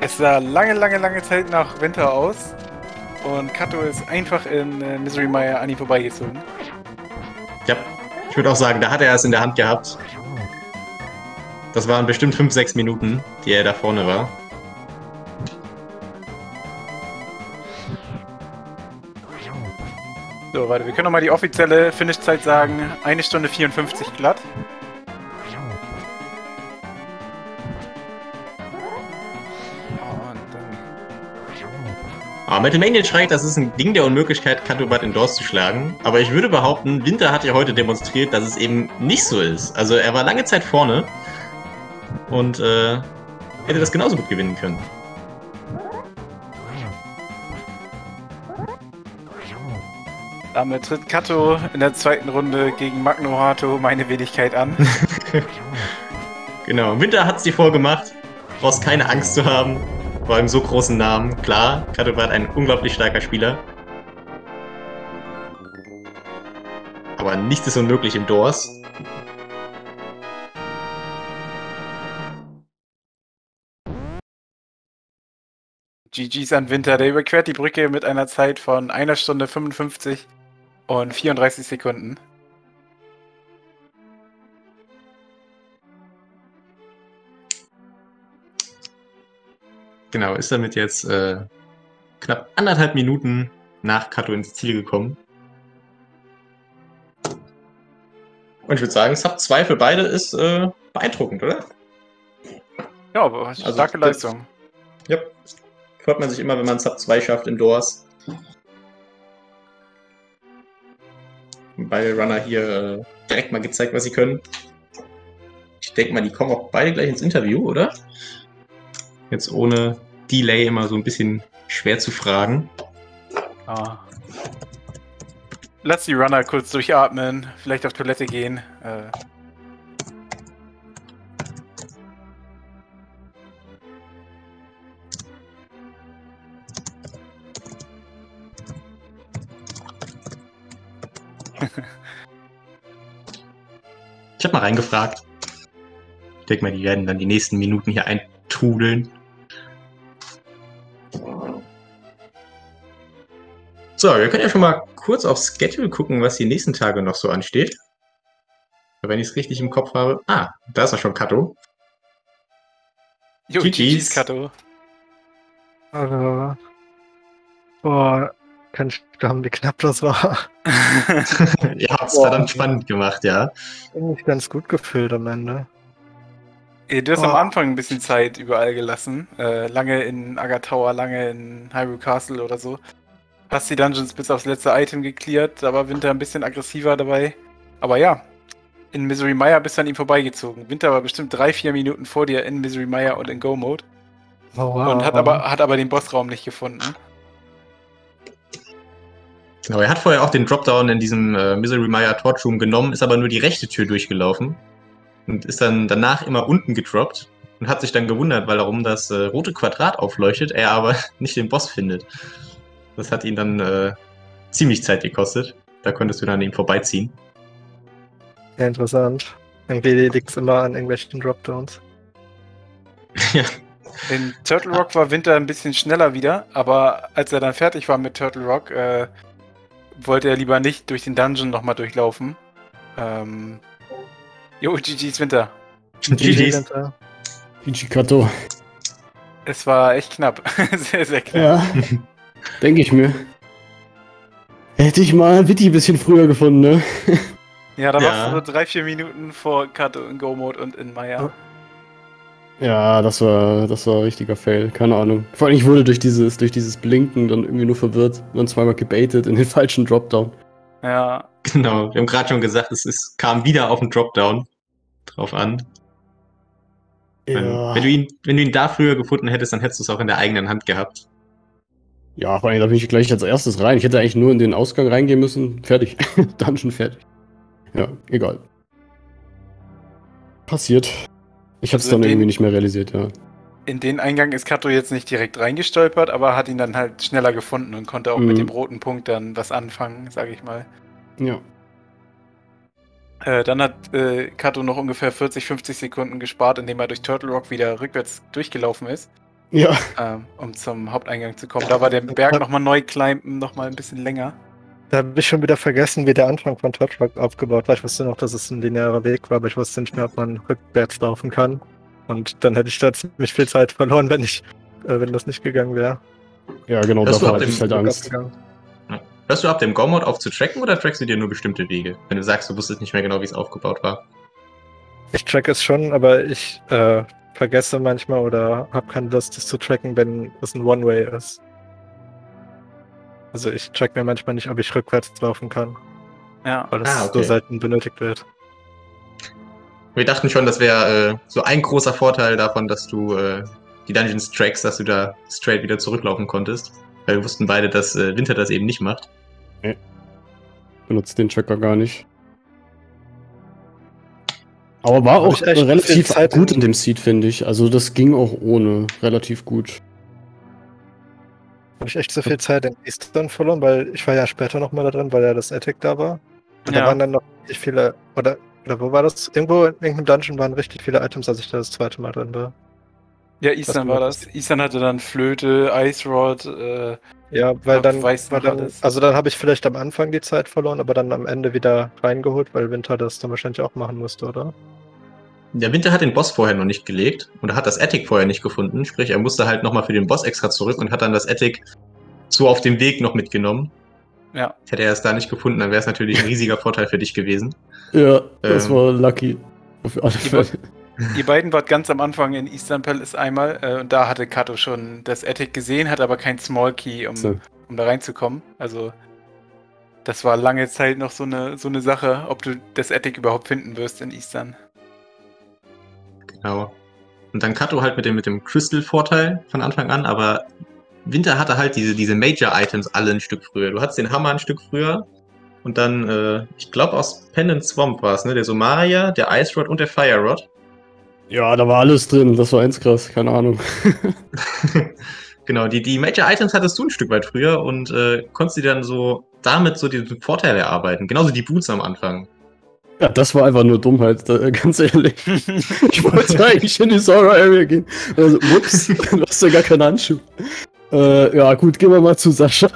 Es sah lange, lange, lange Zeit nach Winter aus. Und Kato ist einfach in äh, Misery Mire an ihm vorbeigezogen. Ja, ich würde auch sagen, da hat er es in der Hand gehabt. Das waren bestimmt 5, 6 Minuten, die er da vorne war. So, warte, wir können nochmal die offizielle Finishzeit sagen. Eine Stunde 54 glatt. Aber dem Engel schreit, das ist ein Ding der Unmöglichkeit, Katobat Doors zu schlagen. Aber ich würde behaupten, Winter hat ja heute demonstriert, dass es eben nicht so ist. Also er war lange Zeit vorne und äh, hätte das genauso gut gewinnen können. Damit tritt Kato in der zweiten Runde gegen Magno Hato meine Wenigkeit an. genau, Winter hat es dir vorgemacht. Brauchst keine Angst zu haben vor einem so großen Namen. Klar, Kato war ein unglaublich starker Spieler. Aber nichts ist unmöglich im Doors. GG's an Winter, der überquert die Brücke mit einer Zeit von einer Stunde 55 und 34 Sekunden. Genau, ist damit jetzt äh, knapp anderthalb Minuten nach Kato ins Ziel gekommen. Und ich würde sagen, Sub 2 für beide ist äh, beeindruckend, oder? Ja, aber also, starke Leistung. Ja, freut man sich immer, wenn man Sub 2 schafft indoors. Beide Runner hier äh, direkt mal gezeigt, was sie können. Ich denke mal, die kommen auch beide gleich ins Interview, oder? Jetzt ohne Delay immer so ein bisschen schwer zu fragen. Ah. Lass die Runner kurz durchatmen, vielleicht auf Toilette gehen. Äh. Ich habe mal reingefragt. Ich denke mal, die werden dann die nächsten Minuten hier eintudeln. So, wir können ja schon mal kurz auf Schedule gucken, was die nächsten Tage noch so ansteht. Wenn ich es richtig im Kopf habe. Ah, da ist er schon Kato. Jo, GG's, Kato. Also, boah, kein Stamm, wie knapp das war. ja, es war dann spannend gemacht, ja. Eigentlich ganz gut gefüllt am Ende. Du hast oh. am Anfang ein bisschen Zeit überall gelassen. Äh, lange in Agatower, lange in Hyrule Castle oder so. Hast die Dungeons bis aufs letzte Item geklärt, da war Winter ein bisschen aggressiver dabei. Aber ja, in Misery Mire bist du an ihm vorbeigezogen. Winter war bestimmt drei, vier Minuten vor dir in Misery Mire und in Go-Mode. Oh, wow. Und hat aber, hat aber den Bossraum nicht gefunden. Genau, er hat vorher auch den Dropdown in diesem äh, Misery Mire Torch Room genommen, ist aber nur die rechte Tür durchgelaufen und ist dann danach immer unten gedroppt und hat sich dann gewundert, weil darum das äh, rote Quadrat aufleuchtet, er aber nicht den Boss findet. Das hat ihn dann äh, ziemlich Zeit gekostet. Da konntest du dann an ihm vorbeiziehen. Ja, interessant. Irgendwie liegt es immer an irgendwelchen Dropdowns. ja. In Turtle Rock war Winter ein bisschen schneller wieder, aber als er dann fertig war mit Turtle Rock, äh, wollte er lieber nicht durch den Dungeon nochmal durchlaufen. Ähm, jo, GG's Winter. GG's. Winter. GG Kato. Es war echt knapp. sehr, sehr knapp. Ja. Denke ich mir. Hätte ich mal Witty ein bisschen früher gefunden, ne? Ja, da ja. warst du so drei, vier Minuten vor Kato in Go-Mode und in Maya. Ja, das war, das war ein richtiger Fail. Keine Ahnung. Vor allem, ich wurde durch dieses, durch dieses Blinken dann irgendwie nur verwirrt und dann zweimal gebaitet in den falschen Dropdown. Ja. Genau, wir haben gerade schon gesagt, es ist, kam wieder auf den Dropdown drauf an. Ja. Wenn, du ihn, wenn du ihn da früher gefunden hättest, dann hättest du es auch in der eigenen Hand gehabt. Ja, vor allem, da bin ich gleich als erstes rein. Ich hätte eigentlich nur in den Ausgang reingehen müssen. Fertig. Dungeon fertig. Ja, egal. Passiert. Ich hab's also dann irgendwie nicht mehr realisiert, ja. in den Eingang ist Kato jetzt nicht direkt reingestolpert, aber hat ihn dann halt schneller gefunden und konnte auch Mhm. mit dem roten Punkt dann was anfangen, sage ich mal. Ja. Äh, dann hat äh, Kato noch ungefähr 40, 50 Sekunden gespart, indem er durch Turtle Rock wieder rückwärts durchgelaufen ist, Ja. ähm, um zum Haupteingang zu kommen. Da war der Berg nochmal neu climben, nochmal ein bisschen länger. Da habe ich schon wieder vergessen, wie der Anfang von Touch Rock aufgebaut war. Ich wusste noch, dass es ein linearer Weg war, aber ich wusste nicht mehr, ob man rückwärts laufen kann. Und dann hätte ich da ziemlich viel Zeit verloren, wenn ich, äh, wenn das nicht gegangen wäre. Ja, genau, Das davor war hatte ich halt Angst. Hörst du ab dem Go-Mode auf zu tracken oder trackst du dir nur bestimmte Wege? Wenn du sagst, du wusstest nicht mehr genau, wie es aufgebaut war. Ich track es schon, aber ich äh, vergesse manchmal oder habe keine Lust, das zu tracken, wenn es ein One-Way ist. Also ich track mir manchmal nicht, ob ich rückwärts laufen kann, Ja. weil das Ah, okay. so selten benötigt wird. Wir dachten schon, das wäre äh, so ein großer Vorteil davon, dass du äh, die Dungeons trackst, dass du da straight wieder zurücklaufen konntest. Weil wir wussten beide, dass äh, Winter das eben nicht macht. Benutzt den Tracker gar nicht. Aber war Hab auch relativ Zeit gut in- in dem Seed, finde ich. Also das ging auch ohne relativ gut. Habe ich echt so viel Zeit in Eastern verloren, weil ich war ja später nochmal da drin, weil ja das Attic da war. Und da Ja. waren dann noch richtig viele, oder, oder wo war das? Irgendwo in irgendeinem Dungeon waren richtig viele Items, als ich da das zweite Mal drin war. Ja, Was war das. Ethan hatte dann Flöte, Ice Rod, äh, Ja, weil dann, noch dann also dann habe ich vielleicht am Anfang die Zeit verloren, aber dann am Ende wieder reingeholt, weil Winter das dann wahrscheinlich auch machen musste, oder? Der Winter hat den Boss vorher noch nicht gelegt und er hat das Attic vorher nicht gefunden. Sprich, er musste halt nochmal für den Boss extra zurück und hat dann das Attic so auf dem Weg noch mitgenommen. ja. Hätte er es da nicht gefunden, dann wäre es natürlich ein riesiger Vorteil für dich gewesen. Ja, das Ähm. war lucky. Auf alle Die Fälle. Ihr beiden wart ganz am Anfang in Eastern Palace einmal äh, und da hatte Kato schon das Attic gesehen, hat aber kein Small Key, um, So. um da reinzukommen. Also das war lange Zeit noch so eine, so eine Sache, ob du das Attic überhaupt finden wirst in Eastern. Genau. Und dann Kato halt mit dem, mit dem Crystal-Vorteil von Anfang an, aber Winter hatte halt diese, diese Major-Items alle ein Stück früher. Du hattest den Hammer ein Stück früher und dann, äh, ich glaube aus Pendant Swamp war es, ne? Der Somaria, der Ice Rod und der Fire Rod. Ja, da war alles drin. Das war eins krass. Keine Ahnung. genau, die, die Major-Items hattest du ein Stück weit früher und äh, konntest dir dann so damit so diesen Vorteil erarbeiten. Genauso die Boots am Anfang. Ja, das war einfach nur Dummheit, da, ganz ehrlich. Ich wollte eigentlich in die Sora Area gehen. Also, ups, du hast ja gar keinen Handschuh. Äh, ja, gut, gehen wir mal zu Sascha.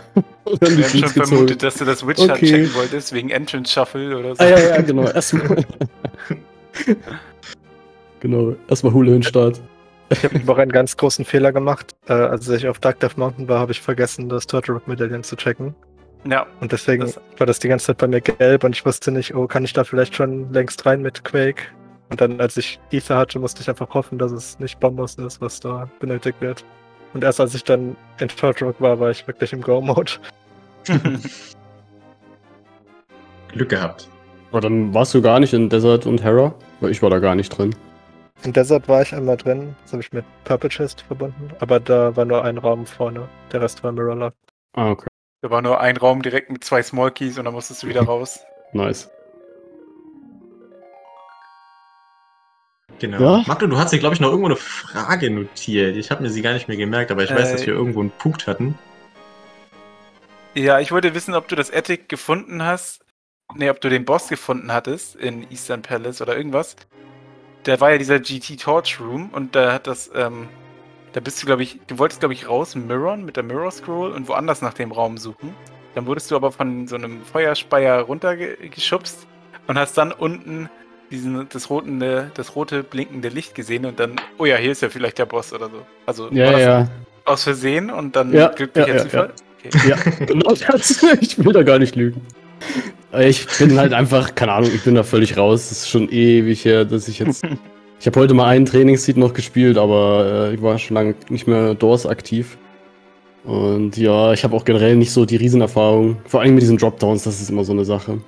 Wir haben schon gezogen. vermutet, dass du das Witch Hut Okay. checken wolltest, wegen Entrance Shuffle oder so. Ah, ja, ja, genau. Erstmal. genau, erstmal Hula in Start. Ich habe noch einen ganz großen Fehler gemacht. Äh, als ich auf Dark Death Mountain war, habe ich vergessen, das Turtle Rock Medaillon zu checken. Ja, Und deswegen Das- war das die ganze Zeit bei mir gelb und ich wusste nicht, oh, kann ich da vielleicht schon längst rein mit Quake? Und dann, als ich Ether hatte, musste ich einfach hoffen, dass es nicht Bombos ist, was da benötigt wird. Und erst als ich dann in Turtle Rock war, war ich wirklich im Go-Mode. Glück gehabt. Aber dann warst du gar nicht in Desert und Hera? Weil ich war da gar nicht drin. In Desert war ich einmal drin, das habe ich mit Purple Chest verbunden, aber da war nur ein Raum vorne, der Rest war Mirror Lock. Ah, okay. Da war nur ein Raum direkt mit zwei Small Keys und dann musstest du wieder raus. Nice. Genau. Ja? Magdo, du hast dir, glaube ich, noch irgendwo eine Frage notiert. Ich habe mir sie gar nicht mehr gemerkt, aber ich weiß, Äh, dass wir irgendwo einen Punkt hatten. Ja, ich wollte wissen, ob du das Attic gefunden hast. Nee, ob du den Boss gefunden hattest in Eastern Palace oder irgendwas. Da war ja dieser GT Torch Room und da hat das, ähm, da bist du, glaube ich, du wolltest, glaube ich, raus mirrorn mit der Mirror Scroll und woanders nach dem Raum suchen. Dann wurdest du aber von so einem Feuerspeier runtergeschubst und hast dann unten diesen, das, roten, das rote blinkende Licht gesehen und dann, oh ja, hier ist ja vielleicht der Boss oder so. Also Ja, das ja. aus Versehen und dann Ja, glücklicher ja, ja, Zufall? Okay. Ja, genau das. Ich will da gar nicht lügen. Ich bin halt einfach, keine Ahnung, ich bin da völlig raus. Es ist schon ewig her, dass ich jetzt. Ich habe heute mal einen Trainingsseed noch gespielt, aber äh, ich war schon lange nicht mehr Doors aktiv. Und ja, ich habe auch generell nicht so die Riesenerfahrung. Vor allem mit diesen Dropdowns, das ist immer so eine Sache.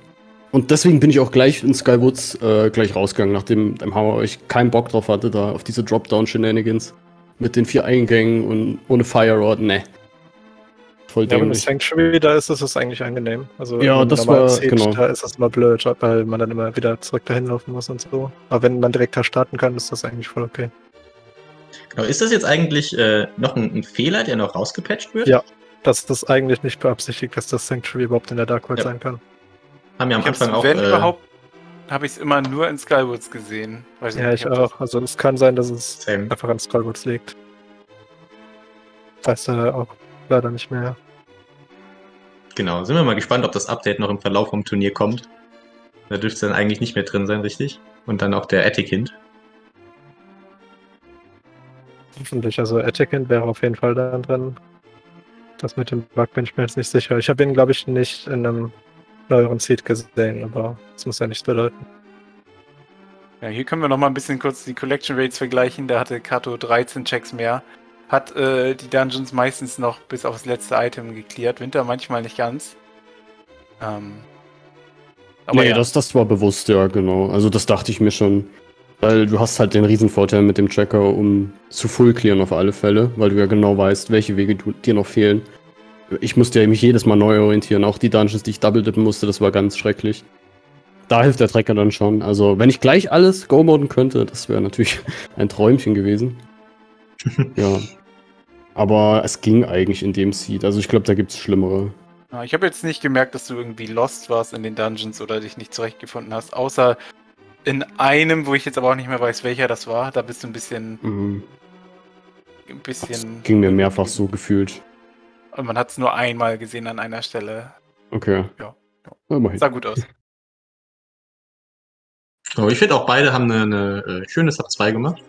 Und deswegen bin ich auch gleich in Skywoods äh, gleich rausgegangen, nachdem dem Hammer ich keinen Bock drauf hatte, da auf diese Dropdown-Shenanigans. Mit den vier Eingängen und ohne Fire Rod, ne. Voll Ja, wenn dämlich. das Sanctuary da ist, ist es eigentlich angenehm. Also Ja, das war- Siege, genau. Da ist es immer blöd, weil man dann immer wieder zurück dahin laufen muss und so. Aber wenn man direkt da starten kann, ist das eigentlich voll okay. Genau, ist das jetzt eigentlich äh, noch ein, ein, Fehler, der noch rausgepatcht wird? Ja, dass das eigentlich nicht beabsichtigt, dass das Sanctuary überhaupt in der Dark World ja. sein kann. Haben wir am ich Anfang auch. Wenn äh, überhaupt, habe ich es immer nur in Skywoods gesehen. Weiß ja, ich auch. Also es kann sein, dass es Same. einfach an Skywoods liegt. Weiß da auch leider nicht mehr. Genau, sind wir mal gespannt, ob das Update noch im Verlauf vom Turnier kommt. Da dürfte es dann eigentlich nicht mehr drin sein, richtig? Und dann auch der Attic-Hint. Hoffentlich, also Attic-Hint wäre auf jeden Fall da drin. Das mit dem Bug bin ich mir jetzt nicht sicher. Ich habe ihn, glaube ich, nicht in einem neueren Seed gesehen, aber das muss ja nichts bedeuten. Ja, hier können wir noch mal ein bisschen kurz die Collection Rates vergleichen. Da hatte Kato 13 Checks mehr. Hat äh, die Dungeons meistens noch bis aufs letzte Item geklärt. Winter manchmal nicht ganz. Ähm, aber nee, ja. das, das war bewusst, ja, genau. Also das dachte ich mir schon. Weil du hast halt den Riesenvorteil mit dem Tracker, um zu full clearen auf alle Fälle, weil du ja genau weißt, welche Wege du, dir noch fehlen. Ich musste ja mich jedes Mal neu orientieren. Auch die Dungeons, die ich double dippen musste, das war ganz schrecklich. Da hilft der Tracker dann schon. Also, wenn ich gleich alles go-moden könnte, das wäre natürlich ein Träumchen gewesen. ja. Aber es ging eigentlich in dem Seed. Also, ich glaube, da gibt es schlimmere. Ich habe jetzt nicht gemerkt, dass du irgendwie lost warst in den Dungeons oder dich nicht zurechtgefunden hast. Außer in einem, wo ich jetzt aber auch nicht mehr weiß, welcher das war. Da bist du ein bisschen. Mhm. Ein bisschen. Das ging mir mehrfach so gefühlt. Und man hat es nur einmal gesehen an einer Stelle. Okay. Ja. ja. Sah gut aus. Oh, ich finde auch beide haben eine, eine äh, schöne Sub 2 gemacht.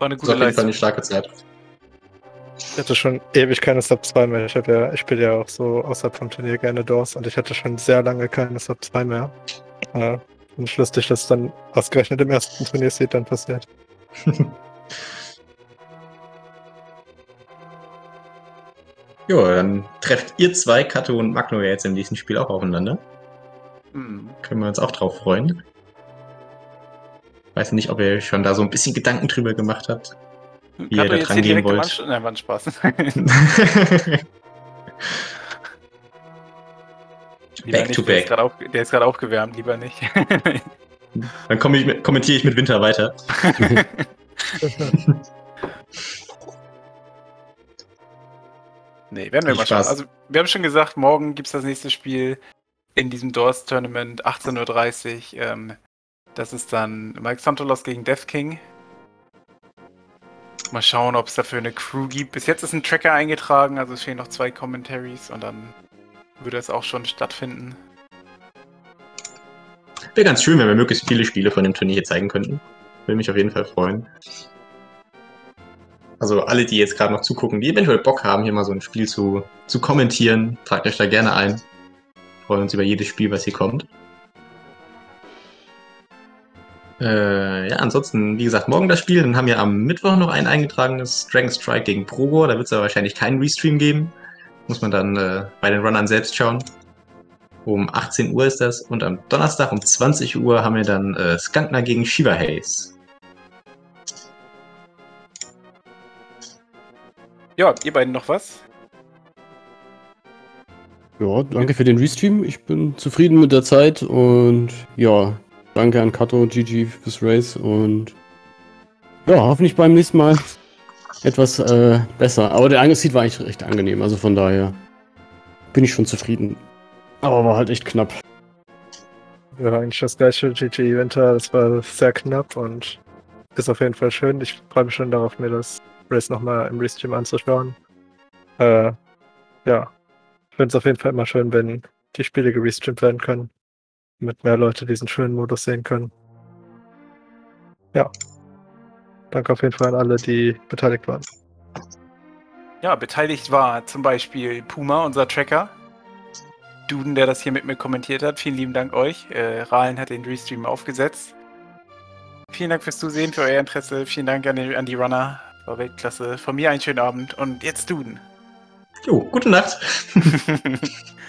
War eine gute Leistung. eine starke Zeit. Ich hatte schon ewig keine Sub 2 mehr. Ich, ja, ich spiele ja auch so außerhalb vom Turnier gerne Doors und ich hatte schon sehr lange keine Sub 2 mehr. Äh, und ich lustig, dass dann ausgerechnet im ersten Turnierseed dann passiert. Jo, dann trefft ihr zwei, Kato und Magno, ja jetzt im nächsten Spiel auch aufeinander. Hm. Können wir uns auch drauf freuen. Weiß nicht, ob ihr schon da so ein bisschen Gedanken drüber gemacht habt. Wie Kato, ihr da dran gehen wollt. Nein, war ein Spaß. back nicht, to back. Der ist gerade aufgewärmt, lieber nicht. Dann ich, kommentiere ich mit Winter weiter. Nee, werden wir mal schauen. Also, wir haben schon gesagt, morgen gibt es das nächste Spiel in diesem Doors Tournament, 18.30 Uhr. Ähm, das ist dann Mike Santolos gegen Death King. Mal schauen, ob es dafür eine Crew gibt. Bis jetzt ist ein Tracker eingetragen, also es fehlen noch zwei Commentaries und dann würde es auch schon stattfinden. Wäre ganz schön, wenn wir möglichst viele Spiele von dem Turnier hier zeigen könnten. Würde mich auf jeden Fall freuen. Also alle, die jetzt gerade noch zugucken, die eventuell Bock haben, hier mal so ein Spiel zu, zu kommentieren, tragt euch da gerne ein. Wir freuen uns über jedes Spiel, was hier kommt. Äh, ja, ansonsten, wie gesagt, morgen das Spiel. Dann haben wir am Mittwoch noch ein eingetragenes Dragon Strike gegen Progor. Da wird es aber wahrscheinlich keinen Restream geben. Muss man dann äh, bei den Runnern selbst schauen. Um 18 Uhr ist das. Und am Donnerstag um 20 Uhr haben wir dann äh, Skankner gegen Shiva Haze. Ja, ihr beiden noch was? Ja, danke für den Restream. Ich bin zufrieden mit der Zeit und ja, danke an Kato, GG fürs Race und ja, hoffentlich beim nächsten Mal etwas äh, besser. Aber der Seed war eigentlich recht angenehm, also von daher bin ich schon zufrieden. Aber war halt echt knapp. Ja, eigentlich das gleiche GG Winter, das war sehr knapp und ist auf jeden Fall schön. Ich freue mich schon darauf, mir das Race nochmal im Restream anzuschauen. Äh, ja, ich finde es auf jeden Fall immer schön, wenn die Spiele gerestreamt werden können. Damit mehr Leute diesen schönen Modus sehen können. Ja. Danke auf jeden Fall an alle, die beteiligt waren. Ja, beteiligt war zum Beispiel Puma, unser Tracker. Duden, der das hier mit mir kommentiert hat. Vielen lieben Dank euch. Äh, Ralen hat den Restream aufgesetzt. Vielen Dank fürs Zusehen, für euer Interesse. Vielen Dank an die, an die Runner. War Weltklasse. Von mir einen schönen Abend und jetzt Duden. Jo, gute Nacht.